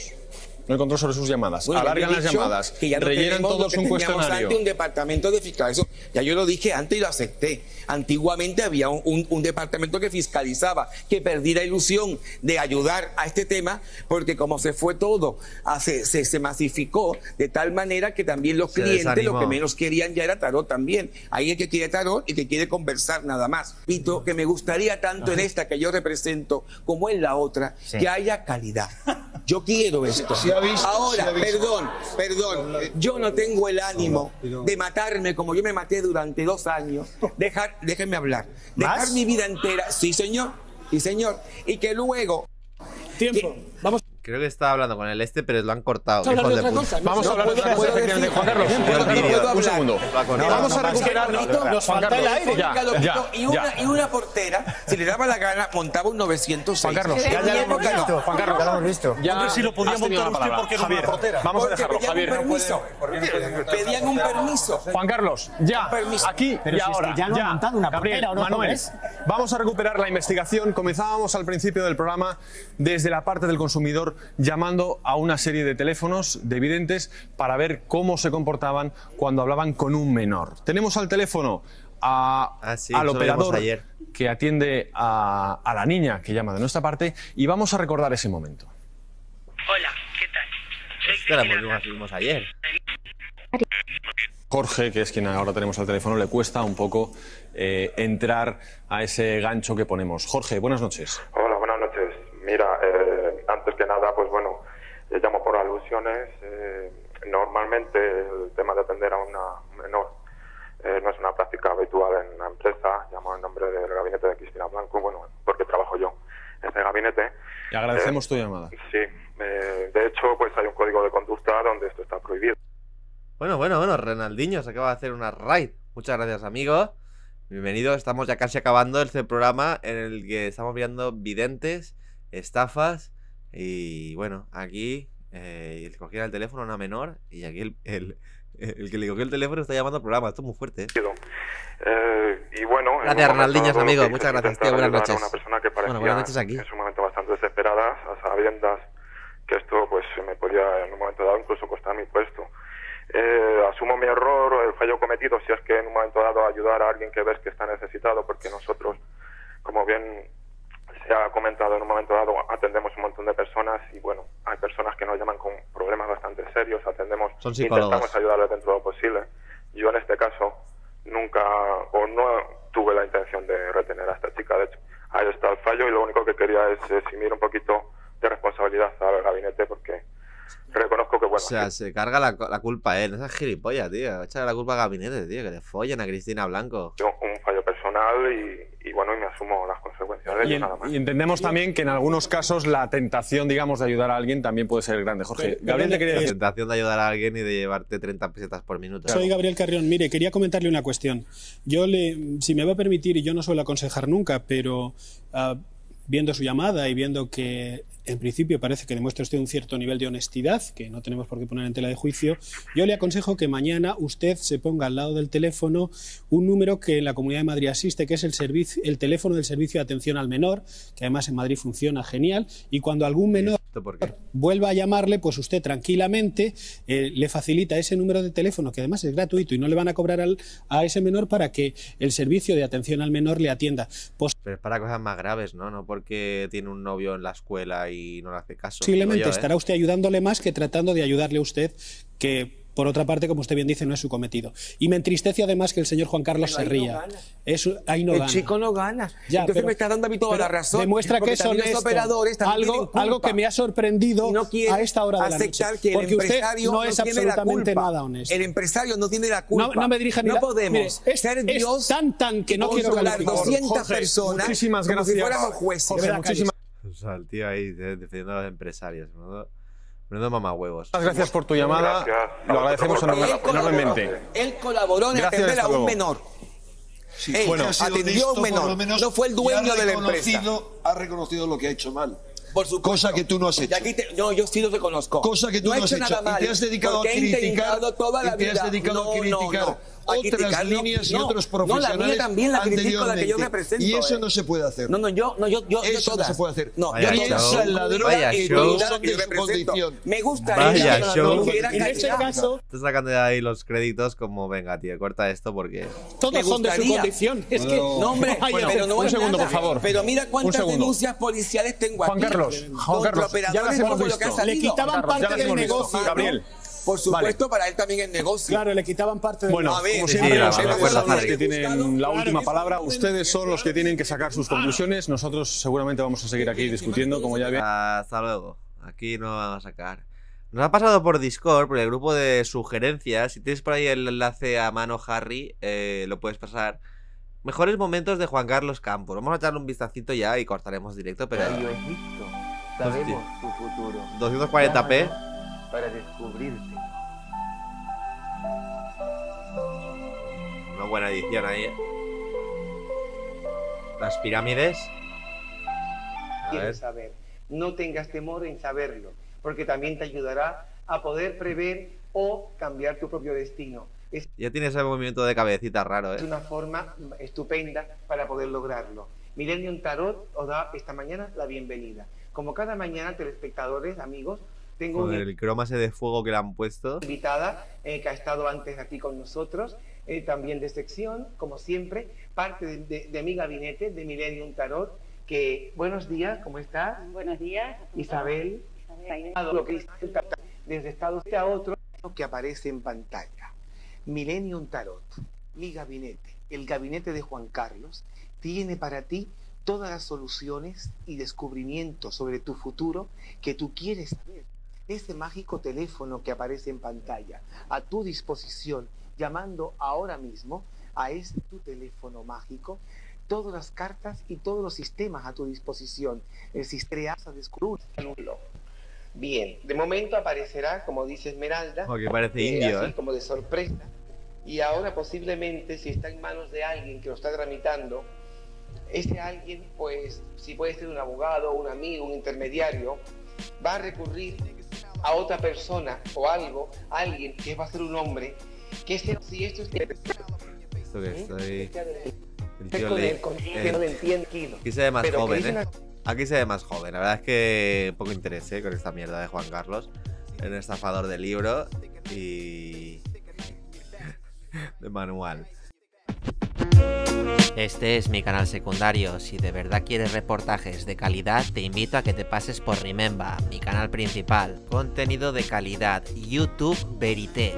No hay control sobre sus llamadas. Bueno, Alargan las llamadas. que ya no rellenan lo todos que un cuestionario. antes, un departamento de fiscal. Eso ya yo lo dije antes y lo acepté. Antiguamente había un, un- un departamento que fiscalizaba, que perdí la ilusión de ayudar a este tema, porque como se fue todo, ah, se, se, se masificó de tal manera que también los Se clientes lo que menos querían ya era tarot también. Hay el que quiere tarot y que quiere conversar nada más. Pito, que me gustaría tanto en esta que yo represento como en la otra, que haya calidad. Yo quiero esto. Visto, Ahora, perdón, perdón, yo no tengo el ánimo de matarme como yo me maté durante dos años. Dejar, déjenme hablar. Dejar ¿Más? mi vida entera, sí señor, sí señor, y que luego Tiempo. Vamos Creo que estaba hablando con el este, pero lo han cortado. a hablar de hijos de otra puta. cosa. Vamos a No hablar de otra cosa, Juan Carlos, no un segundo. Vamos a recuperar. nos falta el aire. y, una, ya. y una portera, si le daba la gana, montaba un 906. Juan Carlos, ya, lo hemos no. visto. Juan Carlos, Ya lo hemos visto. Ya Hombre, si lo podía montar usted una portera. Vamos a dejarlo, pedían Javier. un permiso. Pedían un permiso. Juan Carlos, ya, aquí y ahora. ya han montado una Gabriel, portera, ¿o no, vamos a recuperar la investigación. Comenzábamos al principio del programa desde la parte del consumidor llamando a una serie de teléfonos de videntes para ver cómo se comportaban cuando hablaban con un menor. Tenemos al teléfono a- Ah, sí, al operador ayer. que atiende a, a la niña que llama de nuestra parte y vamos a recordar ese momento. Esto era lo que vimos ayer. Jorge, que es quien ahora tenemos al teléfono, le cuesta un poco eh, entrar a ese gancho que ponemos. Jorge. Hola, buenas noches. Mira, eh, antes que nada, pues bueno, eh, llamo por alusiones. eh, normalmente el tema de atender a una menor eh, no es una práctica habitual en la empresa. Llamo en nombre del gabinete de Cristina Blanco, bueno, porque trabajo yo en ese gabinete. Le agradecemos tu llamada. Sí, eh, de hecho, pues hay un código de conducta donde esto está prohibido. Bueno, bueno, bueno, Renaldinho se acaba de hacer una raid. Muchas gracias, amigo. Bienvenido, estamos ya casi acabando este programa en el que estamos viendo videntes, estafas y bueno, aquí eh, le el teléfono a una menor y aquí el, el, el que le cogió el teléfono está llamando al programa. Esto es muy fuerte. ¿eh? Eh, y bueno, en Gracias, dado amigo. Muchas gracias, tío. Buenas noches. Una persona que Bueno, buenas noches aquí. en su momento bastante desesperada, a sabiendas que esto pues me podía en un momento dado incluso costar mi puesto. Eh, asumo mi error, el fallo cometido, si es que en un momento dado ayudar a alguien que ves que está necesitado, porque nosotros, como bien se ha comentado en un momento dado, atendemos un montón de personas y bueno, hay personas que nos llaman con problemas bastante serios, atendemos, Son intentamos ayudarles dentro de lo posible. Yo en este caso nunca o no tuve la intención de retener a esta chica, de hecho, ahí está el fallo y lo único que quería es eximir un poquito de responsabilidad al gabinete porque reconozco que O bueno, sea, se carga la, la culpa a él. Esa es gilipollas, tío. Echarle la culpa al gabinete, tío. Que le follen a Cristina Blanco. yo un fallo personal y, y bueno, y me asumo las consecuencias de Y, ello en- nada más. y entendemos también que en algunos casos la tentación, digamos, de ayudar a alguien también puede ser grande. Jorge, Gabriel te quería La decir. tentación de ayudar a alguien y de llevarte 30 pesetas por minuto. Soy Gabriel Carrión. Mire, quería comentarle una cuestión. Yo le, si me va a permitir, y yo no suelo aconsejar nunca, pero ah, viendo su llamada y viendo que en principio parece que demuestra usted un cierto nivel de honestidad, que no tenemos por qué poner en tela de juicio, yo le aconsejo que mañana usted se ponga al lado del teléfono un número que en la Comunidad de Madrid asiste, que es el, servicio, el teléfono del Servicio de Atención al Menor, que además en Madrid funciona genial, y cuando algún menor vuelva a llamarle, pues usted tranquilamente eh, le facilita ese número de teléfono, que además es gratuito y no le van a cobrar al- a ese menor para que el servicio de atención al menor le atienda. Pues Pero es para cosas más graves, ¿no? No porque tiene un novio en la escuela y no le hace caso. posiblemente yo, ¿eh? estará usted ayudándole más que tratando de ayudarle a usted, que por otra parte, como usted bien dice, no es su cometido. Y me entristece además que el señor Juan Carlos se Pero ahí no ría. gana. Eso, ahí no el gana. chico no gana. Ya, Entonces pero- me está dando a mí toda la razón. Demuestra que es. Los operadores algo, algo que me ha sorprendido Y no quiere a esta hora de la aceptar noche. que el porque usted empresario no es tiene la absolutamente culpa. nada honesto. El empresario no tiene la culpa. No, no me dirija ni No la- podemos Mire, es- ser es Dios tan, tan que no quiero calificar. 200 Jorge, personas muchísimas como si gracias. fuéramos jueces. Jorge, verdad, muchísimas O sea, el tío ahí defendiendo a los empresarios. Menudo, menudo mamahuevos. gracias por tu llamada. Lo agradecemos enormemente. Él colaboró en Gracias, atender a un menor. Sí, Él sido atendió a un menor. menos, no fue el dueño de la empresa. Ha reconocido lo que ha hecho mal. Por supuesto. Cosa que tú no has hecho. aquí te- no, yo sí lo reconozco. Cosa que tú no, no he has hecho nada mal. Y te has dedicado a criticar. toda la y te has vida. dedicado No, a no, criticar no. A otras no, líneas y no. otros No, la profesionales. mía también la critico, la que yo represento. Y eso eh. no se puede hacer. No, no, yo, no, yo, yo, yo Eso no todas. se puede hacer. No, Vaya yo show. todas. el ladrón y show. todas son de su condición. Me gusta Vaya ella, show. que era En este caso, Estás sacando de ahí los créditos como, venga, tío, corta esto porque... todos son de su gustaría. condición. Es que No, hombre, pero no un segundo, nada. por favor. Pero mira cuántas denuncias policiales tengo Juan aquí. Carlos, Juan Carlos, ya hemos lo ha visto. le quitaban parte del hemos negocio. Gabriel. Por supuesto, para él también es negocio. Claro, le quitaban parte del Bueno, como sí, siempre, la- los que tienen la última palabra. Ustedes son los que tienen que sacar sus conclusiones. Nosotros seguramente vamos a seguir aquí discutiendo, como ya ven. Hasta luego. Aquí no vamos a sacar. Nos ha pasado por Discord, por el grupo de sugerencias. Si tienes por ahí el enlace a mano, Harry, eh, lo puedes pasar. Mejores momentos de Juan Carlos Campos. Vamos a echarle un vistacito ya y cortaremos directo, pero... Radio Egipto. Sabemos tu futuro. 240p. Llámanos Para descubrirte. Buena edición ahí. Las pirámides. Quieres saber. No tengas temor en saberlo, porque también te ayudará a poder prever o cambiar tu propio destino. Es Ya tiene ese movimiento de cabecita raro, ¿eh? una forma estupenda para poder lograrlo. Millennium Tarot os da esta mañana la bienvenida. Como cada mañana, telespectadores, amigos, Tengo Con el croma ese de fuego que le han puesto. invitada eh, que ha estado antes aquí con nosotros, eh, también de sección, como siempre, parte de, de- de mi gabinete, de Millennium Tarot, que buenos días, ¿cómo estás? Buenos días. Isabel, lo que dice desde Estados Unidos a otro que aparece en pantalla. Millennium Tarot, mi gabinete, el gabinete de Juan Carlos, tiene para ti todas las soluciones y descubrimientos sobre tu futuro que tú quieres saber. Ese mágico teléfono que aparece en pantalla, a tu disposición, llamando ahora mismo a este tu teléfono mágico, todas las cartas y todos los sistemas a tu disposición. El sistema a descubrirlo. Bien, de momento aparecerá, como dice Esmeralda, Oh, que parece eh, indio, así ¿eh? como de sorpresa. Y ahora posiblemente, si está en manos de alguien que lo está tramitando, ese alguien, pues, si puede ser un abogado, un amigo, un intermediario, va a recurrir a otra persona o algo, alguien que va a ser un hombre, que sea, si esto es Esto que estoy. El Estoy tío con le- él, con- eh, que no le entiendo. Aquí se ve más joven, ¿eh? una- Aquí se ve más joven. La verdad es que poco interés ¿eh? con esta mierda de Juan Carlos. Un estafador de libro y. *laughs* de manual. Este es mi canal secundario. Si de verdad quieres reportajes de calidad, te invito a que te pases por Remember, mi canal principal. Contenido de calidad. YouTube Verité.